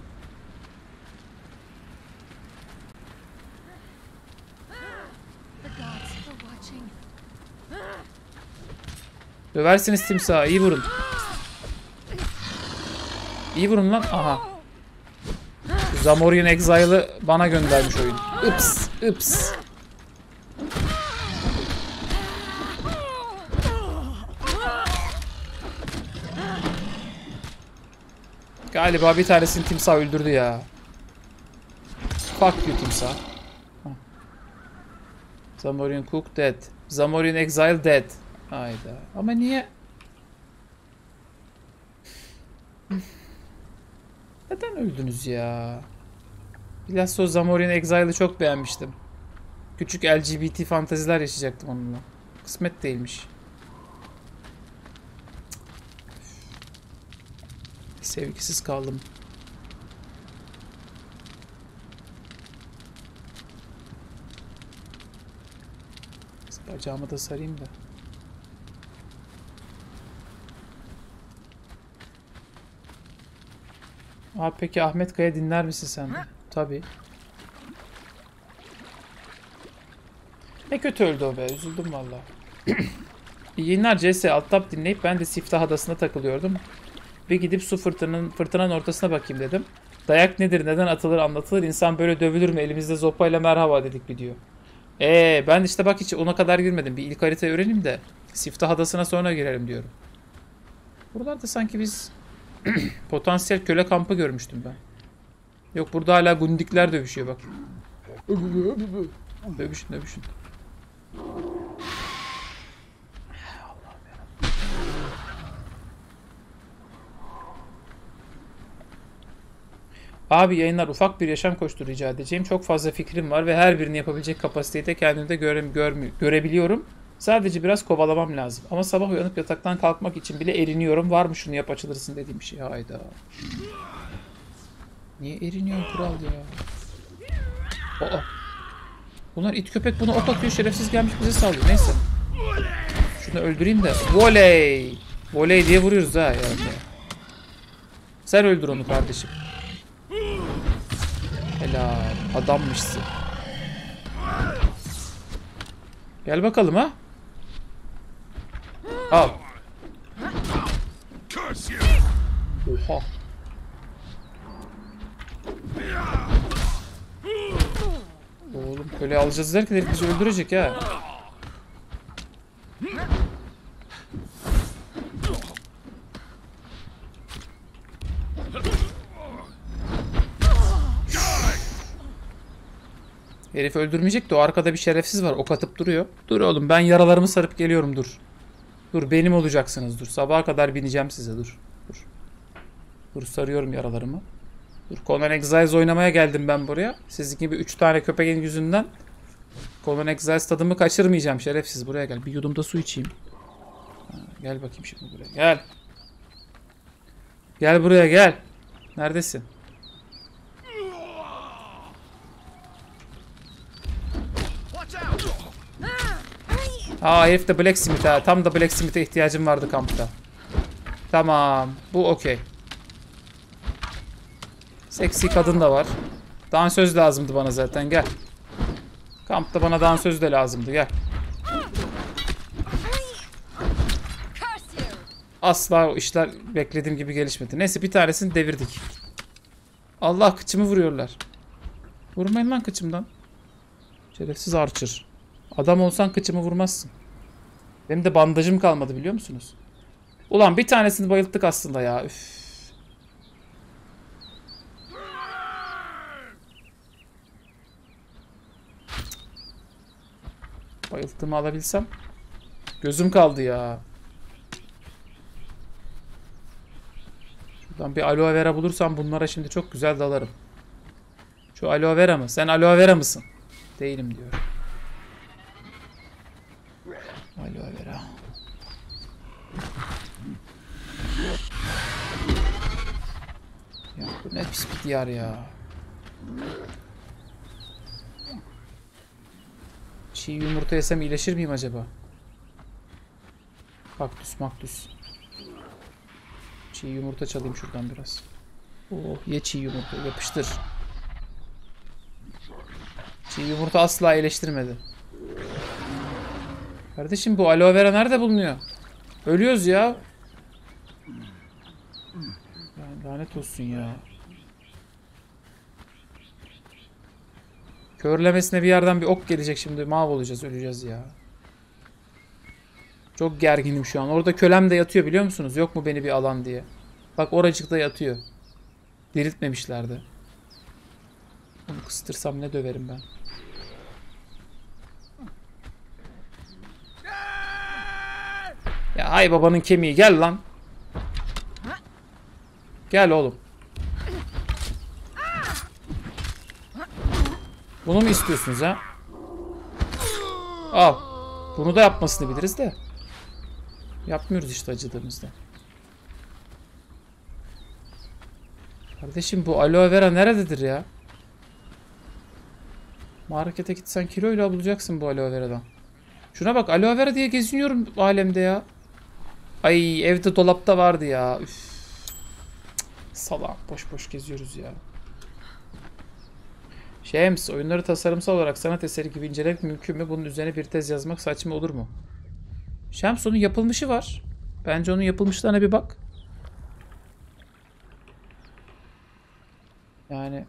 Döversiniz timsahı. İyi vurun. İyi vurun lan. Aha. Zamorian Exile'ı bana göndermiş oyun. Ups. Ups. Galiba bir tanesini timsah öldürdü ya. Fuck you timsah. Zamorian Cook dead. Zamorian Exile dead. Hayda. Ama niye? Neden öldünüz ya? Bilhassa o Zamorian Exile'ı çok beğenmiştim. Küçük LGBT fantaziler yaşayacaktım onunla. Kısmet değilmiş. Sevgisiz kaldım. Bacağımı da sarayım da. Abi peki Ahmet Kaya dinler misin sen de? Tabii. Ne kötü öldü o be. Üzüldüm valla. İyi yayınlar CS alt dinleyip ben de Siftah Adası'nda takılıyordum. Bir gidip su fırtınanın, fırtınanın ortasına bakayım dedim. Dayak nedir, neden atılır, anlatılır, insan böyle dövülür mü, elimizde zopayla merhaba dedik video. Ee ben işte bak hiç ona kadar girmedim. Bir ilk haritayı öğreneyim de Siftah Adası'na sonra girelim diyorum. Buralarda sanki biz potansiyel köle kampı görmüştüm ben. Yok burada hala gundikler dövüşüyor bak. Dövüşün dövüşün. Abi yayınlar ufak bir yaşam koştu rica edeceğim. Çok fazla fikrim var ve her birini yapabilecek kapasitede kendimde göre, görmü- görebiliyorum. Sadece biraz kovalamam lazım. Ama sabah uyanıp yataktan kalkmak için bile eriniyorum. Var mı şunu yap açılırsın dediğim şey. Hayda. Niye eriniyorsun kral ya? Aa. Bunlar it köpek bunu ok atıyor şerefsiz gelmiş bize saldırıyor. Neyse. Şunu öldüreyim de. Voley. Voley diye vuruyoruz ha yani. Sen öldür onu kardeşim. Helal. Adammışsın. Gel bakalım ha. Al. Oha. Oğlum köle alacağız derken herif bizi öldürecek ha. Herif öldürmeyecek de o arkada bir şerefsiz var. Ok atıp duruyor. Dur oğlum ben yaralarımı sarıp geliyorum dur. Dur benim olacaksınız dur. Sabaha kadar bineceğim size dur. Dur. Dur sarıyorum yaralarımı. Dur Conan Exiles oynamaya geldim ben buraya. Sizin gibi 3 tane köpeğin yüzünden Conan Exiles tadımı kaçırmayacağım şerefsiz. Buraya gel. Bir yudum da su içeyim. Ha, gel bakayım şimdi buraya. Gel. Gel buraya gel. Neredesin? Aa herif de Blacksmith. Tam da Blacksmith'e ihtiyacım vardı kampta. Tamam. Bu okey. Seksi kadın da var. Dansöz lazımdı bana zaten gel. Kampta bana dansöz de lazımdı gel. Asla o işler beklediğim gibi gelişmedi. Neyse bir tanesini devirdik. Allah kıçımı vuruyorlar. Vurmayın lan kıçımdan. Şerefsiz Archer. Adam olsan kıçımı vurmazsın. Benim de bandajım kalmadı biliyor musunuz? Ulan bir tanesini bayılttık aslında ya. Üf. Bayılttığımı alabilsem. Gözüm kaldı ya. Şuradan bir aloe vera bulursam bunlara şimdi çok güzel dalarım. Şu aloe vera mı? Sen aloe vera mısın? Değilim diyor. Aloe vera. Ya bu ne pis bir diyar ya. Çiğ yumurta yesem iyileşir miyim acaba? Kaktüs maktüs. Çiğ yumurta çalayım şuradan biraz. Oh ye çiğ yumurta yapıştır. Çiğ yumurta asla iyileştirmedi. Kardeşim bu aloe vera nerede bulunuyor? Ölüyoruz ya lanet olsun ya. Körlemesine bir yerden bir ok gelecek şimdi. Mahvolacağız, öleceğiz ya. Çok gerginim şu an. Orada kölem de yatıyor biliyor musunuz? Yok mu beni bir alan diye. Bak oracıkta yatıyor. Diriltmemişlerdi. Onu kıstırsam ne döverim ben. Ya hay babanın kemiği gel lan. Gel oğlum. Bunu mu istiyorsunuz ha? Al. Bunu da yapmasını biliriz de. Yapmıyoruz işte acıdığımızda. Kardeşim bu aloe vera nerededir ya? Markete gitsen kiloyla bulacaksın bu aloe veradan. Şuna bak aloe vera diye geziniyorum alemde ya. Ay evde dolapta vardı ya. Üf. Salak boş boş geziyoruz ya. Şems, oyunları tasarımsal olarak sanat eseri gibi incelemek mümkün mü? Bunun üzerine bir tez yazmak saçma olur mu? Şems onun yapılmışı var. Bence onun yapılmışlarına bir bak. Yani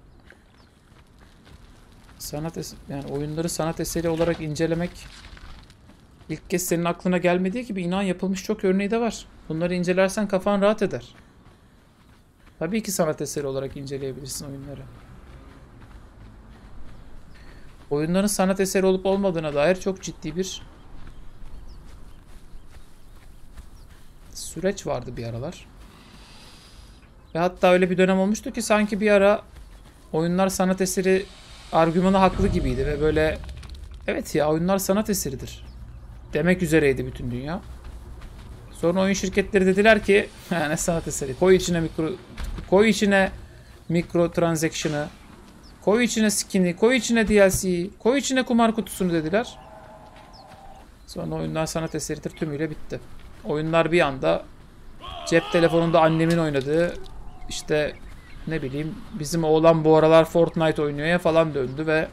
sanat es yani oyunları sanat eseri olarak incelemek ilk kez senin aklına gelmediği gibi inan yapılmış çok örneği de var. Bunları incelersen kafan rahat eder. Tabii ki sanat eseri olarak inceleyebilirsin oyunları. Oyunların sanat eseri olup olmadığına dair çok ciddi bir süreç vardı bir aralar. Ve hatta öyle bir dönem olmuştu ki sanki bir ara oyunlar sanat eseri argümanı haklı gibiydi ve böyle evet ya oyunlar sanat eseridir demek üzereydi bütün dünya. Sonra oyun şirketleri dediler ki ne sanat eseri koy içine mikro koy içine mikro transaction'ı koy içine skin'i koy içine DLC'yi koy içine kumar kutusunu dediler. Sonra oyunlar sanat eseridir tümüyle bitti. Oyunlar bir anda cep telefonunda annemin oynadığı işte ne bileyim bizim oğlan bu aralar Fortnite oynuyor ya falan döndü ve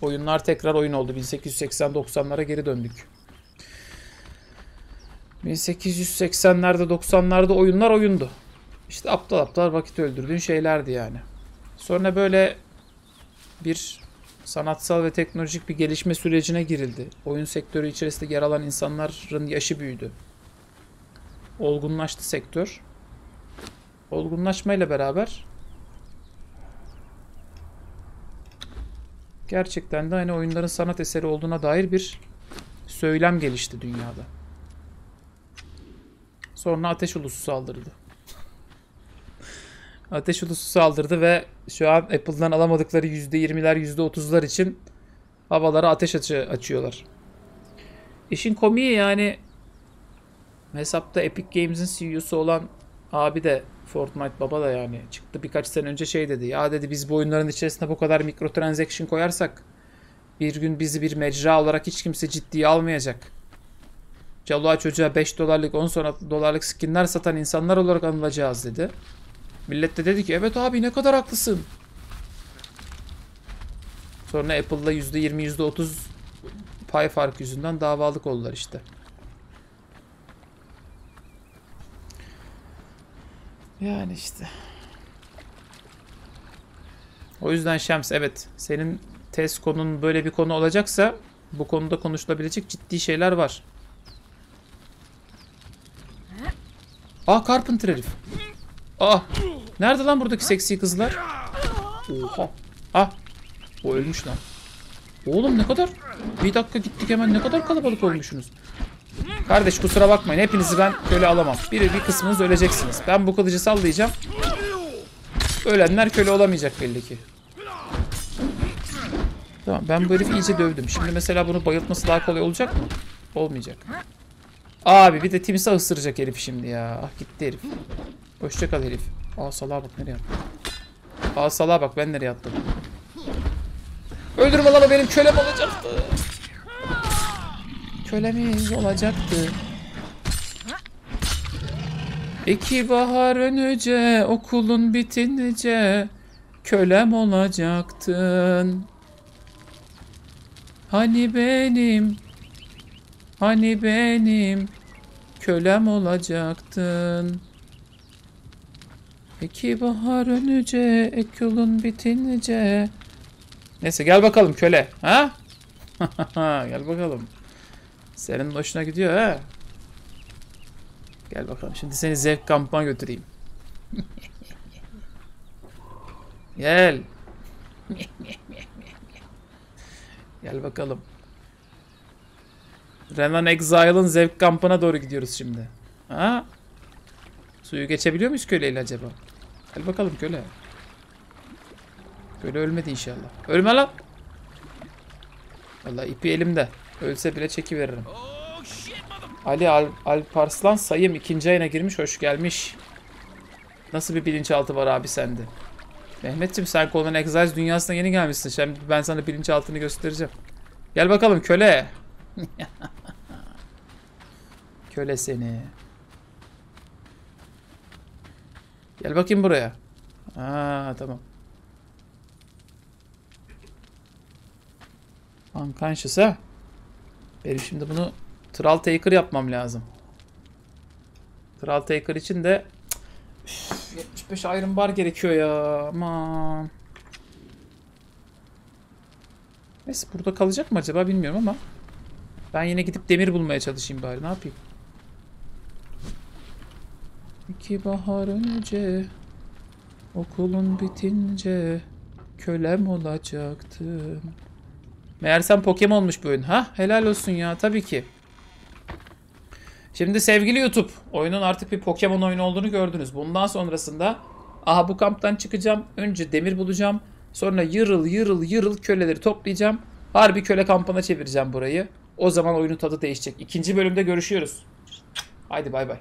oyunlar tekrar oyun oldu. 1880-90'lara geri döndük. 1880'lerde 90'larda oyunlar oyundu. İşte aptal aptal vakit öldürdüğün şeylerdi yani. Sonra böyle bir sanatsal ve teknolojik bir gelişme sürecine girildi. Oyun sektörü içerisinde yer alan insanların yaşı büyüdü. Olgunlaştı sektör. Olgunlaşmayla beraber gerçekten de hani oyunların sanat eseri olduğuna dair bir söylem gelişti dünyada. Sonra Ateş Ulusu saldırdı. Ateş Ulusu saldırdı ve şu an Apple'dan alamadıkları %20'ler %30'lar için havalara ateş açı açıyorlar. İşin komiği yani Hesapta Epic Games'in CEO'su olan abi de Fortnite baba da yani çıktı birkaç sene önce şey dedi. Ya dedi biz bu oyunların içerisine bu kadar mikrotransaction koyarsak bir gün bizi bir mecra olarak hiç kimse ciddiye almayacak. Caluğa çocuğa 5 dolarlık 10 sonra dolarlık skinler satan insanlar olarak anılacağız dedi. Millet de dedi ki evet abi ne kadar haklısın. Sonra Apple'la %20 %30 pay farkı yüzünden davalık oldular işte. Yani işte. O yüzden Şems evet senin test konun böyle bir konu olacaksa bu konuda konuşulabilecek ciddi şeyler var. Aa Carpenter herif. Aa nerede lan buradaki seksi kızlar? Oha. Ah o ölmüş lan. Oğlum ne kadar? Bir dakika gittik hemen ne kadar kalabalık olmuşsunuz. Kardeş kusura bakmayın hepinizi ben köle alamam. Bir, bir kısmınız öleceksiniz. Ben bu kılıcı sallayacağım. Ölenler köle olamayacak belli ki. Tamam ben bu herifi iyice dövdüm. Şimdi mesela bunu bayıltması daha kolay olacak mı? Olmayacak. Abi bir de timsah ısıracak herif şimdi ya. Ah gitti herif. Hoşça kal herif. Aa salağa bak nereye attı. Aa salağa bak ben nereye attım. Öldürme lan o benim kölem olacaktı. Kölemiz olacaktı. İki bahar önce okulun bitince kölem olacaktın. Hani benim Hani benim kölem olacaktın. İki bahar önce, ekulun bitince. Neyse gel bakalım köle. Ha? gel bakalım. Senin hoşuna gidiyor ha? Gel bakalım. Şimdi seni zevk kampına götüreyim. gel. gel bakalım. Renan Exile'ın zevk kampına doğru gidiyoruz şimdi. Ha? Suyu geçebiliyor muyuz köleyle acaba? Gel bakalım köle. Köle ölmedi inşallah. Ölme lan. Vallahi ipi elimde. Ölse bile çekiveririm. Ali Al Alparslan sayım ikinci ayına girmiş. Hoş gelmiş. Nasıl bir bilinçaltı var abi sende? Mehmetciğim sen Conan Exiles dünyasına yeni gelmişsin. Şimdi ben sana bilinçaltını göstereceğim. Gel bakalım köle. Köle seni. Gel bakayım buraya. Aa tamam. Unconscious ha. Benim şimdi bunu Tral Taker yapmam lazım. Tral Taker için de Üf, 75 Iron Bar gerekiyor ya. Aman. Neyse burada kalacak mı acaba bilmiyorum ama. Ben yine gidip demir bulmaya çalışayım bari. Ne yapayım? İki bahar önce okulun bitince kölem olacaktım. Meğersem Pokemon'muş bu oyun. Ha? Helal olsun ya. Tabii ki. Şimdi sevgili YouTube, oyunun artık bir Pokemon oyunu olduğunu gördünüz. Bundan sonrasında aha bu kamptan çıkacağım. Önce demir bulacağım. Sonra yırıl yırıl yırıl köleleri toplayacağım. Harbi köle kampına çevireceğim burayı. O zaman oyunun tadı değişecek. İkinci bölümde görüşüyoruz. Haydi bay bay.